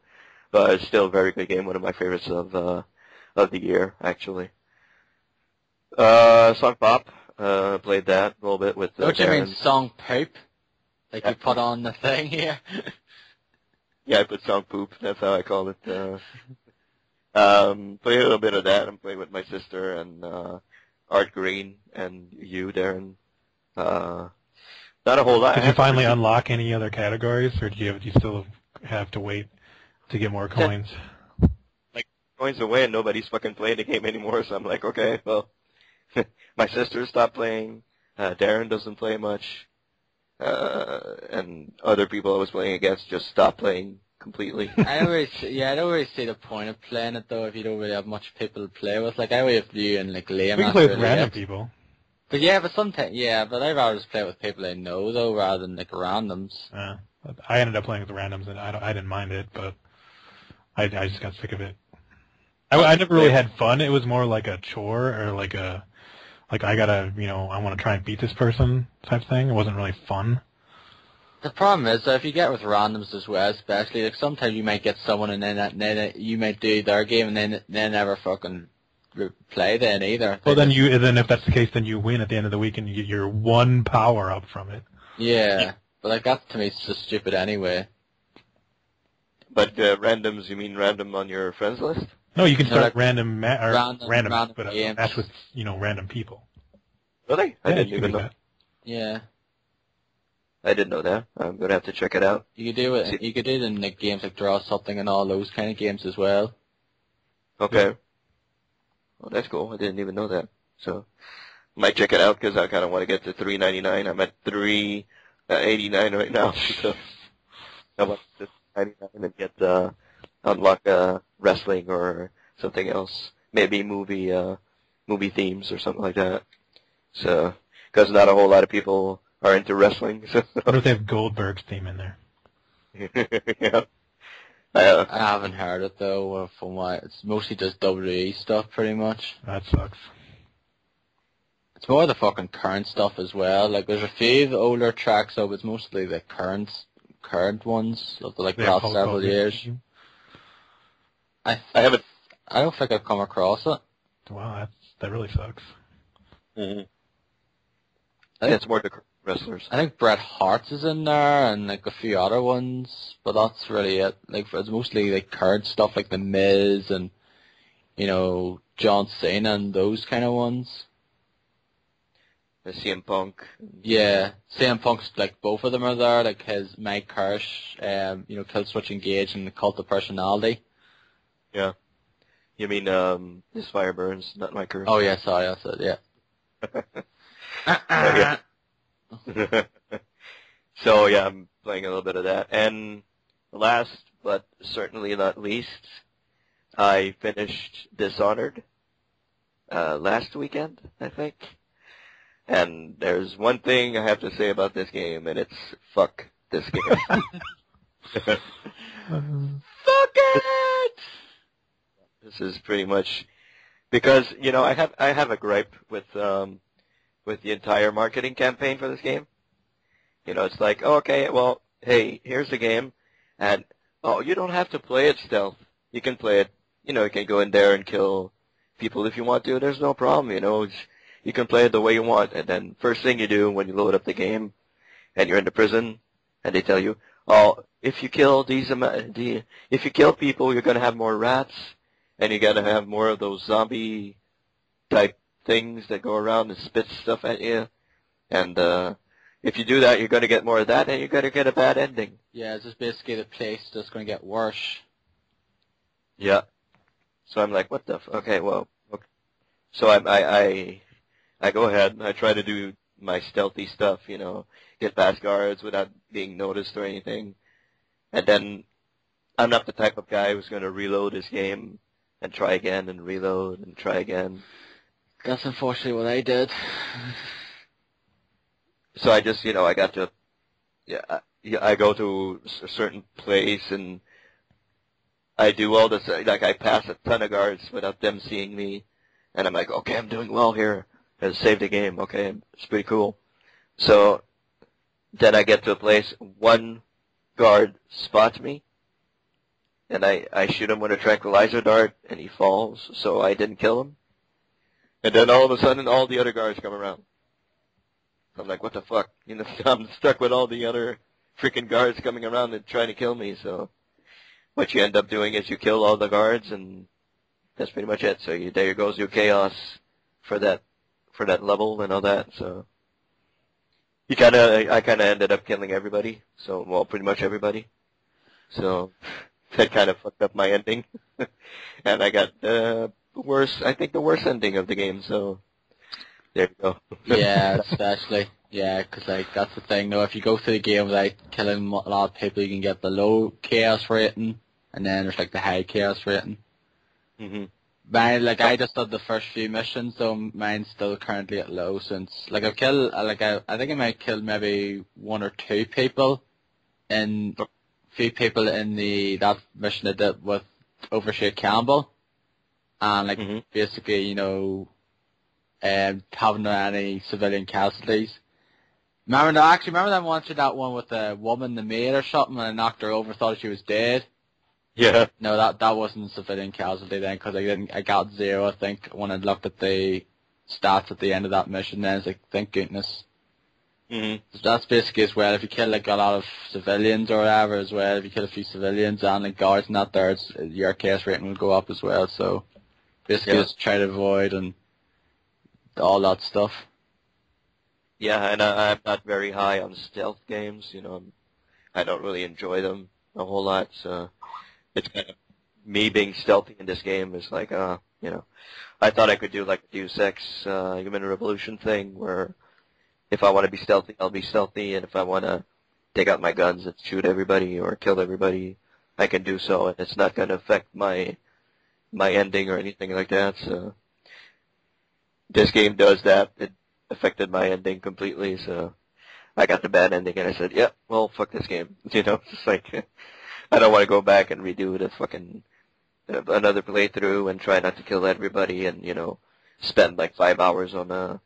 but it's still a very good game. One of my favorites of uh, of the year, actually. Uh, song pop. Uh, played that a little bit with. Uh, Don't you mean song poop? Like Yeah. you put on the thing here? Yeah, I put song poop. That's how I call it. Uh, um, play a little bit of that. I'm playing with my sister and uh, Art Green and you, Darren. Uh, not a whole lot. Did you finally unlock any other categories, or do you, do you still have to wait to get more coins? Like coins away and nobody's fucking playing the game anymore. So I'm like, okay, well, my sister stopped playing. Uh, Darren doesn't play much. Uh, and other people I was playing against just stopped playing completely. I don't really, see, yeah, I don't really see the point of playing it though if you don't really have much people to play with. Like I always have you and like Liam. we can that's play with random it. people. But yeah, but sometimes yeah, but I'd rather just play with people I know though rather than like randoms. Uh, I ended up playing with randoms, and I, don't, I didn't mind it, but I, I just got sick of it. I, I never really had fun. It was more like a chore or like a like I gotta you know I want to try and beat this person type thing. It wasn't really fun. The problem is that if you get with randoms as well, especially like sometimes you might get someone and then that, then you might do their game and then they never fucking play then either. Well, then you then if that's the case, then you win at the end of the week and you get your one power up from it. yeah, but like that to me is just stupid anyway. But uh, randoms, you mean random on your friends list? No, you can No, start like random ma- or random- random, random but a games. match with you know random people. Really? I yeah, didn't even know. that. Yeah, I didn't know that. I'm gonna have to check it out. you could do it. You could do it in like games like draw something and all those kind of games as well. Okay. Well, that's cool. I didn't even know that. So, might check it out because I kind of want to get to 399. I'm at 389 right now. So, I want to 99 and get uh, unlock uh, wrestling or something else. Maybe movie uh, movie themes or something like that. So, because not a whole lot of people are into wrestling. So, What if they have Goldberg's theme in there? yeah. Uh, I haven't heard it though. uh, From what it's mostly just WWE stuff, pretty much. That sucks. It's more the fucking current stuff as well. Like there's a few of the older tracks, though, but it's mostly the current current ones of the like They past several years. I I haven't. I don't think I've come across it. Wow, that's, that really sucks. mhm. I Yeah, think, it's more the wrestlers. I think Bret Hart's is in there and like a few other ones, but that's really it. Like it's mostly like current stuff like the Miz and you know John Cena and those kind of ones. The CM Punk. Yeah, CM Punk's like both of them are there. Like his Mike Kirsch, um, you know, Killswitch Engage and the Cult of Personality. Yeah. You mean um, this fire burns, not my curse. Oh yeah, sorry, I said yeah. yeah. so yeah, I'm playing a little bit of that. And last but certainly not least, I finished Dishonored uh, last weekend, I think. And there's one thing I have to say about this game, and it's fuck this game. Fuck it! This is pretty much because you know I have I have a gripe with um with the entire marketing campaign for this game. You know, it's like, oh, okay, well, hey, here's the game, and oh, you don't have to play it stealth. You can play it. You know, you can go in there and kill people if you want to. There's no problem. You know, it's, you can play it the way you want. And then first thing you do when you load up the game, and you're in the prison, and they tell you, oh, if you kill these, if you kill people, you're gonna have more rats, and you're gonna have more of those zombie type things that go around and spit stuff at you. And uh, if you do that, you're going to get more of that, and you're going to get a bad ending. Yeah, it's just basically the place that's going to get worse. Yeah. So I'm like, what the? F- okay, well, okay. so I, I I I go ahead and I try to do my stealthy stuff, you know, get past guards without being noticed or anything, and then I'm not the type of guy who's going to reload his game and try again and reload and try again. That's unfortunately what I did. so I just, you know, I got to, yeah, I, yeah, I go to a certain place and I do all this, like I pass a ton of guards without them seeing me, and I'm like, okay, I'm doing well here. I saved the game. Okay, it's pretty cool. So then I get to a place, one guard spots me, and I I shoot him with a tranquilizer dart, and he falls. So I didn't kill him. And then all of a sudden, all the other guards come around. I'm like, what the fuck? You know, I'm stuck with all the other freaking guards coming around and trying to kill me. So what you end up doing is you kill all the guards, and that's pretty much it. So you, there goes your chaos for that for that level and all that. So you kind of, I kind of ended up killing everybody. So well, pretty much everybody. So that kind of fucked up my ending, and I got uh, the worst. I think the worst ending of the game. So there you go. yeah, especially. Yeah, 'cause like that's the thing. Though, if you go through the game without killing a lot of people, you can get the low chaos rating, and then there's like the high chaos rating. hmm Mine, like I just did the first few missions, so mine's still currently at low since like I've killed, uh, like I, I think I might kill maybe one or two people, and few people in the that mission I did with Overseer Campbell, and like Mhm. basically you know, um, having any civilian casualties. Remember, no, actually, remember that that one with the woman, the maid or something, and I knocked her over, thought she was dead. Yeah. No, that that wasn't a civilian casualty then, because I didn't. I got zero, I think, when I looked at the stats at the end of that mission. Then it's like, thank goodness. hmm So that's basically as well. If you kill like a lot of civilians or whatever, as well, if you kill a few civilians and like guards not there, your chaos rating will go up as well. So basically, Yeah. just try to avoid and all that stuff. Yeah, and I, I'm not very high on stealth games. You know, I don't really enjoy them a whole lot. So it's kind of me being stealthy in this game is like, uh, you know, I thought I could do like a Deus Ex uh, Human Revolution thing where if I want to be stealthy, I'll be stealthy, and if I want to take out my guns and shoot everybody or kill everybody, I can do so, and it's not going to affect my my ending or anything like that. So this game does that. It affected my ending completely, so I got the bad ending, and I said, "Yeah, well, fuck this game." You know, it's like I don't want to go back and redo the fucking uh, another playthrough and try not to kill everybody, and you know, spend like five hours on a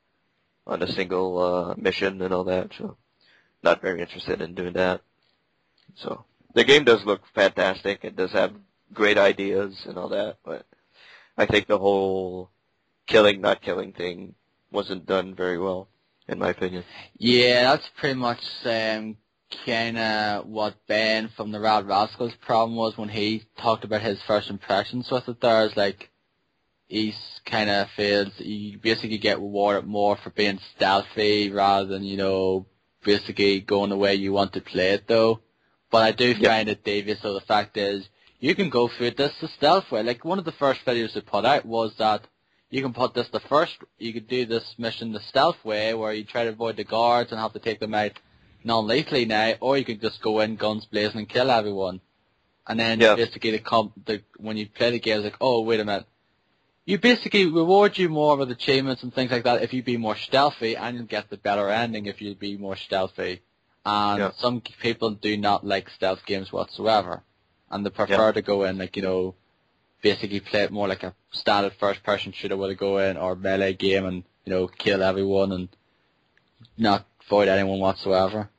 on a single uh, mission and all that. So, not very interested in doing that. So, the game does look fantastic. It does have great ideas and all that, but I think the whole killing not killing thing wasn't done very well, in my opinion. Yeah, that's pretty much um, kind of what Ben from the Rad Rascals problem was when he talked about his first impressions with it. There is like, he's kind of feels you basically get rewarded more for being stealthy rather than you know basically going the way you want to play it though. But I do Yeah. find it devious. So the fact is, you can go through this the stealth way. Like one of the first videos they put out was that you can put this the first. You could do this mission the stealth way, where you try to avoid the guards and have to take them out non-lethally now, or you can just go in guns blazing and kill everyone. And then Yeah. basically the, com- the when you play the game, it's like, oh wait a minute. You basically reward you more with achievements and things like that if you be more stealthy, and you'll get the better ending if you be more stealthy. And Yeah. some people do not like stealth games whatsoever, and they prefer Yeah. to go in like you know, basically play it more like a standard first-person shooter where they go in or melee game and you know kill everyone and not avoid anyone whatsoever.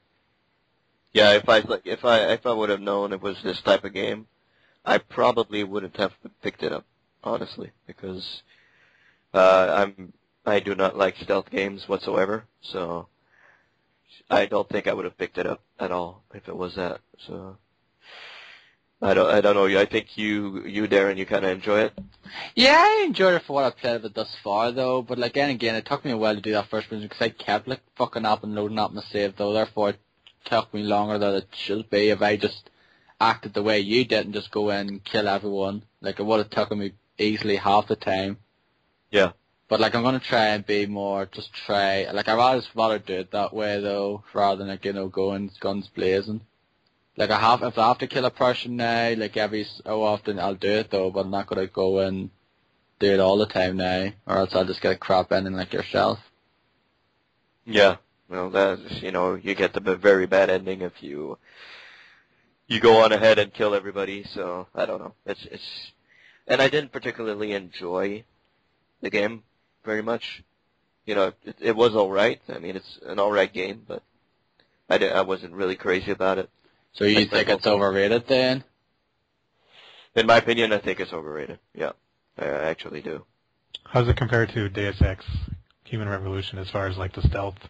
Yeah, if I if I if I would have known it was this type of game, I probably wouldn't have picked it up, honestly, because uh, I'm I do not like stealth games whatsoever. So I don't think I would have picked it up at all if it was that. So I don't I don't know. I think you you Darren you kind of enjoy it. Yeah, I enjoyed it for what I've played of it thus far, though. But like, and again, it took me a while to do that first mission because I kept like fucking up and loading up my save, though. Therefore, it took me longer than it should be if I just acted the way you did and just go in and kill everyone. Like, it would have taken me easily half the time. Yeah. But like, I'm gonna try and be more, just try. Like, I rather rather do it that way though, rather than like you know going guns blazing. Like I have, if I have to kill a person now, like every so often I'll do it though, but I'm not gonna go and do it all the time now, or else I'll just get a crap ending like yourself. Yeah. Well, that's you know you get the very bad ending if you you go on ahead and kill everybody. So I don't know. It's it's and I didn't particularly enjoy the game very much. You know, it, it was all right. I mean, it's an all right game, but I di- I wasn't really crazy about it. So you Like, think like, it's overrated then? In my opinion, I think it's overrated. Yeah, I I actually do. How does it compare to Deus Ex Human Revolution as far as like the stealth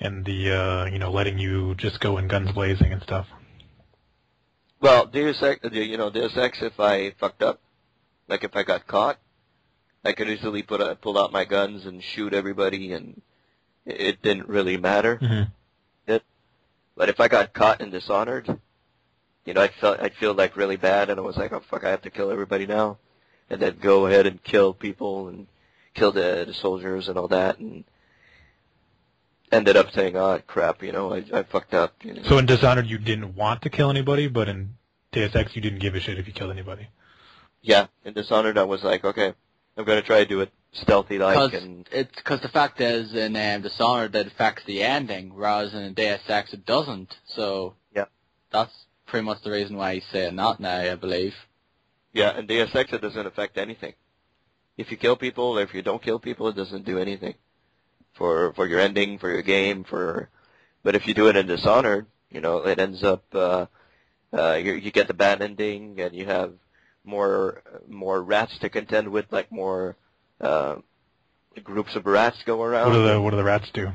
and the uh, you know letting you just go in guns blazing and stuff? Well, Deus Ex, uh, you know, Deus Ex, if I fucked up, like if I got caught, I could easily put a, pull out my guns and shoot everybody, and it, it didn't really matter. Mm-hmm. But if I got caught and dishonored, you know, I felt I'd feel like really bad, and I was like, oh fuck, I have to kill everybody now, and then go ahead and kill people and kill the, the soldiers and all that, and ended up saying, oh crap, you know, I, I fucked up. You know? So in Dishonored, you didn't want to kill anybody, but in Deus Ex, you didn't give a shit if you killed anybody. yeah, in Dishonored, I was like, okay, I'm gonna try to do it stealthy like, Because and it's because the fact is in um, Dishonored it affects the ending, whereas in Deus Ex it doesn't. So Yeah. that's pretty much the reason why he's saying that now, I believe. yeah, in Deus Ex it doesn't affect anything. If you kill people or if you don't kill people, it doesn't do anything for for your ending, for your game, for. But if you do it in Dishonored, you know, it ends up uh, uh, you you get the bad ending, and you have more more rats to contend with, like more uh, groups of rats go around. What do the what do the rats do?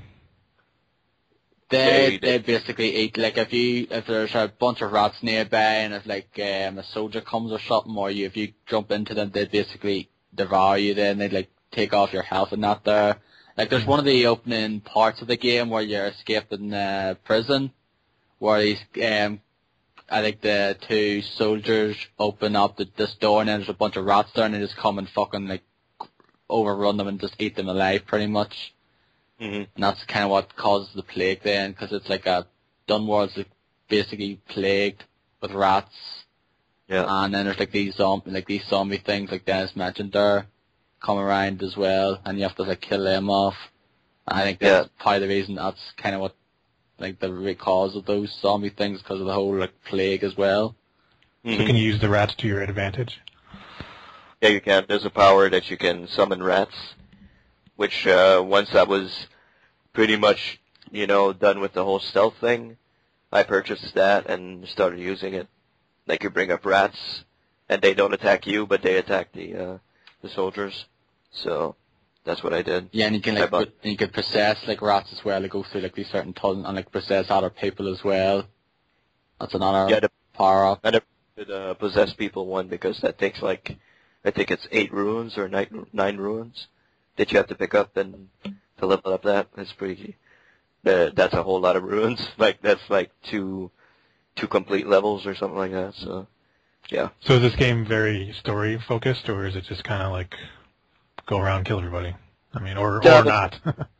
They They- they basically eat like if you if there's a bunch of rats nearby and if like um, a soldier comes or something or you if you jump into them they basically devour you then they like take off your health and that there. Like there's one of the opening parts of the game where you're escaping uh, prison where these um I think the two soldiers open up the, this door and there's a bunch of rats there and they just come and fucking like overrun them and just eat them alive pretty much. hmm And that's kind of what causes the plague then, because it's like a Dunwall's like basically plagued with rats, Yeah. and then there's like these zombie, like these zombie things, like Denis mentioned there, come around as well, and you have to like kill them off. And I think that's part of the reason that's kind of what, like the root cause of those zombie things, because of the whole like plague as well. Mhm. So can you use the rats to your advantage? Yeah, you can. There's a power that you can summon rats, which uh, once that was pretty much, you know, done with the whole stealth thing, I purchased that and started using it. Like you bring up rats, and they don't attack you, but they attack the uh, the soldiers. So that's what I did. Yeah, and you can like bought- put- and you can possess like rats as well. They go through like these certain tunnels and like possess other people as well. That's another Yeah, the, power up. I never did uh, possess people one because that takes like I think it's eight ruins or nine nine ruins that you have to pick up and to level up that. That's pretty. Uh, that's a whole lot of ruins. Like that's like two two complete levels or something like that. So yeah. So is this game very story focused, or is it just kind of like go around kill everybody? I mean, or Yeah, or but- not?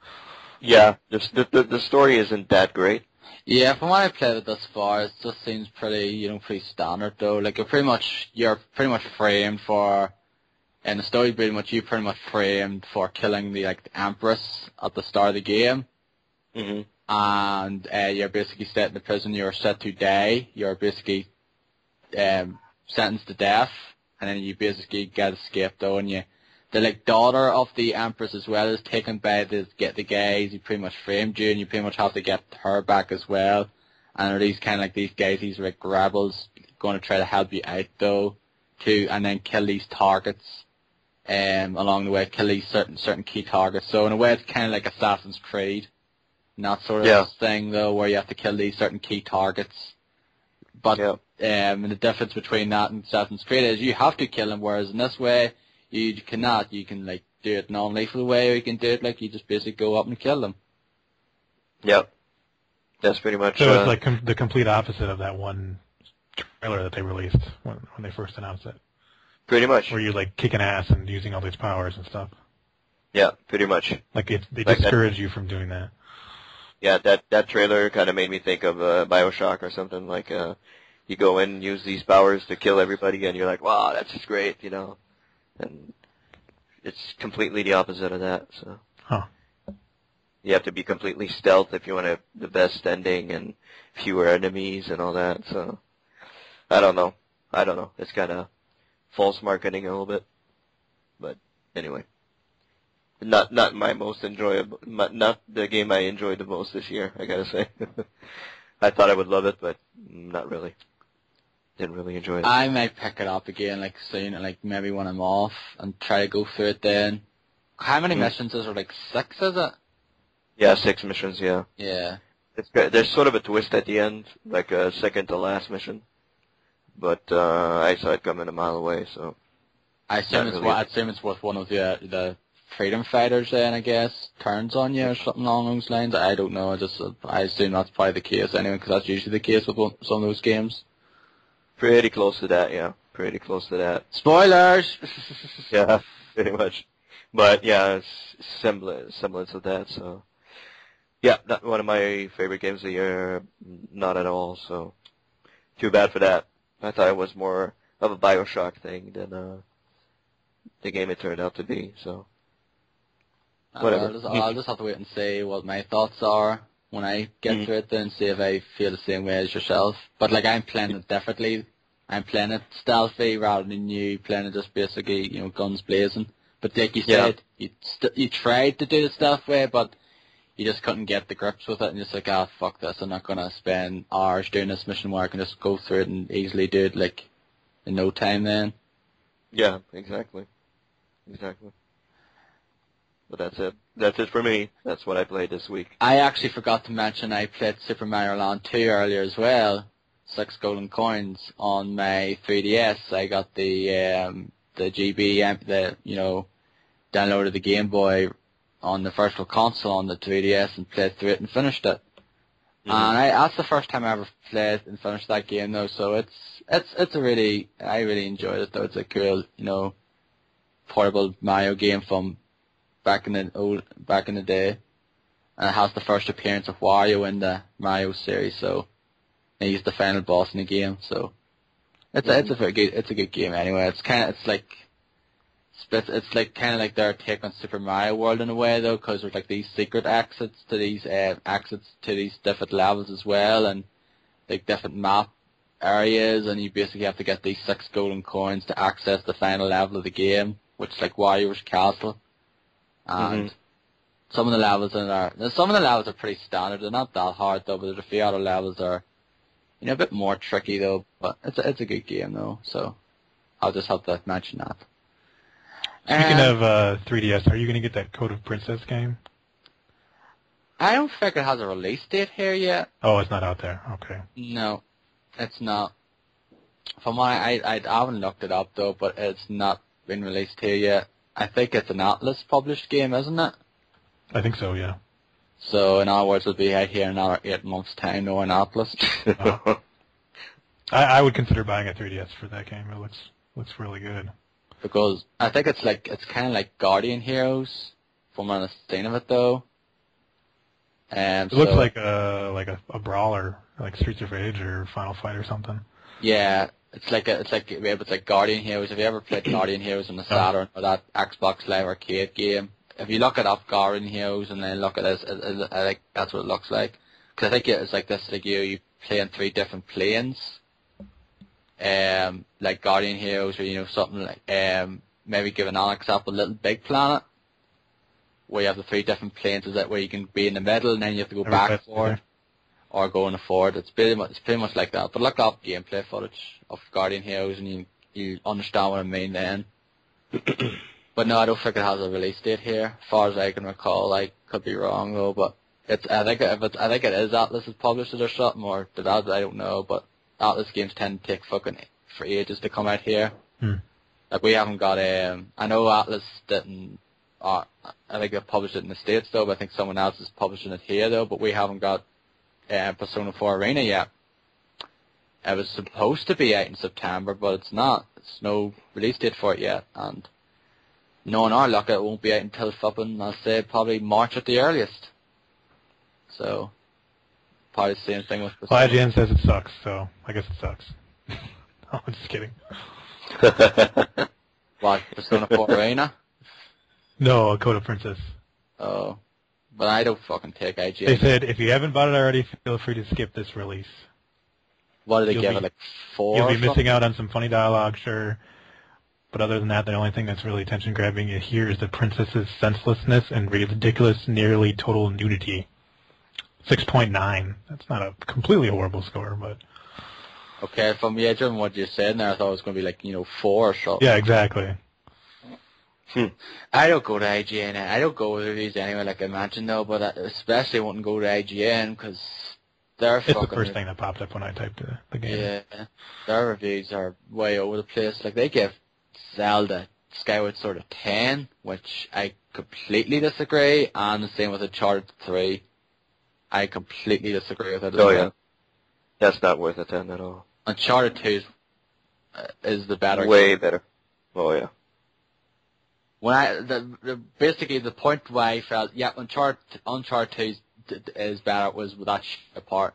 Yeah, just the, the the story isn't that great. Yeah, from what I've played it thus far, it just seems pretty, you know, pretty standard though. Like you're pretty much, you're pretty much framed for, in the story pretty much, you pretty much framed for killing the like the Empress at the start of the game, hmm and uh, you're basically set in the prison. You're set to die. You're basically um, sentenced to death, and then you basically get escaped though, and you. The like daughter of the empress as well is taken by the get the guys who pretty much framed you, and you pretty much have to get her back as well. And are these kind of like these guys, these like rebels, going to try to help you out though, to and then kill these targets, um, along the way, kill these certain certain key targets. So in a way, it's kind of like Assassin's Creed, and that sort of Yeah. thing though, where you have to kill these certain key targets. But Yeah. um, the difference between that and Assassin's Creed is you have to kill them, whereas in this way you cannot. You can like do it non-lethal way, or you can do it like you just basically go up and kill them. Yep. That's pretty much. so uh, it's like com- the complete opposite of that one trailer that they released when when they first announced it, pretty much. where you're like kicking ass and using all these powers and stuff. Yeah, pretty much. Like it, they Like that- discourage you from doing that. Yeah, that that trailer kind of made me think of uh, Bioshock or something like. uh You go in, and use these powers to kill everybody, and you're like, "Wow, that's just great," you know. And it's completely the opposite of that. So Huh. you have to be completely stealth if you want to the best ending and fewer enemies and all that. So I don't know. I don't know. It's kind of false marketing a little bit, but anyway, not not my most enjoyable, not the game I enjoyed the most this year. I gotta say, I thought I would love it, but not really. Didn't really enjoy it. I might pick it up again like soon, like maybe when I'm off, and try to go through it then. How many Hmm. missions is there? Like six, is it? yeah, six missions. Yeah, Yeah. it's. There's sort of a twist at the end, like a second to last mission, but uh, I saw it coming a mile away. So I assume it's really. I assume it's with one of the uh, the freedom fighters then I guess turns on you or something along those lines. I don't know. I just I assume that's probably the case anyway because that's usually the case with one, some of those games. Pretty close to that. Yeah, pretty close to that. Spoilers. Yeah, pretty much. But yeah, it's semblance semblance of that. So yeah, not one of my favorite games of the year. Not at all. So too bad for that. I thought it was more of a Bioshock thing than uh, the game it turned out to be. So Whatever. I'll just, I'll just have to wait and see what my thoughts are when I get Mhm. to it and see if I feel the same way as yourself. But like I'm playing it differently. I'm playing it stealthy rather than you playing it just basically, you know, guns blazing. But like you Yeah. said, you st- you tried to do the stealth way, but you just couldn't get the grips with it, and you're just like, ah, fuck this, I'm not gonna spend hours doing this mission where I can just go through it and easily do it like in no time. Then yeah, exactly, exactly. But that's it. That's it for me. That's what I played this week. I actually forgot to mention I played Super Mario Land 2 earlier as well. Six golden coins on my 3DS. I got the um, the GB, um, the you know, downloaded the Game Boy on the virtual console on the 3DS and played through it and finished it. And I, that's the first time I ever played and finished that game though, so it's it's it's a really I really enjoyed it though. It's a cool you know portable Mario game from back in the old back in the day, and it has the first appearance of Wario in the Mario series. So and he's the final boss in the game. So it's a, it's a very good it's a good game anyway. It's kind of it's like it's, it's like kind of like their take on Super Mario World in a way though, because there's like these secret exits to these uh, exits to these different levels as well, and like different map areas, and you basically have to get these six golden coins to access the final level of the game, which is like Wario's Castle. And Mhm. some of the levels in there, some of the levels are pretty standard. They're not that hard though, but there's a few other levels are, you know, a bit more tricky though. But it's a, it's a good game though, so I'll just have to mention that. Speaking Um, of uh, 3DS, are you going to get that Code of Princess game? I don't think it has a release date here yet. Oh, it's not out there. Okay. No, it's not. From what I, I, I haven't looked it up though, but it's not been released here yet. I think it's an Atlus published game, isn't it? I think so. Yeah. So in other words, it'll be out here in another eight months' time, no an Atlus. I, I would consider buying a 3DS for that game. It looks looks really good. because I think it's like it's kind of like Guardian Heroes from what I've of it though. Um, It looks like a like a, a brawler, like Streets of Rage or Final Fight or something. Yeah, it's like a, it's like yeah, it's like Guardian Heroes. Have you ever played Guardian Heroes on the Saturn or that Xbox Live Arcade game? If you look it up, Guardian Heroes, and then look at this, it, it, I think that's what it looks like. Because I think it's like this, like you you play in three different planes. Um, like Guardian Heroes, or you know something like um, maybe give another example, Little Big Planet, where you have the three different planes. Is that where you can be in the middle, and then you have to go Every back place and forth together. or going forward. It's pretty much it's pretty much like that. But look up gameplay footage of Guardian Heroes and you you understand what I mean then. but no, I don't think it has a release date here, as far as I can recall. I could be wrong though, but it's I think if it's I think it is Atlus has published it or something or did I I don't know, but Atlus games tend to take fucking for ages to come out here. Hmm. Like we haven't got um I know Atlus didn't uh, I think they published it in the States though, but I think someone else is publishing it here though, but we haven't got uh, Persona 4 Arena yet. It was supposed to be out in September, but it's not. It's no release date for it yet, and knowing our luck, it won't be out until flipping, I'll say probably March at the earliest. So, probably the same thing with Well. IGN says it sucks, so I guess it sucks. oh, I'm just kidding. What, Persona 4 Arena? No, Code of Princess. Oh. But I don't fucking take IGN. They said if you haven't bought it already, feel free to skip this release. what did they you'll give be- it, like four You'll be missing out on some funny dialogue, sure. But other than that, the only thing that's really attention grabbing here is the princess's senselessness and ridiculous, nearly total nudity. 6.9. That's not a completely horrible score, but Okay, from yeah, from what you said there, I thought it was going to be like, you know, four or something. yeah, exactly. Hmm. I don't go to IGN. I don't go with reviews anyway, like I mentioned though. But I especially wouldn't go to IGN because their It's the fucking first thing that popped up when I typed the, the game. yeah, their reviews are way over the place. Like they give Zelda Skyward Sword of ten, which I completely disagree, and the same with Uncharted Three. I completely disagree with it. as Oh well. yeah, that's not worth a ten at all. Uncharted Two is, uh, is the better. Way game. better. Oh yeah. When I the, the basically the point where I felt yeah Uncharted Uncharted Two is, d- d- is better was with that shit part.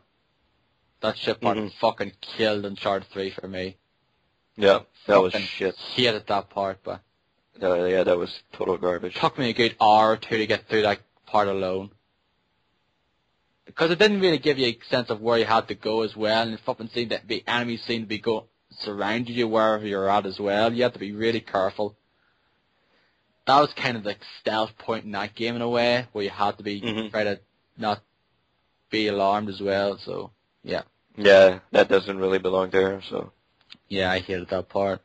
That shit part Mhm. fucking killed Uncharted Three for me. Yeah, that was shit. Hated that part, but Uh, yeah, that was total garbage. took me a good hour or two to get through that part alone. Because it didn't really give you a sense of where you had to go as well, and it fucking seemed that the enemies seemed to be go surrounding you wherever you're at as well. You had to be really careful. That was kind of the stealth point in that game in a way, where you had to be Mhm. try to not be alarmed as well. So yeah, Yeah, that doesn't really belong there. So yeah, I hated that part.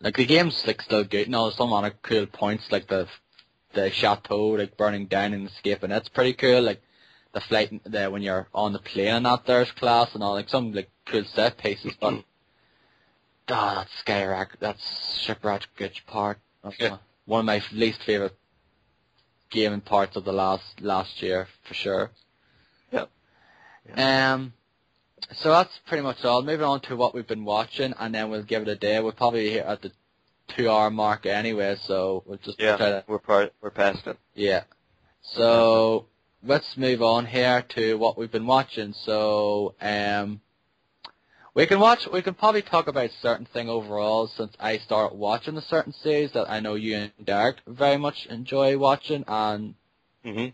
Like the game's like still good all some other cool points like the the chateau like burning down and escaping. That's pretty cool. Like the flight there when you're on the plane and that there's class and all like some like cool set pieces. But ah, that Skyrack, that shipwreck part. That's Yeah. one of my least favorite gaming parts of the last last year for sure. Yeah. Um. So that's pretty much all. Moving on to what we've been watching, and then we'll give it a day. We're probably here at the two-hour mark anyway, so we'll just yeah, try to we're part we're past it. yeah. So let's move on here to what we've been watching. So um, we can watch. We can probably talk about certain thing overall since I started watching a certain series that I know you and Derek very much enjoy watching and hmm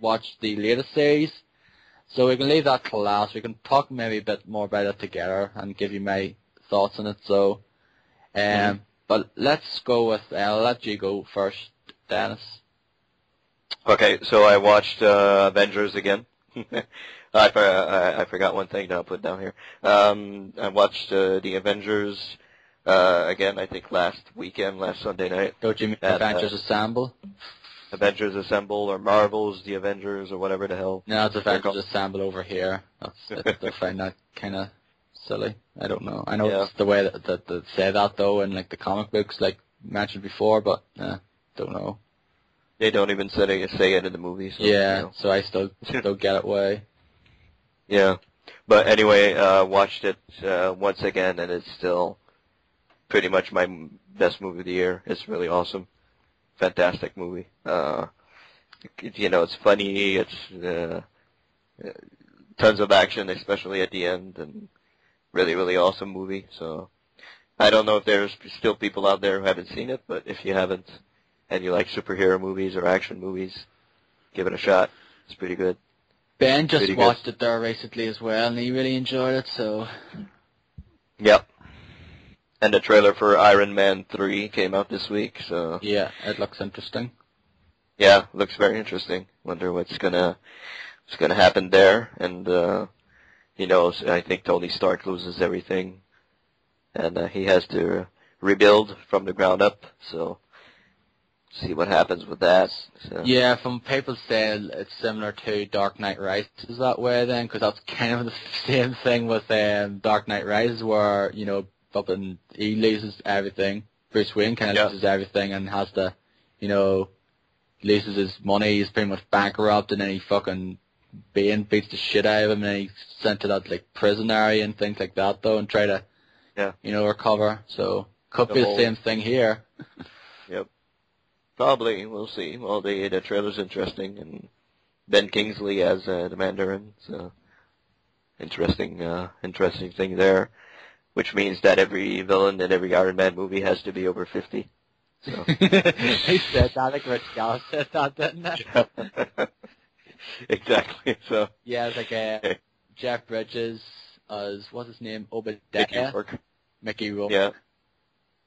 watch the latest series. So we can leave that to last. We can talk maybe a bit more about it together and give you my thoughts on it. So, um, Mhm. but let's go with. Uh, I'll let you go first, Denis. Okay, so I watched uh, Avengers again. I, for, I I forgot one thing that I'll put down here. Um, I watched uh, the Avengers uh, again. I think last weekend, last Sunday night. Don't you mean That, uh, Avengers Assemble? Avengers Assemble or Marvels the Avengers or whatever the hell. No, it's Avengers. Assemble over here. That's they find that kind of silly. I don't know. I know Yeah. it's the way that, that they say that though in like the comic books, like mentioned before, but uh, don't know. They don't even say it, say it in the movie. So, yeah, you know. so I still still get it way. Yeah. But anyway, uh, watched it uh, once again, and it's still pretty much my m- best movie of the year. It's really awesome, fantastic movie. Uh, you know, it's funny. It's uh, tons of action, especially at the end, and really, really awesome movie. So I don't know if there's still people out there who haven't seen it, but if you haven't, and you like superhero movies or action movies, give it a shot. It's pretty good. Ben just Pretty good. watched it there recently as well, and he really enjoyed it. So Yep. And the trailer for Iron Man 3 came out this week, so yeah, it looks interesting. yeah, looks very interesting. Wonder what's gonna what's gonna happen there. And uh you know, I think Tony Stark loses everything, and uh, he has to rebuild from the ground up. So see what happens with that. So, Yeah, from people saying it's similar to Dark Knight Rises that way then, because that's kind of the same thing with um, Dark Knight Rises where, you know, fucking he loses everything. Bruce Wayne kind of Yeah. loses everything and has to, you know, loses his money, he's pretty much bankrupt and then he fucking Bane beats the shit out of him and he's sent to that like prison area and things like that though and try to, Yeah. you know, recover. So, could The be whole- the same thing here. Yep. Probably. We'll see. Well, the the trailer's interesting, and Ben Kingsley as uh, the Mandarin. So interesting, uh, interesting thing there. Which means that every villain in every Iron Man movie has to be over fifty. So. he said that, like Rich Gallo said that, didn't he? exactly. So. Yeah, it's like uh, Okay. Jeff Bridges as what's his name, Mickey Obadiah, Rourke. Mickey Rourke, Yeah.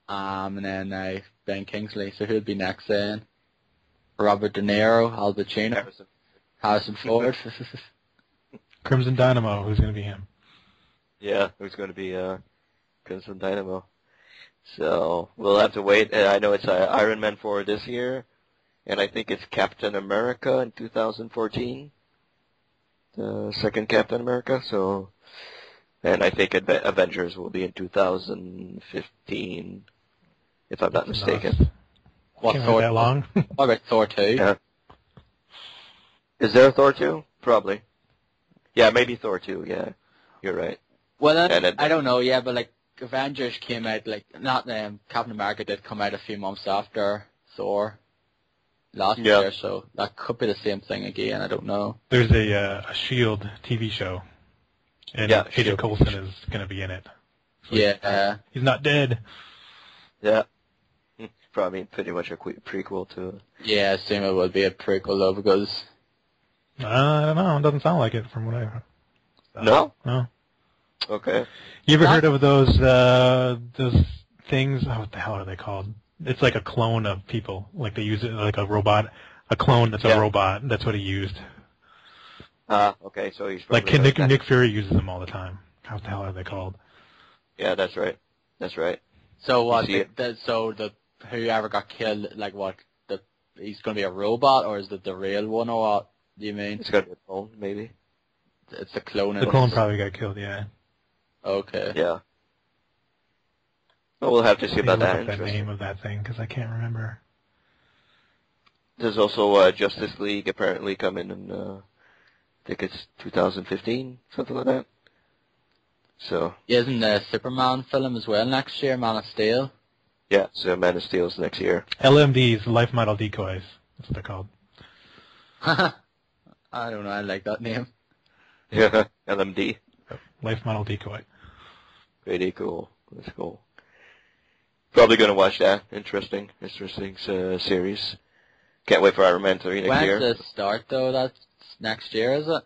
um, and then uh, Ben Kingsley. So who'd be next then? Robert De Niro, Al Pacino, Harrison. Harrison Ford. Crimson Dynamo, who's going to be him? Yeah, who's going to be uh, Crimson Dynamo? So we'll have to wait. Uh, I know it's uh, Iron Man 4 this year, and I think it's Captain America in 2014, the second Captain America. So, and I think Adve- Avengers will be in 2015, if I'm not mistaken. what Can't wait Thor? that long. What about Thor two? Yeah. Is there a Thor 2? Probably. Yeah, maybe Thor 2. Yeah, you're right. Well, then, And it- I don't know. Yeah, but like Avengers came out like not um, Captain America did come out a few months after Thor last Yeah. year, so that could be the same thing again. I don't know. There's a, uh, a Shield TV show, and Yeah, Agent Coulson is going to be in it. So Yeah. Uh, He's not dead. Yeah. Probably pretty much a que- prequel to. Yeah, I assume it would be a prequel though because Uh, I don't know. It doesn't sound like it from what I heard. No. No. Okay. You ever Not- heard of those uh those things? Oh, what the hell are they called? It's like a clone of people. Like they use it like a robot, a clone that's Yeah. a robot. That's what he used. Ah, okay. So he's Like probably Nick that- Nick Fury uses them all the time. How the hell are they called? Yeah, that's right. That's right. so what? The, the, so the whoever got killed, like what? The he's going to be a robot, or is it the real one, or what? Do you mean It's got to be a clone, maybe. it's the clone? The clone probably got killed. Yeah. Okay. Yeah. Well, we'll have to see Maybe about look that. up that name of that thing because I can't remember. There's also uh, Justice League apparently coming in. Uh, I think it's 2015, something like that. So Yeah, Isn't the Superman film as well next year? Man of Steel. yeah, so Man of Steel's next year. LMDs, life model decoys. That's what they're called. I don't know. I like that name. Yeah, LMD. Life model decoy. Pretty cool. That's cool. Probably gonna watch that. Interesting, interesting uh, series. Can't wait for Iron Man 3 next When's year. it start though? That's next year, is it?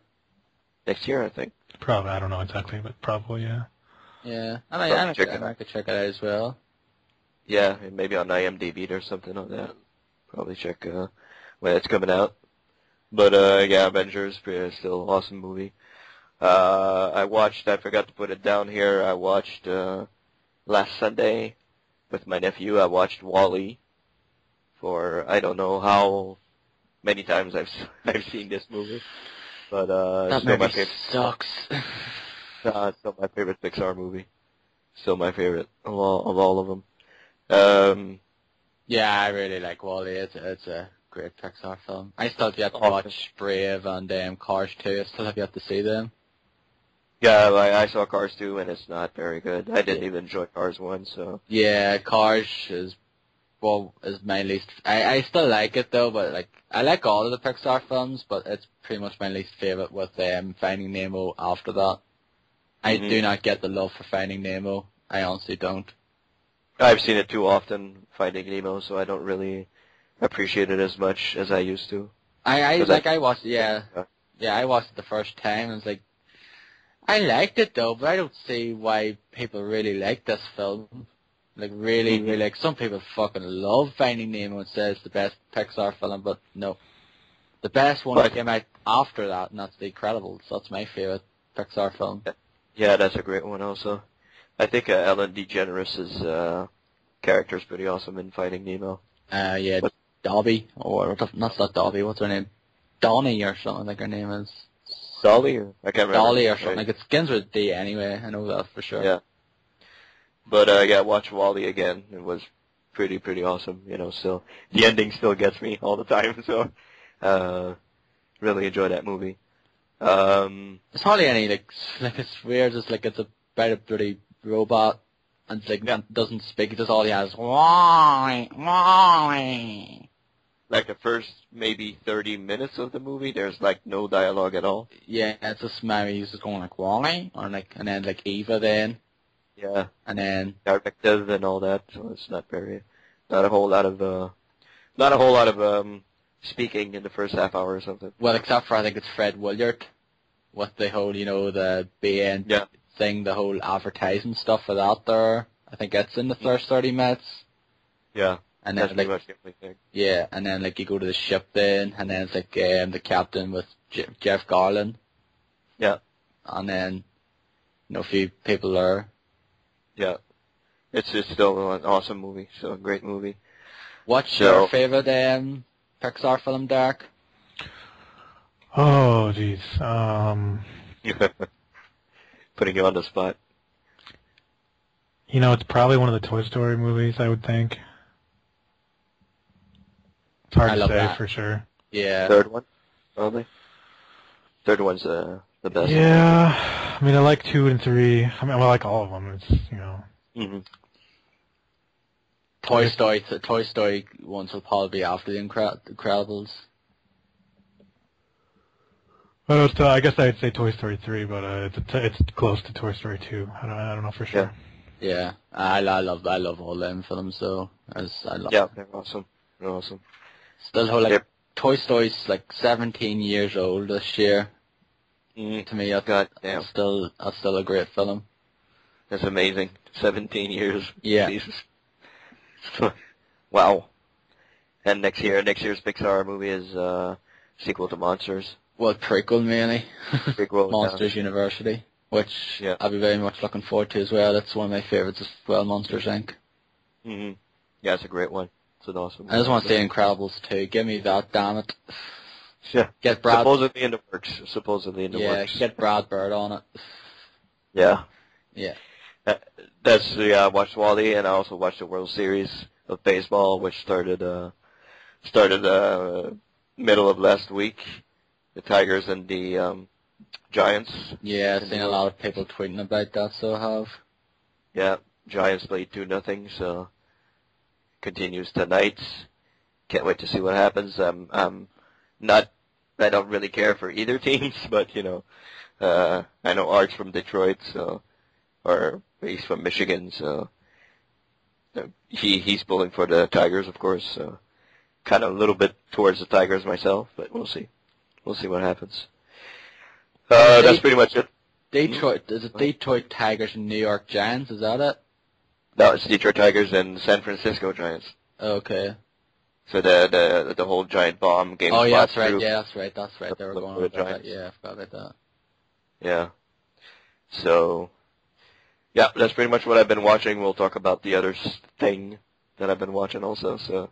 Next year, I think. Probably. I don't know exactly, but probably yeah. Yeah. I mean, I might, check I it might could check it out as well. Yeah, maybe on IMDb or something like that. Probably check uh, when it's coming out. But uh, yeah, Avengers still an awesome movie. Uh, I watched. I forgot to put it down here. I watched uh, last Sunday with my nephew. I watched WALL-E for I don't know how many times I've I've seen this movie, but uh, That still my favorite. sucks. Uh, still my favorite Pixar movie. Still my favorite of all of all of them. Um, Yeah, I really like WALL-E. It's it's a great Pixar film. I still have yet to watch Brave and um, Cars 2. I still have yet to see them. Yeah, I, I saw Cars 2 and it's not very good. I didn't even enjoy Cars 1, so. Yeah, Cars is well is my least. I I still like it though, but like I like all of the Pixar films, but it's pretty much my least favorite with um, Finding Nemo. After that, I Mhm. do not get the love for Finding Nemo. I honestly don't. I've seen it too often, Finding Nemo, so I don't really appreciate it as much as I used to. I I like I- I watched yeah Yeah. yeah I watched it the first time and it's like I liked it though, but I don't see why people really like this film. Like really, Mhm. really like some people fucking love Finding Nemo and say it's the best Pixar film, but no. The best one But- came out after that, and that's The Incredibles. That's my favorite Pixar film. Yeah, that's a great one also. I think uh, Ellen DeGeneres' uh, character is pretty awesome in Finding Nemo. Uh, yeah, What- Dobby or what not not Dobby. What's her name? Donnie or something. like her name is Dolly, or I can't remember. Dolly or something. Like it begins with a D anyway. I know that for sure. Yeah. But uh, yeah, watch WALL-E again. It was pretty pretty awesome. You know, still the ending still gets me all the time. So uh, really enjoy that movie. Um, It's hardly any like like it's weird. It's like it's about a bloody robot and it's like Yeah. doesn't speak. It's just all he has. Why? Why? Like the first maybe 30 minutes of the movie, there's like no dialogue at all. Yeah, it's just maybe he's just going like WALL-E or like and then like Eva then Yeah, and then directive and all that. So it's not very, not a whole lot of, uh, not a whole lot of um, speaking in the first half hour or something. well except for I think it's Fred Willard with the whole you know the BN Yeah. thing, the whole advertising stuff for that there. I think it's in the first thirty minutes. Yeah, And then pretty like much the yeah, and then like you go to the ship then, and then it's like um, the captain with J- Jeff Garlin. Yeah. And then you know a few people there. Yeah, it's it's still an awesome movie. So a great movie. What's So- your favorite um, Pixar film, Dark? Oh, jeez. Um, Putting you on the spot. you know, it's probably one of the Toy Story movies. I would think. It's hard I to love say that. for sure. Yeah. Third one, probably. Third one's uh, the best. Yeah, I mean, I like two and three. I mean, I like all of them. It's you know, hmm Toy Story. The Toy Story ones will probably be after the Incredibles. well, it's, uh, I guess I'd say Toy Story three, but uh, it's it's close to Toy Story two. I don't I don't know for sure. Yeah. I, I love I love all them films. So as I love. Yeah, they're awesome. They're awesome. Still, whole like Yep. Toy Story's like 17 years old this year. Mm, To me, that's, God damn, that's still that's still a great film. that's amazing. Seventeen years. Yeah. Jesus. wow. And next year, next year's Pixar movie is uh, sequel to Monsters. Well, prequel mainly. Prequel. Monsters University, which Yeah. I'll be very much looking forward to as well. That's one of my favorites as well, Monsters Inc. hmm Yeah, it's a great one. It's an awesome. I just want to see Incredibles too. Give me that, damn it. Yeah. Get Brad. Supposedly in the works. Supposedly in the yeah, works. get Brad Bird on it. Yeah. Yeah. Uh, That's yeah. I watched WALL-E, and I also watched the World Series of baseball, which started uh started uh middle of last week. The Tigers and the um Giants. Yeah, I've seen a lot of people tweeting about that, so I have. Yeah, Giants played two nothing, so continues tonight. Can't wait to see what happens. Um, I'm not. I don't really care for either teams, but you know, uh, I know Art's from Detroit, so or he's from Michigan, so uh, he he's pulling for the Tigers, of course. So kind of a little bit towards the Tigers myself, but we'll see. We'll see what happens. Uh, that's pretty much it. Detroit, is it Detroit Tigers and New York Giants? Is that it? No, it's Detroit Tigers and San Francisco Giants. Okay. So the the the whole giant bomb game. Oh yeah, that's right. through. Yeah, that's right. That's right. They were going for on the about that. Yeah, I forgot about that. Yeah. So, yeah, that's pretty much what I've been watching. We'll talk about the other thing that I've been watching also. So,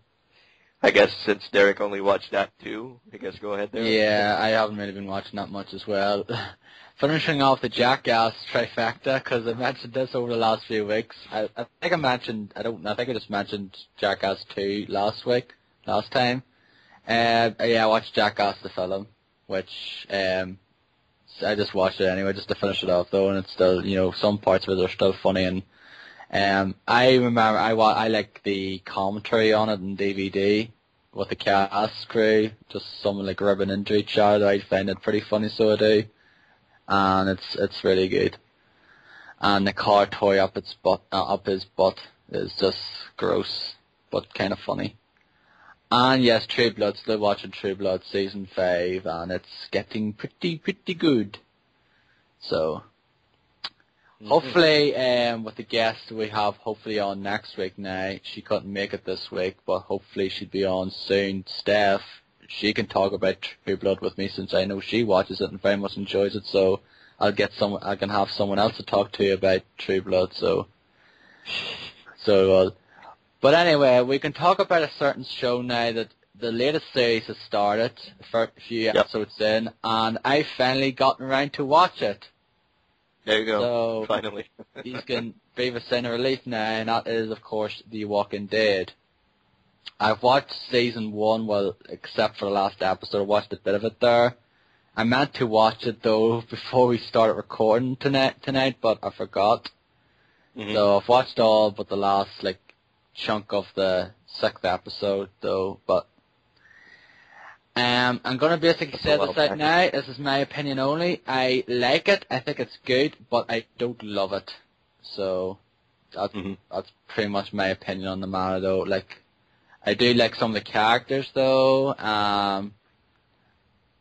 I guess since Derek only watched that too, I guess go ahead there. Yeah, I haven't really been watching that much as well. Finishing off the Jackass trifecta because I mentioned this over the last few weeks. I, I think I mentioned I don't I think I just mentioned Jackass two last week, last time. Uh, yeah, I watched Jackass the film, which um, I just watched it anyway just to finish it off though, and it's still you know some parts of it are still funny and um, I remember I wa- I like the commentary on it in DVD with the cast crew, just someone like rubbing into each other. I find it pretty funny, so I do, and it's it's really good. And the car toy up its butt, uh, up his butt is just gross, but kind of funny. And yes, True Blood, still watching True Blood season five, and it's getting pretty pretty good. So Hopefully, um, with the guest we have hopefully on next week now, she couldn't make it this week, but hopefully she'll be on soon. Steph, she can talk about True Blood with me since I know she watches it and very much enjoys it, so I'll get some, I can have someone else to talk to about True Blood, so, so, uh, but anyway, we can talk about a certain show now that the latest series has started, a few Yep. episodes in, and I finally gotten around to watch it. There you go. So- Finally. He's can breathe a sign of relief now, and that is, of course, The Walking Dead. I've watched season one, well, except for the last episode, I watched a bit of it there. I meant to watch it though before we started recording tonight, tonight, but I forgot. Mhm. So I've watched all but the last like chunk of the sixth episode though, but um, I'm gonna basically say this out now. This is my opinion only. I like it. I think it's good, but I don't love it. So that's Mhm. that's pretty much my opinion on the matter though. Like I do like some of the characters though. Um,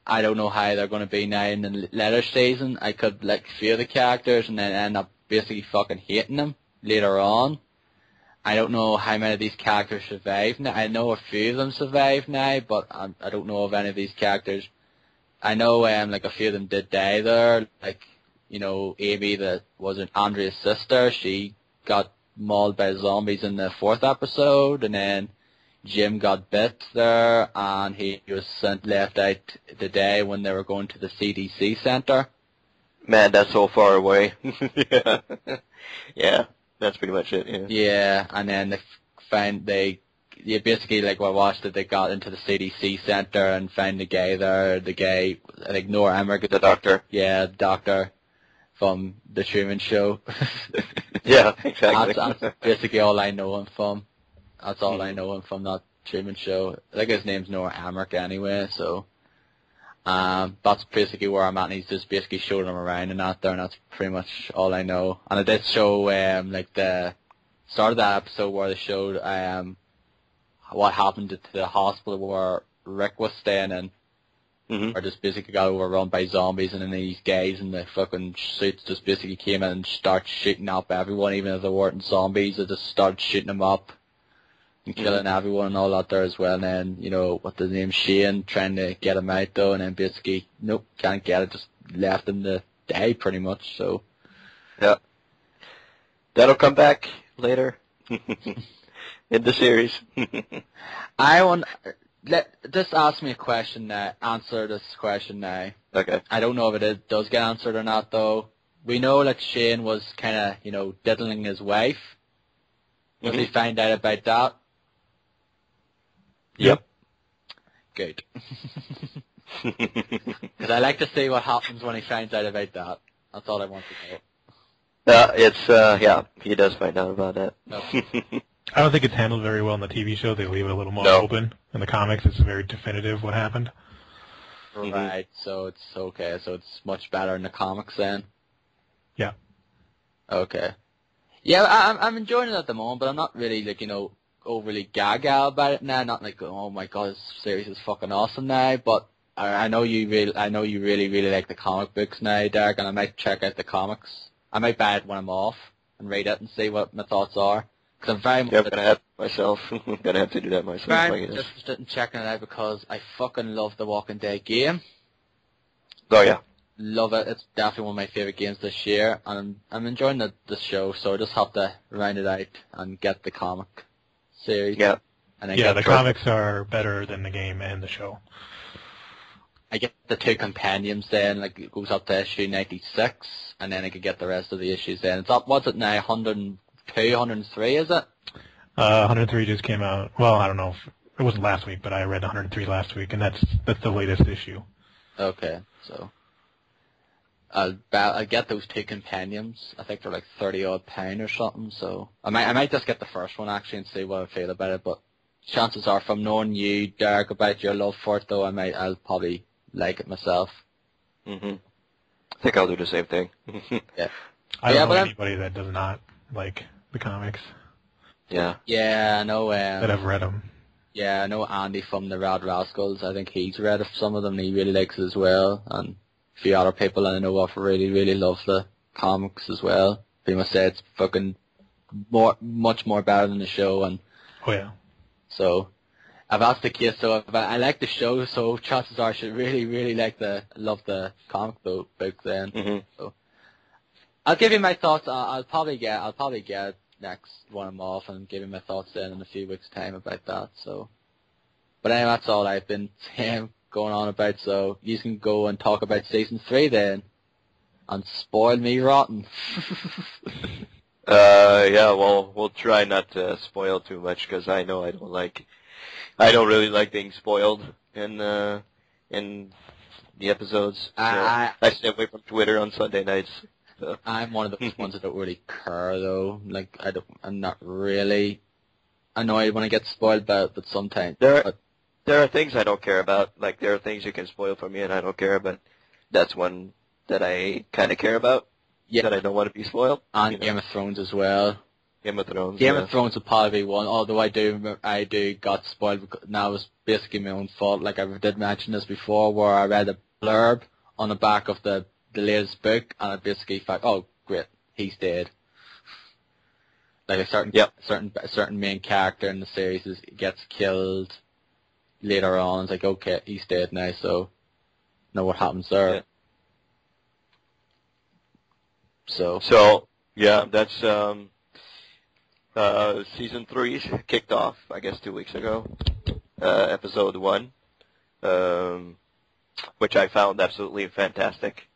I don't know how they're going to be now in the later season. I could like fear the characters and then end up basically fucking hating them later on. I don't know how many of these characters survive now. I know a few of them survive now, but I, I don't know of any of these characters. I know um like a few of them did die there. Like you know Amy, that wasn't Andrea's sister. She got mauled by zombies in the fourth episode, and then Jim got bit there, and he was sent left out the day when they were going to the CDC center. Man, that's so far away. yeah. yeah, that's pretty much it. Yeah. Yeah, and then they found they, yeah, basically like when I watched it, they got into the CDC center and found the guy there. The guy, I think Noah Emmerich, The doctor. yeah, the doctor from the Truman Show. Yeah, exactly. that's, that's basically all I know him from. That's all I Mhm. know him from that Truman Show. I think his name's Noah Emmerich anyway, so. Um, that's basically where I'm at, and he's just basically showing him around and out there, and that's pretty much all I know. And it did show, um, like the start of that episode where they showed, um, what happened to the hospital where Rick was staying in, hmm or just basically got overrun by zombies, and then these guys in the fucking suits just basically came in and started shooting up everyone, even if they weren't zombies, they just started shooting them up and killing everyone and all that there as well. And then, you know, what the name Shane trying to get him out though, and then basically, nope, can't get it, just left him to die pretty much. So, yeah, That'll come back later in the series. I want let just ask me a question now. Answer this question now. okay. I don't know if it does get answered or not though. We know that Shane was kind of, you know, diddling his wife. Did he Mhm. find out about that? Yep. Good. Because I like to see what happens when he finds out about that. That's all I want to know. Uh, it's uh, yeah, he does find out about it. No. I don't think it's handled very well in the TV show. They leave it a little more No. open. In the comics, it's very definitive what happened. Mhm. Right, so it's okay, so it's much better in the comics then? Yeah. Okay. Yeah, I, I'm I'm enjoying it at the moment, but I'm not really like you know overly gaga about it now. Not like oh my god, this series is fucking awesome now. But I, I know you really, I know you really really like the comic books now, Derek, and I might check out the comics. I might buy it when I'm off and read it and see what my thoughts are. Because I'm very Yeah, I'm gonna have myself. I'm gonna have to do that myself. very I much guess. interested in checking it out because I fucking love the Walking Dead game. Oh yeah. Love it. It's definitely one of my favorite games this year, and I'm, I'm enjoying the, the show. So I just have to round it out and get the comic series. Yeah. And I Yeah, the the- comics are better than the game and the show. I get the two compendiums then, like it goes up to issue 96, and then I could get the rest of the issues then. It's up, what's it now, 102, 103, is it? Uh, 103 just came out. Well, I don't know. If, it wasn't last week, but I read 103 last week, and that's that's the latest issue. Okay, so. I'll, I'll get those two compendiums. I think they're like 30 odd pound or something, so. I might, I might just get the first one actually and see what I feel about it, but chances are from knowing you, Derek, about your love for it though, I might, I'll probably like it myself. hmm I think I'll do the same thing. Yeah. I don't but know I'm- anybody that does not like the comics yeah. Yeah, I know, that um, have read them. Yeah, I know Andy from the Rad Rascals. I think he's read some of them and he really likes it as well. And a few other people I know of really, really love the comics as well. They must say it's fucking more, much more better than the show. And Oh yeah. so, if that's the case, so if I, I like the show, so chances are I should really, really like the, love the comic book book then. hmm I'll give you my thoughts. I'll, I'll probably get. I'll probably get next one I'm off and give you my thoughts then in a few weeks' time about that. So, but anyway, that's all I've been saying, going on about. So you can go and talk about season three then, and spoil me rotten. Uh, yeah, well, we'll try not to spoil too much because I know I don't like, I don't really like being spoiled in, uh, in the episodes. So I- I stay away from Twitter on Sunday nights. So. I'm one of those ones that don't really care though. Like I don't. I'm not really annoyed when I get spoiled by it, but sometimes. There- but There are things I don't care about. Like there are things you can spoil for me and I don't care, but that's one that I kind of care about. Yeah. That I don't want to be spoiled. and you know, Game of Thrones as well. Game of Thrones. Game yeah. of Thrones would probably be one, although I do, I do got spoiled. Now it was basically my own fault. Like I did mention this before, where I read a blurb on the back of the the latest book, and I basically thought, oh great, he's dead. Like a certain Yep. certain a certain main character in the series is, gets killed later on. It's like okay, he's dead now, so know what happens there. Yeah. So So yeah, that's um, uh, season three kicked off, I guess, two weeks ago. Uh, episode one, um, which I found absolutely fantastic.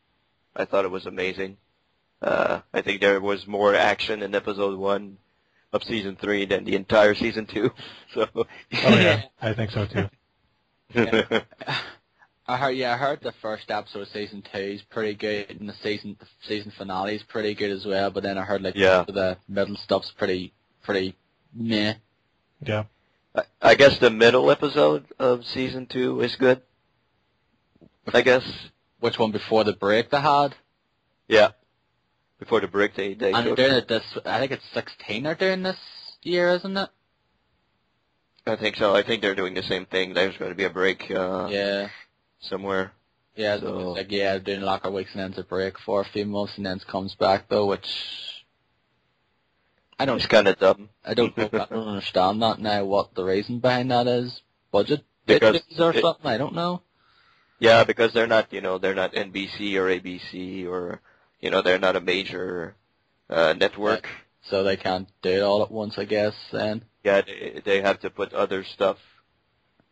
I thought it was amazing. Uh, I think there was more action in episode one of season three than the entire season two. So, Oh yeah, I think so too. I heard, yeah, I heard the first episode of season two is pretty good, and the season the season finale is pretty good as well. But then I heard like Yeah. the middle stuff's pretty pretty meh. Yeah. I- I guess the middle episode of season two is good. I guess, Which one before the break they had? yeah. Before the break, they they and they're doing it this. I think it's sixteen they're doing this year, isn't it? I think so. I think they're doing the same thing. There's going to be a break uh, yeah, somewhere. yeah. So- like yeah, doing locker weeks and then a break for a few months and then it comes back though, which I don't It's kind of dumb. I don't I don't understand that now. What the reason behind that is? Budget Because or it- something? I don't know. Yeah, because they're not, you know, they're not NBC or ABC or, you know, they're not a major uh, network. So they can't do it all at once, I guess. Then Yeah, they, they have to put other stuff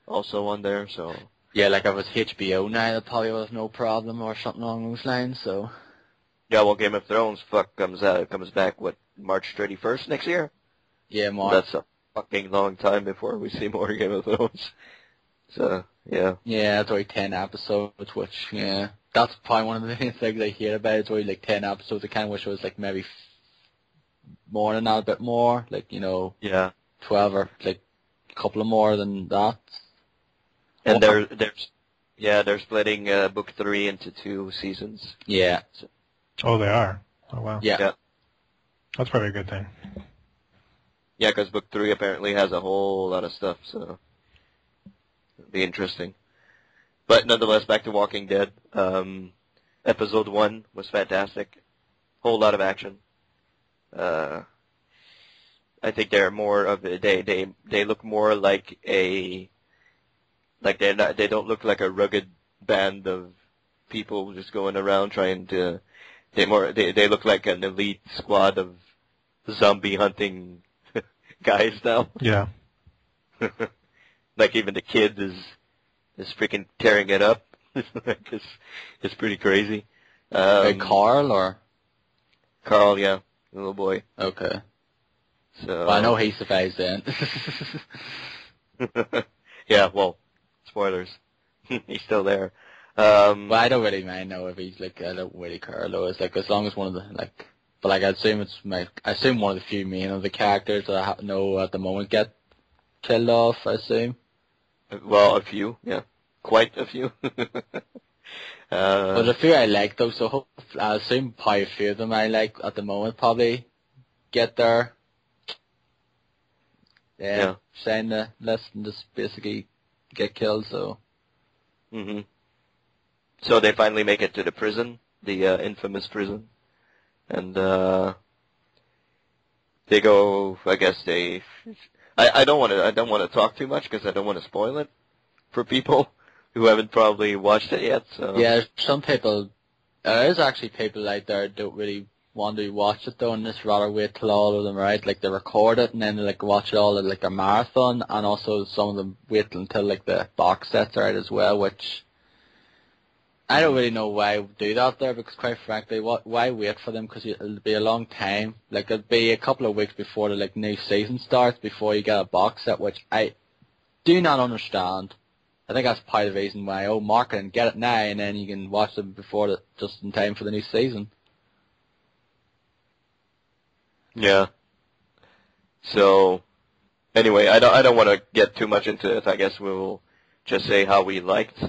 also on there. So yeah, like if it was HBO now, that probably was no problem or something along those lines. So yeah, well, Game of Thrones fuck comes out comes back what March 31st next year. yeah, more. That's a fucking long time before we see more Game of Thrones. So yeah, yeah, it's only ten episodes, which yeah, that's probably one of the things I hear about. It's only like ten episodes. I kind of wish it was like maybe more than that, a bit more, like you know, yeah. twelve or like a couple of more than that. And they're they're yeah they're splitting uh, book three into two seasons. Yeah, Oh, they are. Oh wow. yeah. Yeah. That's probably a good thing. Yeah, because book three apparently has a whole lot of stuff, so it'll be interesting. But nonetheless, back to Walking Dead. Um, episode one was fantastic. Whole lot of action. Uh, I think they're more of a, they they they look more like a like they're not they don't look like a rugged band of people just going around trying to they more they they look like an elite squad of zombie hunting guys now. Yeah. like even the kid is is freaking tearing it up. it's it's pretty crazy. Um, Hey, Carl or Carl, yeah, little boy. okay. So Well, I know he survives then. yeah, well, spoilers. He's still there. Um, well, I don't really mind know if he's like I don't really care though. It's like as long as one of the like, but like I assume it's my I assume one of the few main of the characters that I know at the moment get killed off. I assume. well, a few, yeah, quite a few. But uh, a few I like though, so hope, I assume probably a few of them I like at the moment probably get there. Yeah, Yeah. saying the list and just basically get killed. So hmm So they finally make it to the prison, the uh, infamous prison, and uh, they go. I guess they. I, I don't want to. I don't want to talk too much because I don't want to spoil it for people who haven't probably watched it yet. So yeah, some people there is actually people out there don't really want to watch it though, and just rather wait till all of them are out. Like they record it and then they like watch it all at like a marathon, and also some of them wait until like the box sets are out as well, which. I don't really know why do that there because quite frankly, what why wait for them? Because it'll be a long time. Like it'll be a couple of weeks before the like new season starts before you get a box set, which I do not understand. I think that's part of the reason why. Oh, marketing, get it now, and then you can watch them before the just in time for the new season. Yeah. So, anyway, I don't. I don't want to get too much into it. I guess we'll just say how we liked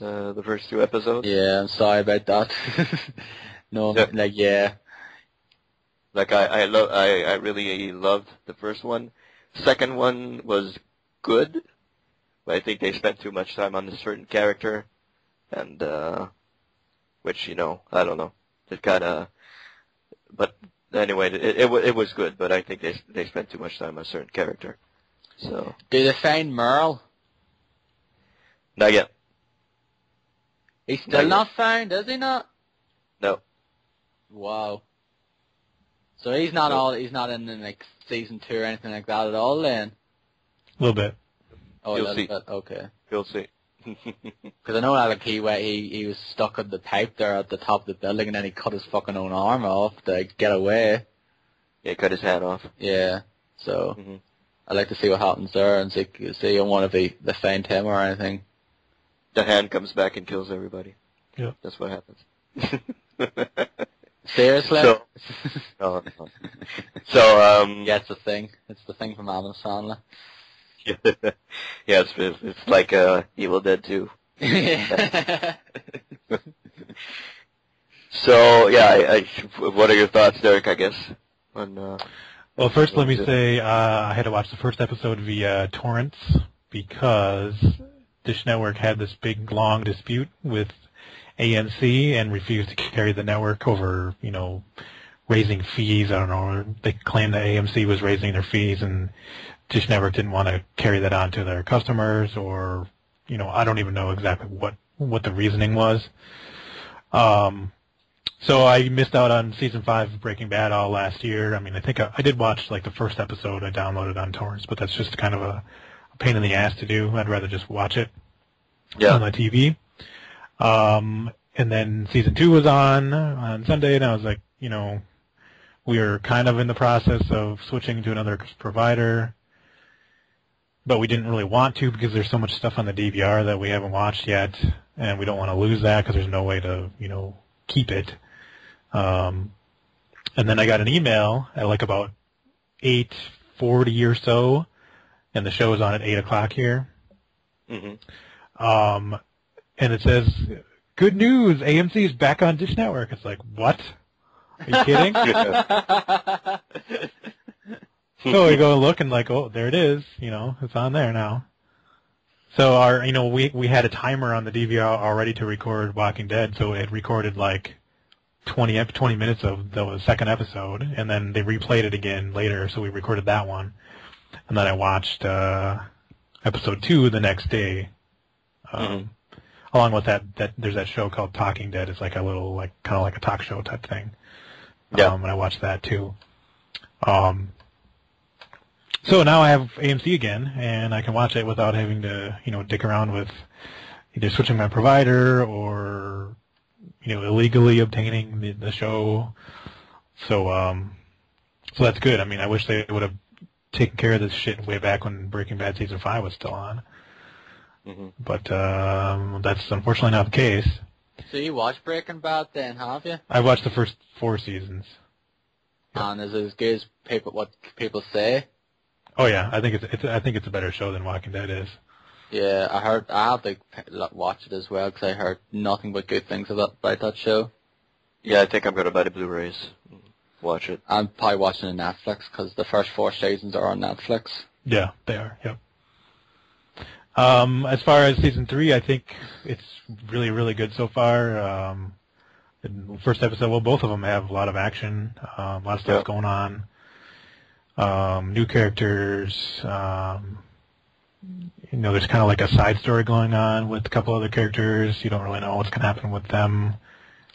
uh, the first two episodes. Yeah, I'm sorry about that. no, Yeah. like yeah, Like I, I love. I, I really loved the first one. Second one was good, but I think they spent too much time on a certain character, and uh, which you know, I don't know. It kind of. But anyway, it, it it was good, but I think they they spent too much time on a certain character. So do they find Merle? not yet. He's still Not not found, is he not? No. Wow. So he's not Nope. all. He's not in, in like season two or anything like that at all. Then. A little bit. Oh, You'll a little see. bit. Okay. You'll see. Because I know that like he went, he he was stuck at the pipe there at the top of the building, and then he cut his fucking own arm off to get away. yeah, cut his hand off. Yeah. So Mhm. I'd like to see what happens there and see see on one of the they find him or anything. The hand comes back and kills everybody. Yeah, That's what happens. Seriously? So- no, no. So um yeah, it's the thing. It's the thing from Adam Sandler. yeah, it's, it's it's like uh Evil Dead 2. So yeah, I, I, what are your thoughts, Derek? I guess on uh, Well, first let me it? say uh, I had to watch the first episode via torrents because Dish Network had this big long dispute with AMC and refused to carry the network over, you know, raising fees. I don't know. They claimed that AMC was raising their fees and Dish Network didn't want to carry that on to their customers or, you know, I don't even know exactly what, what the reasoning was. Um, so I missed out on season five of Breaking Bad all last year. I mean, I think I, I did watch like the first episode I downloaded on torrents, but that's just kind of a, a pain in the ass to do. I'd rather just watch it yeah, on my TV. Um, and then season two was on on Sunday, and I was like, you know, we are kind of in the process of switching to another provider, but we didn't really want to because there's so much stuff on the DVR that we haven't watched yet, and we don't want to lose that because there's no way to, you know, keep it. Um, and then I got an email at like about 8:40 or so, and the show is on at 8 o'clock here. hmm Um, and it says, "Good news! AMC is back on Dish Network." It's like, what? Are you kidding? so we go look and like, oh, there it is. You know, it's on there now. So our, you know, we we had a timer on the DVR already to record Walking Dead, so it recorded like 20 ep- 20 minutes of the second episode, and then they replayed it again later, so we recorded that one, and then I watched uh, episode two the next day. Um, Along with that, that there's that show called Talking Dead. It's like a little, like kind of like a talk show type thing. Yeah. Um, and I watched that too. Um, So now I have AMC again, and I can watch it without having to, you know, dick around with either switching my provider or, you know, illegally obtaining the, the show. So, um, so that's good. I mean, I wish they would have taken care of this shit way back when Breaking Bad season five was still on. hmm But um, that's unfortunately not the case. So you watched Breaking Bad then, have you? I watched the first four seasons. And is it as good as people what people say? Oh yeah, I think it's, it's I think it's a better show than Walking Dead is. Yeah, I heard. I have to watch it as well because I heard nothing but good things about about that show. Yeah, I think I'm gonna buy the Blu-rays. Watch it. I'm probably watching it on Netflix because the first four seasons are on Netflix. Yeah, they are. Yep. Um, as far as season three, I think it's really, really good so far. Um, the first episode, well, both of them have a lot of action, um, a lot of stuff Yeah. going on. Um, new characters. Um, you know, there's kind of like a side story going on with a couple other characters. You don't really know what's going to happen with them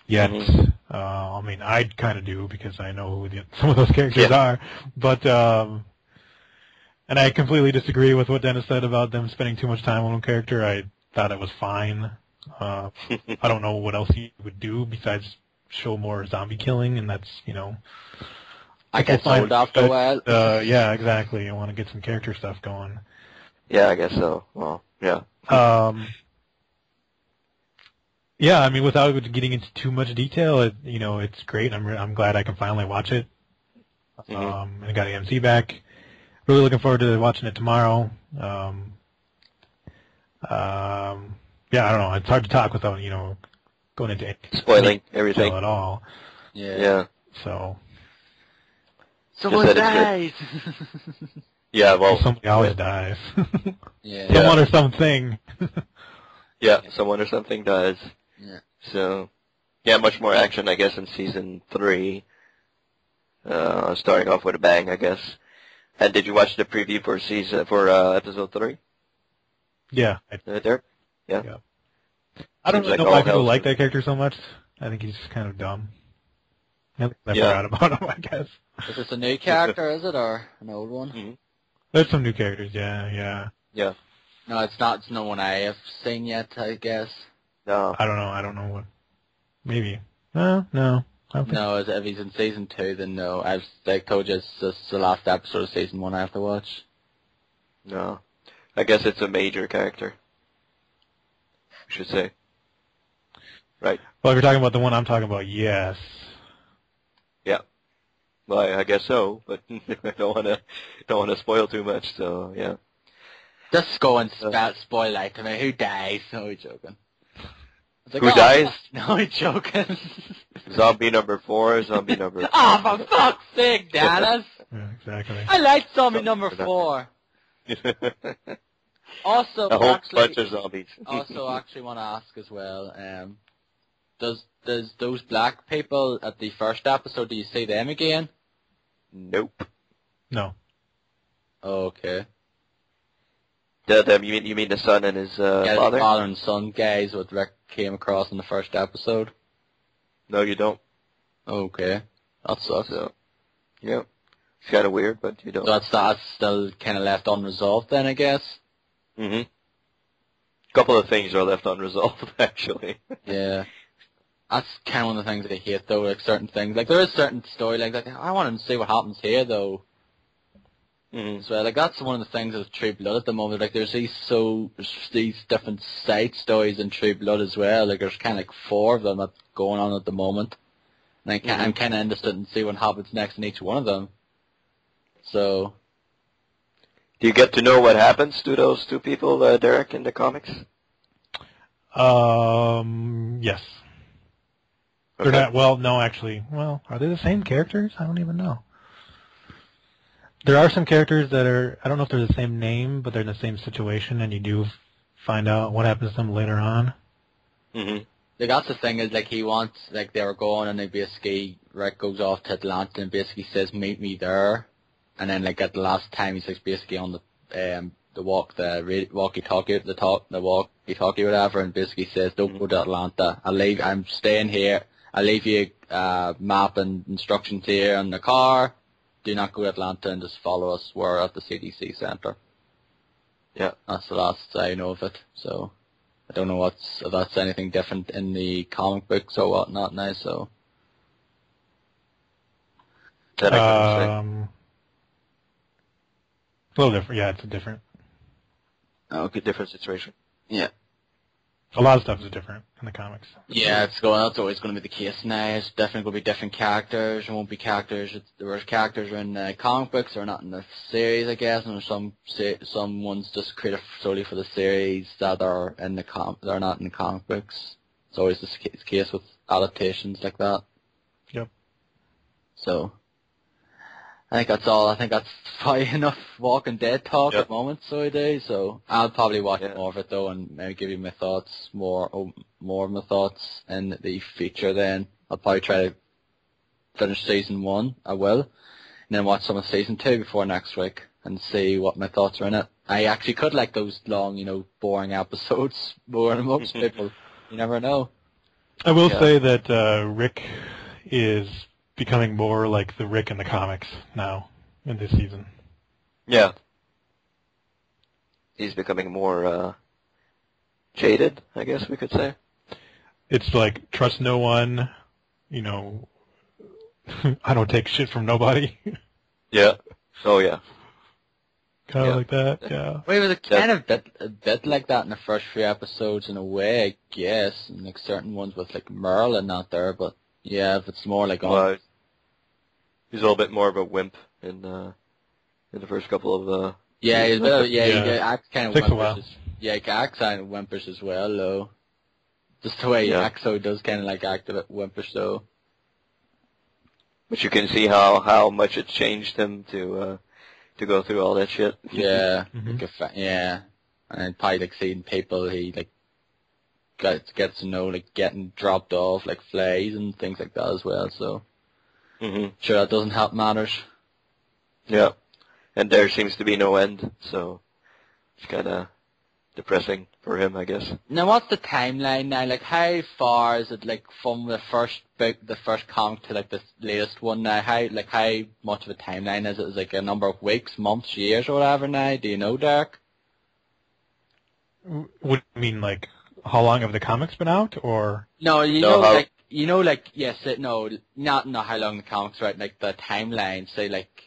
yet. Mhm. Uh, I mean, I kind of do because I know who the, some of those characters Yeah. are. But um, and I completely disagree with what Denis said about them spending too much time on one character. I thought it was fine. Uh, I don't know what else he would do besides show more zombie killing, and that's you know. I get fine, sold after a while. Uh, yeah, exactly. You want to get some character stuff going. Yeah, I guess so. Well, yeah. Um, yeah, I mean, without getting into too much detail, it, you know, it's great. I'm re- I'm glad I can finally watch it. Mhm. Um, and I got AMC back. Really looking forward to watching it tomorrow. Um, um, yeah, I don't know. It's hard to talk without you know going into Spoiling everything. at all. Yeah. Yeah. So Someone that dies. Yeah. Well. somebody always dies. yeah. Someone or something. Yeah. Someone or something does. Yeah. So, yeah, much more action, I guess, in season three. Uh, starting off with a bang, I guess. And did you watch the preview for season for uh, episode three? yeah, I, Uh, Derek? Yeah. Yeah. I don't really like know why people like that character so much. I think he's kind of dumb. I I Yeah. forgot about him, I guess. Is this a new character, is it, or an old one? hmm There's some new characters, yeah, yeah. Yeah. No, it's not. It's no one I have seen yet, I guess. No. I don't know, I don't know what. Maybe. No, no. I don't think No, if he's in season two, then no. I've like told you, it's just the last episode of season one I have to watch. No. I guess it's a major character. I should say. Right. Well, if you're talking about the one I'm talking about, yes. Well, I, I guess so, but I don't want to don't want to spoil too much. So yeah. Just go and Uh. spa- spoil that to me. Who dies? No, we're joking. Like, Who oh, dies? No, we're joking. Zombie number four, zombie number. oh, for fuck's sake, Denis! Yeah, exactly. I like zombie Zombie number number- four. a Also, whole actually, bunch of zombies. also actually want to ask as well. Um, does does those black people at the first episode? Do you see them again? Nope. No. Okay. The, the, you mean you mean the son and his uh, yeah, father? father and son guys what Rick came across in the first episode. No, you don't. Okay, that sucks. So, yeah, it's kind of weird, but you don't. So that's that's still kind of left unresolved then, I guess. hmm Couple of things are left unresolved, actually. Yeah. That's kind of one of the things that I hate though, like certain things. Like there is certain storylines, like I want to see what happens here though. hmm as well. Like that's one of the things with True Blood at the moment. Like there's these so these different side stories in True Blood as well. Like there's kind of like four of them that's going on at the moment. And I can, I'm kind of interested in see what happens next in each one of them. So Do you get to know what happens to those two people, uh, Derek, in the comics? Um, yes. They're Okay. not, well, no, actually. Well, are they the same characters? I don't even know. There are some characters that are, I don't know if they're the same name, but they're in the same situation, and you do find out what happens to them later on. hmm like that's the thing is like he wants like they were going and they basically Rick goes off to Atlanta and basically says meet me there, and then like at the last time he's like basically on the um the walk the walkie talkie the talk the walkie talkie whatever and basically says don't go to Atlanta I leave I'm staying here I leave you uh map and instructions here in the car do not go to Atlanta and just follow us. We're at the CDC Center. Yeah. That's the last I know of it. So I don't know what's if that's anything different in the comic books or whatnot now. So That I couldn't say. Um, a little different. Yeah, it's a different. Okay, different situation. yeah, A lot of stuff is different in the comics. yeah, it's going. That's always going to be the case now. It's definitely going to be different characters. It won't be characters. It's, there were characters in the comic books or not in the series, I guess, and some some ones just created solely for the series that are in the com. They're not in the comic books. It's always the case with adaptations like that. Yep. So, I think that's all. I think that's probably enough Walking Dead talk Yep. at the moment, so I do. So I'll probably watch Yeah. more of it though, and maybe give you my thoughts more, oh, more of my thoughts in the future. Then I'll probably try to finish season one. I will, and then watch some of season two before next week and see what my thoughts are in it. I actually could like those long, you know, boring episodes more than most people. You never know. I will Yeah. say that uh, Rick is becoming more like the Rick in the comics now in this season. Yeah. He's becoming more uh jaded, I guess we could say. It's like trust no one, you know. I don't take shit from nobody, Yeah. Oh yeah. kind of Yeah. like that. Yeah. Well, it was a kind of bit, a bit like that in the first few episodes in a way, I guess, and like certain ones with like Merle and not there, but yeah, if it's more like on, Well, he's a little bit more of a wimp in uh in the first couple of uh yeah, he's a bit yeah, Yeah. he acts kind of Takes a whimpers. while. As, yeah, he acts kind of whimpers as well, though. Just the way he Yeah. acts, so he does kind of like act a bit whimpers, though. but you can see how how much it's changed him to uh to go through all that shit. Yeah, Mhm. like a fa- yeah, and then probably like seeing people he like gets gets to know, like getting dropped off like flies and things like that as well. So mhm. sure, that doesn't help matters. Yeah. And there seems to be no end, so it's kind of depressing for him, I guess. Now, what's the timeline now? Like, how far is it, like, from the first book, the first comic to, like, the latest one now? How, like, how much of a timeline is it? Is it, like, a number of weeks, months, years, or whatever now? Do you know, Derek? What do you mean, like how long have the comics been out, or No, you No, know, how- like, you know, like, yes, it, no, not, not how long the comics, right? Like, the timeline, say, like,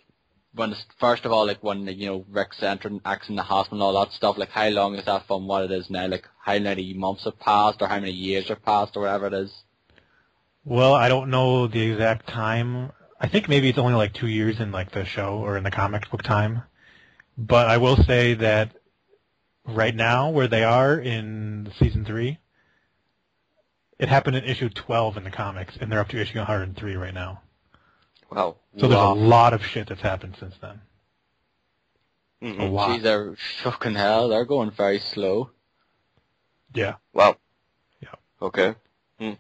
when, first of all, like, when, you know, Rick's entering, acts in the hospital and all that stuff, like, how long is that from what it is now? Like, how many months have passed, or how many years have passed, or whatever it is? Well, I don't know the exact time. I think maybe it's only like two years in like the show or in the comic book time. But I will say that right now, where they are in season three, it happened in issue 12 in the comics, and they're up to issue 103 right now. Wow. So there's Wow. a lot of shit that's happened since then. A Mhm. lot. They're fucking hell. They're going very slow. Yeah. Wow. Yeah. Okay. Hmm.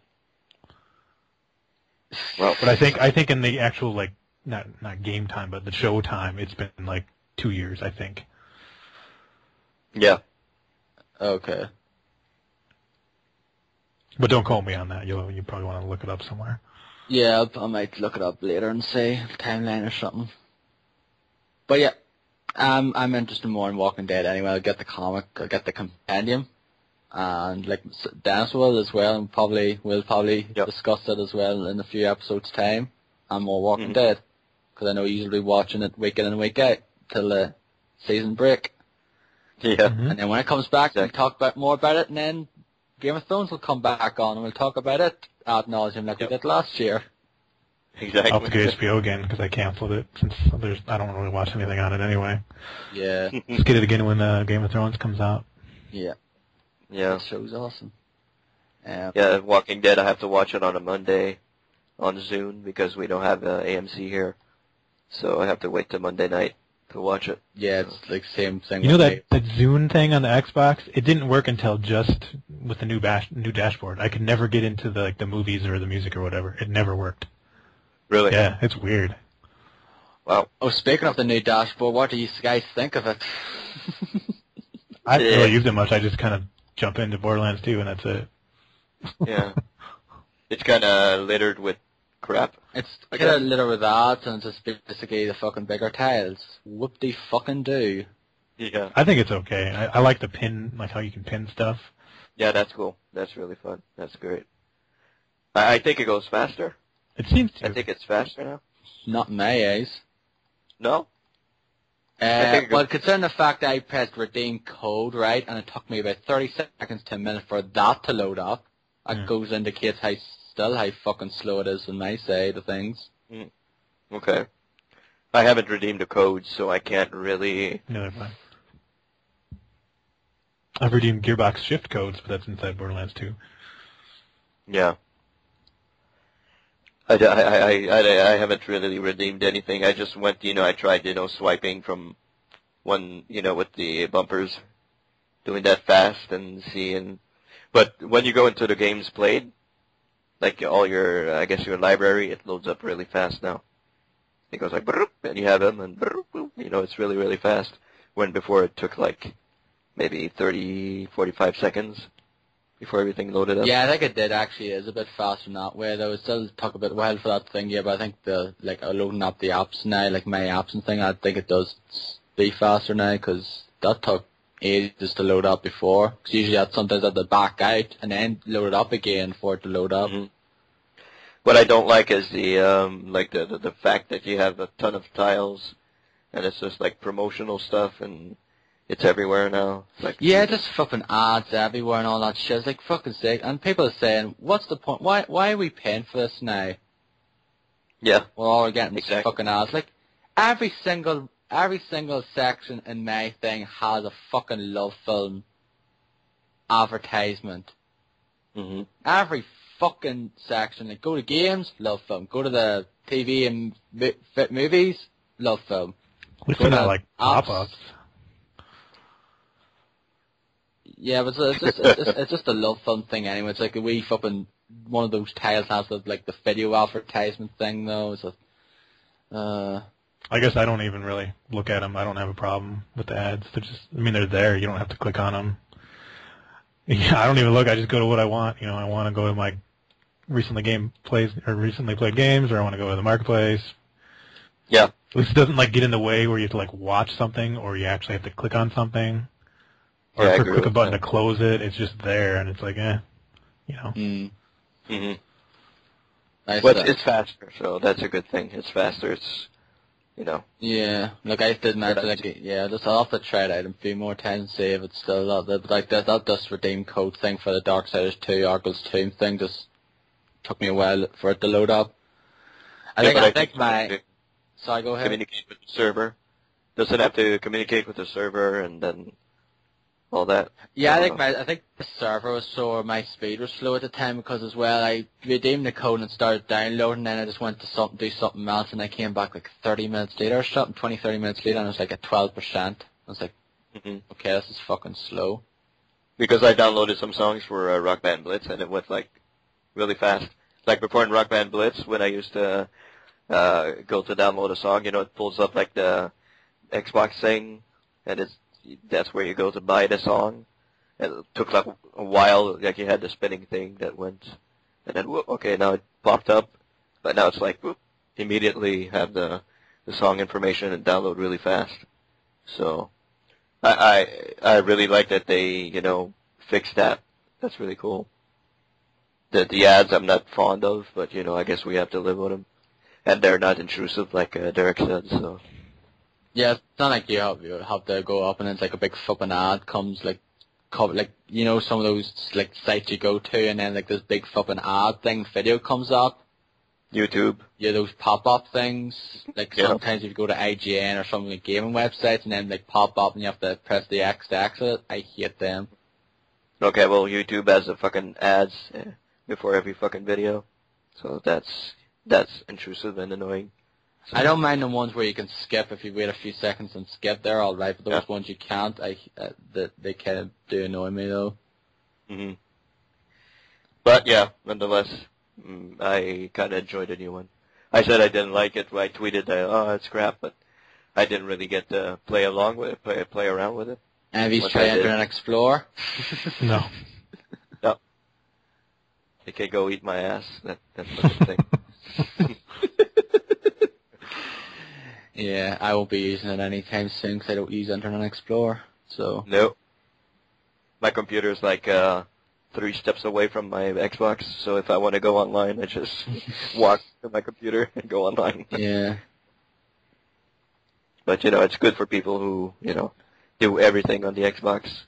Well, But I think I think in the actual like not not game time, but the show time, it's been like two years. I think. yeah. Okay. But don't quote me on that. You you probably want to look it up somewhere. Yeah, I'll- might look it up later and say timeline or something. But yeah, um, I'm interested more in Walking Dead anyway. I'll get the comic, I'll get the compendium, and like s- Denis will as well, and probably we'll probably Yep. discuss it as well in a few episodes time. And more Walking Mhm. Dead because I know you'll be watching it week in and week out till the season break. Yeah. Mhm. And then when it comes back, we'll talk about more about it, and then Game of Thrones will come back on, and we'll talk about it ad nauseum like Yep. we did last year. Exactly. I'll have to get HBO again because I canceled it since there's I don't really watch anything on it anyway. Yeah, Just get it again when uh, Game of Thrones comes out. yeah, yeah. that show's awesome. Um, Yeah, Walking Dead. I have to watch it on a Monday on Zune because we don't have uh, AMC here, so I have to wait till Monday night to watch it. yeah, it's like same thing. You know with that that Zune thing on the Xbox? It didn't work until just with the new bash, new dashboard. I could never get into the like the movies or the music or whatever. It never worked. Really? Yeah, it's weird. Wow. me. Oh, speaking of the new dashboard, what do you guys think of it? I haven't Yeah. really used it much. I just kind of jump into Borderlands 2 and that's it. Yeah. it's kind of littered with crap. It's I kind of guess. little with ads and it's just basically the fucking bigger tiles. Whoop de fucking do. Yeah. I think it's okay. I, I like the pin, like how you can pin stuff. Yeah, that's cool. That's really fun. That's great. I, I think it goes faster. It seems to. I think it's faster now. Not in my eyes. No? Uh, well, goes- considering the fact that I pressed redeem code, right, and it took me about 30 seconds to a minute for that to load up, that Yeah. goes indicates how still how fucking slow it is on my side of things. Mm. Okay. I haven't redeemed a code, so I can't really. Neither have I. I've redeemed Gearbox shift codes, but that's inside Borderlands 2. Yeah. I, I, I, I, I haven't really redeemed anything. I just went, you know, I tried, you know, swiping from one, you know, with the bumpers, doing that fast and seeing. But when you go into the games played, like all your, I guess your library, it loads up really fast now. It goes like, and you have them, and you know, it's really, really fast. When before it took like maybe 30, 45 seconds before everything loaded up. Yeah, I think it did actually. It is a bit faster that way, though. It still took a bit while for that thing, yeah, but I think the, like, uh, loading up the apps now, like my apps and thing, I think it does be faster now, because that took ages to load up before. Because usually that sometimes at the back out, and then load it up again for it to load up. Mhm. What I don't like is the um like the, the the fact that you have a ton of tiles, and it's just like promotional stuff, and it's everywhere now. It's like Yeah, just fucking ads everywhere and all that shit. It's like fucking sick. And people are saying, what's the point? Why why are we paying for this now? yeah, We're all getting Exactly. fucking ads. Like, every single, every single section in my thing has a fucking love film advertisement. hmm Every fucking section. Like, go to games, LoveFilm. Go to the TV and mo- fit movies, LoveFilm. At least Go not like apps. pop-ups. Yeah, but it's, it's just it's, just- it's just a LoveFilm thing anyway. It's like a wee fucking one of those tiles has the, like the video advertisement thing though. It's a, uh, I guess I don't even really look at them. I don't have a problem with the ads. They're just, I mean, they're there. You don't have to click on them. Yeah, I don't even look. I just go to what I want. You know, I want to go to my recently game plays or recently played games, or I want to go to the marketplace. yeah, At least it doesn't like get in the way where you have to like watch something, or you actually have to click on something, or Yeah, I if you agree click a button that. to close it. It's just there, and it's like, eh, you know. mm, hmm I but said- it's faster, so that's a good thing. It's faster. It's you know, Yeah, like I did mention, Correct. like yeah, just I'll have to try it out a few more times and see if it's still that. that like that that just redeem code thing for the Darksiders two Argul's Tomb thing just took me a while for it to load up. I Yeah, think but I think you my have to sorry, go ahead. communicate with the server. Does it have to communicate with the server and then all that? Yeah, I think don't my I think the server was slow or my speed was slow at the time because as well I redeemed the code and started downloading and then I just went to something do something else and I came back like 30 minutes later or something, 20, 30 minutes later and it was like at 12%. I was like, hmm okay, this is fucking slow. because I downloaded some songs for uh, Rock Band Blitz and it went like really fast. Like before in Rock Band Blitz, when I used to uh, go to download a song, you know, it pulls up like the Xbox thing, and it's that's where you go to buy the song. It took like a while, like you had the spinning thing that went, and then whoop, okay, now it popped up, but now it's like whoop, immediately have the the song information and download really fast. So I I I really like that they you know fixed that. That's really cool. The the ads I'm not fond of, but you know I guess we have to live with them, and they're not intrusive like uh, Derek said. So Yeah, it's not like you have you have to go up and it's like a big fucking ad comes like co- like you know some of those like sites you go to and then like this big fucking ad thing video comes up. YouTube, Yeah, those pop up things. Like Yeah. sometimes if you go to IGN or something like gaming websites and then like pop up and you have to press the X to exit. I hate them. okay, well YouTube has the fucking ads uh, before every fucking video, so that's that's intrusive and annoying. So- I don't mind the ones where you can skip if you wait a few seconds and skip. They're all right, but those Yeah. ones you can't, I uh, that they kind of do annoy me though. hmm But yeah, nonetheless, mm, I kind of enjoyed the new one. I said I didn't like it. I tweeted that oh it's crap, but I didn't really get to play along with it, play play around with it. And if you What try enter and explore, No. They can go eat my ass. That that fucking thing. yeah, I won't be using it anytime soon because I don't use Internet Explorer. So No. My computer's like uh three steps away from my Xbox, so if I want to go online, I just walk to my computer and go online. yeah, But you know, it's good for people who you know do everything on the Xbox.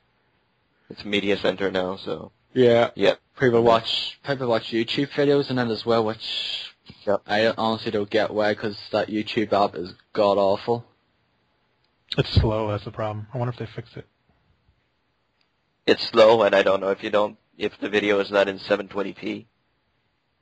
It's media center now, so yeah. yeah. People watch people watch YouTube videos and that as well, which Yep. I honestly don't get why because that YouTube app is god awful. It's slow. That's the problem. I wonder if they fixed it. It's slow, and I don't know if you don't if the video is not in 720p,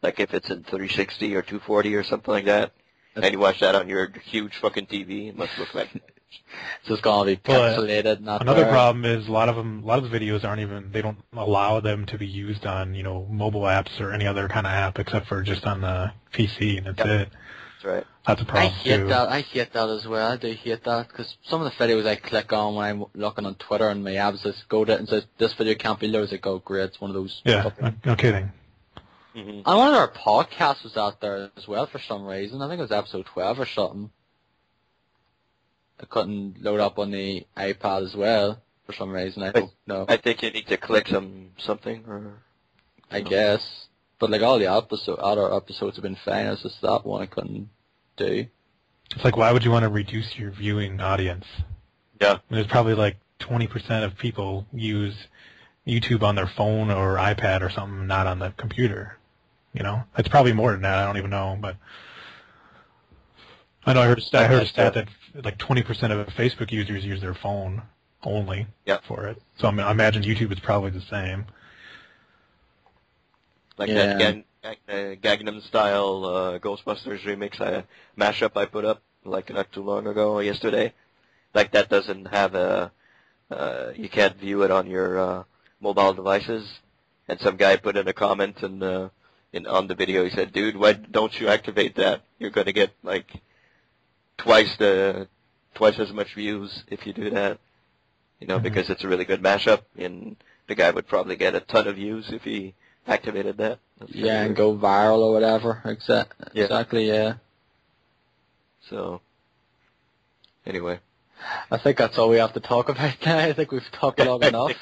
like if it's in 360 or 240 or something like that, and you watch that on your huge fucking TV, it must look like So it's gonna be Well, pixelated, not Another blurry. problem is a lot of them, a lot of the videos aren't even, they don't allow them to be used on, you know, mobile apps or any other kind of app except for just on the PC, and that's Yep. it. That's right. That's a I problem I hate too. that. I hate that as well. I do hate that because some of the videos I click on when I'm looking on Twitter and my apps just go to it and says this video can't be loaded. I go, great. It's one of those. Yeah, fucking- no, no kidding. hmm And one of our podcasts was out there as well for some reason. I think it was episode 12 or something. I couldn't load up on the iPad as well for some reason. I don't know. I think you need to click some something or I guess. But like all the episode, other episodes have been fine. It's just that one I couldn't do. It's like, why would you want to reduce your viewing audience? yeah. I mean, there's probably like 20% of people use YouTube on their phone or iPad or something, not on the computer. You know, it's probably more than that. I don't even know, but I know I heard I heard a stat that like 20% of Facebook users use their phone only Yeah. for it. So I, mean, I imagine YouTube is probably the same. Like Yeah. that Gang, Gang, uh, Gangnam Style uh, Ghostbusters remix I, mashup I put up like not too long ago, yesterday. Like that doesn't have a, uh, you can't view it on your uh, mobile devices. And some guy put in a comment and uh, in on the video he said, "Dude, why don't you activate that? You're gonna get like twice the twice as much views if you do that." You know, Mhm. because it's a really good mashup, and the guy would probably get a ton of views if he activated that. That's Yeah, and go viral or whatever. Exact, Yeah. Exactly, yeah. So, anyway, I think that's all we have to talk about now. I think we've talked long enough.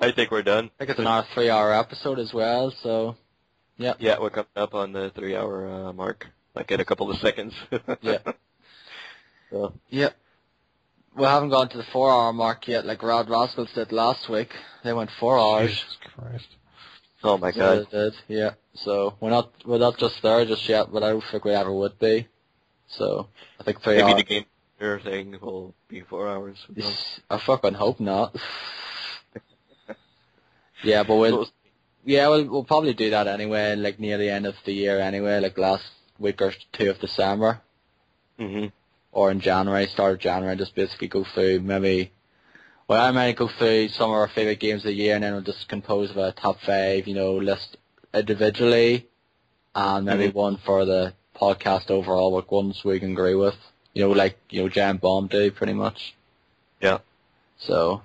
I think we're done. I think it's an hour, three hour episode as well, so Yeah, we're coming up on the three-hour uh, mark, like in a couple of seconds. Yeah. So, yeah. We haven't gone to the four hour mark yet like Rod Rascals did last week. They went four hours. Jesus Christ. oh my So god. they did, yeah. So we're not we're not just there just yet, but I don't think we ever would be. So I think three Maybe hours. the game your thing will be four hours. Who? I fucking hope not. yeah, but we'll We'll- yeah we'll we'll probably do that anyway, like near the end of the year anyway, like last week or two of December Mhm. Or in January, start of January, just basically go through maybe. Well, I might go through some of our favorite games of the year, and then we'll just compose a top five, you know, list individually, and maybe Mhm. one for the podcast overall, what ones we can agree with. You know, like you know, Giant Bomb do pretty much. Yeah. So,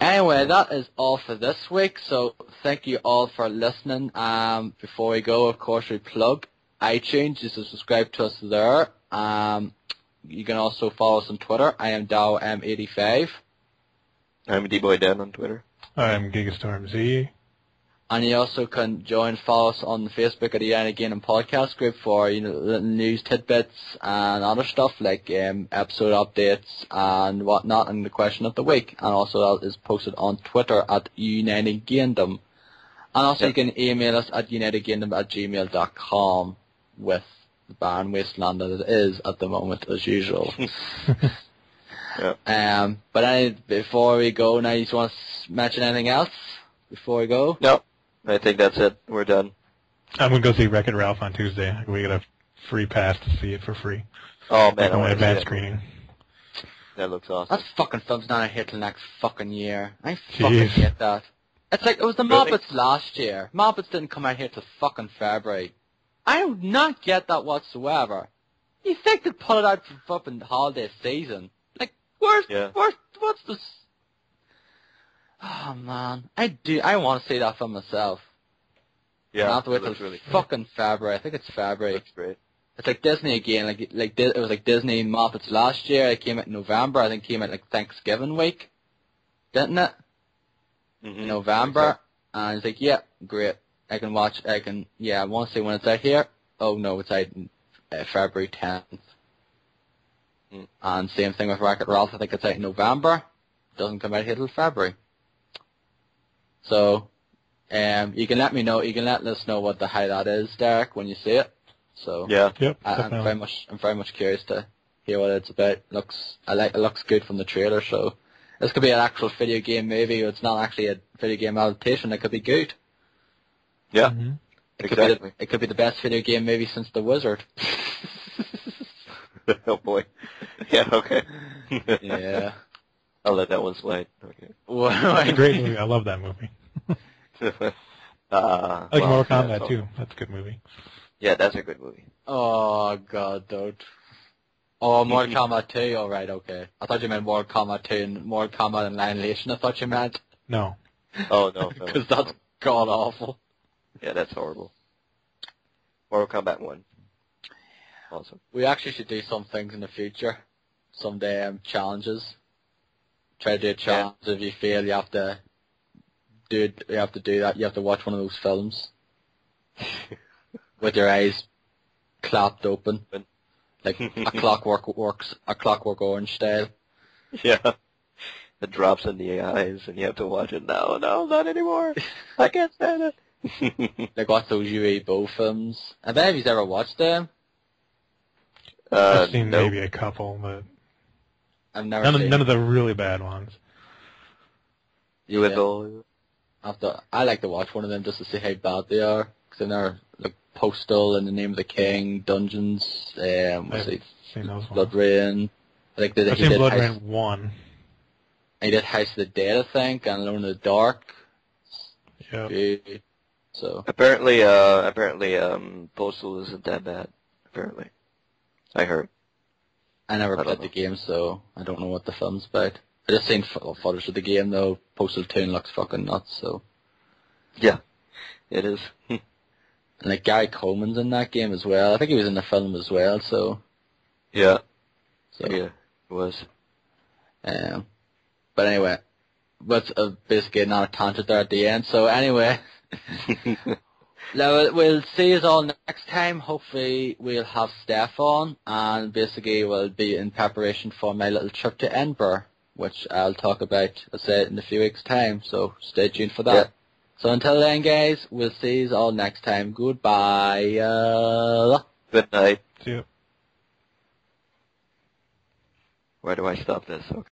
anyway, that is all for this week. So, thank you all for listening. Um, before we go, of course, we plug iTunes. Just subscribe to us there. Um, you can also follow us on Twitter. I am DowM85. I'm D-Boy Dan on Twitter. I'm Gigastormz. And you also can join, follow us on Facebook at the United Gamedom podcast group for you know news tidbits and other stuff like um, episode updates and whatnot, and the question of the week. And also that is posted on Twitter at United Gamedom. And also Yep. you can email us at unitedgamedom at gmail.com with the barn wasteland that it is at the moment as usual. Yeah. Um, but any, before we go, now you just want to mention anything else before we go? No, I think that's it. We're done. I'm gonna go see Wreck-It Ralph on Tuesday. We get a free pass to see it for free. Oh man, Like I an want to see advanced that. screening. That looks awesome. That fucking film's not a hit till next fucking year. I fucking Jeez. hate that. It's like it was the Really? Muppets last year. Muppets didn't come out here till fucking February. I do not get that whatsoever. You think they'd put it out for fucking holiday season? Like, where's, Yeah. where's, what's this? Oh man, I do. I want to see that for myself. Yeah, I have to wait it till really fucking February. I think it's February. looks great. It's like Disney again. Like like it was like Disney Muppets last year. It came out in November. I think it came out like Thanksgiving week, didn't it? Mm-hmm. In November. And it's like, yeah, great. I can watch. I can. Yeah, I want to see when it's out here. Oh no, it's out uh, February 10th. Hmm. And same thing with Wreck-It Ralph. I think it's out in November. Doesn't come out here till February. So, um, you can let me know. You can let us know what the how that is, Derek, when you see it. So Yeah. Yep, I, I'm very much. I'm very much curious to hear what it's about. Looks. I like. It looks good from the trailer. So this could be an actual video game movie. It's not actually a video game adaptation. It could be good. Yeah. Mhm. It could, be Exactly. the, it could be the best video game movie since The Wizard. oh boy. Yeah. Okay. yeah. I'll let that one slide. Okay. It's a great movie. I love that movie. uh, I like well, Mortal yeah, Kombat so- too. That's a good movie. Yeah, that's a good movie. oh God, don't. Oh, Mortal Kombat 2. All right, okay. I thought you meant Mortal Kombat 2 and Mortal Kombat Annihilation. I thought you meant No. Oh no, no, because that's god awful. Yeah, that's horrible. Mortal Kombat One. Awesome. We actually should do some things in the future. Some um, challenges. Try to do a challenge. If you fail, you have to do it. You have to do that. You have to watch one of those films with your eyes clapped open, like a clockwork works, a clockwork orange style. Yeah. It drops in the eyes, and you have to watch it. No, no, not anymore. I can't stand it. Like watch those Uwe Boll films. I bet of you ever watched them? uh, I've seen nope. maybe a couple, but I've never none of, seen. none of the really bad ones. You Yeah. and all. After I like to watch one of them just to see how bad they are. Because they're never like Postal and the Name of the King, Dungeons, um, what's I've it, seen those Blood ones. Rain. I think that I've he seen did Blood House, Rain 1. he did House of the Dead, I think, and Alone in the Dark. Yeah. So Apparently, uh, apparently, um, Postal isn't that bad. Apparently, I heard. I never I played the game, so I don't know what the film's about. I just seen footage of the game though. Postal 2 looks fucking nuts. So Yeah, it is. and like Gary Coleman's in that game as well. I think he was in the film as well. So yeah, so yeah, it was. Um, but anyway, but uh, basically not a tangent there at the end. So anyway, now we'll see you all next time. Hopefully we'll have Steph on, and basically we'll be in preparation for my little trip to Edinburgh, which I'll talk about, I say, in a few weeks' time. So stay tuned for that. Yeah. So until then, guys, we'll see you all next time. Goodbye. Uh, Good night. See ya. Where do I stop this? Okay.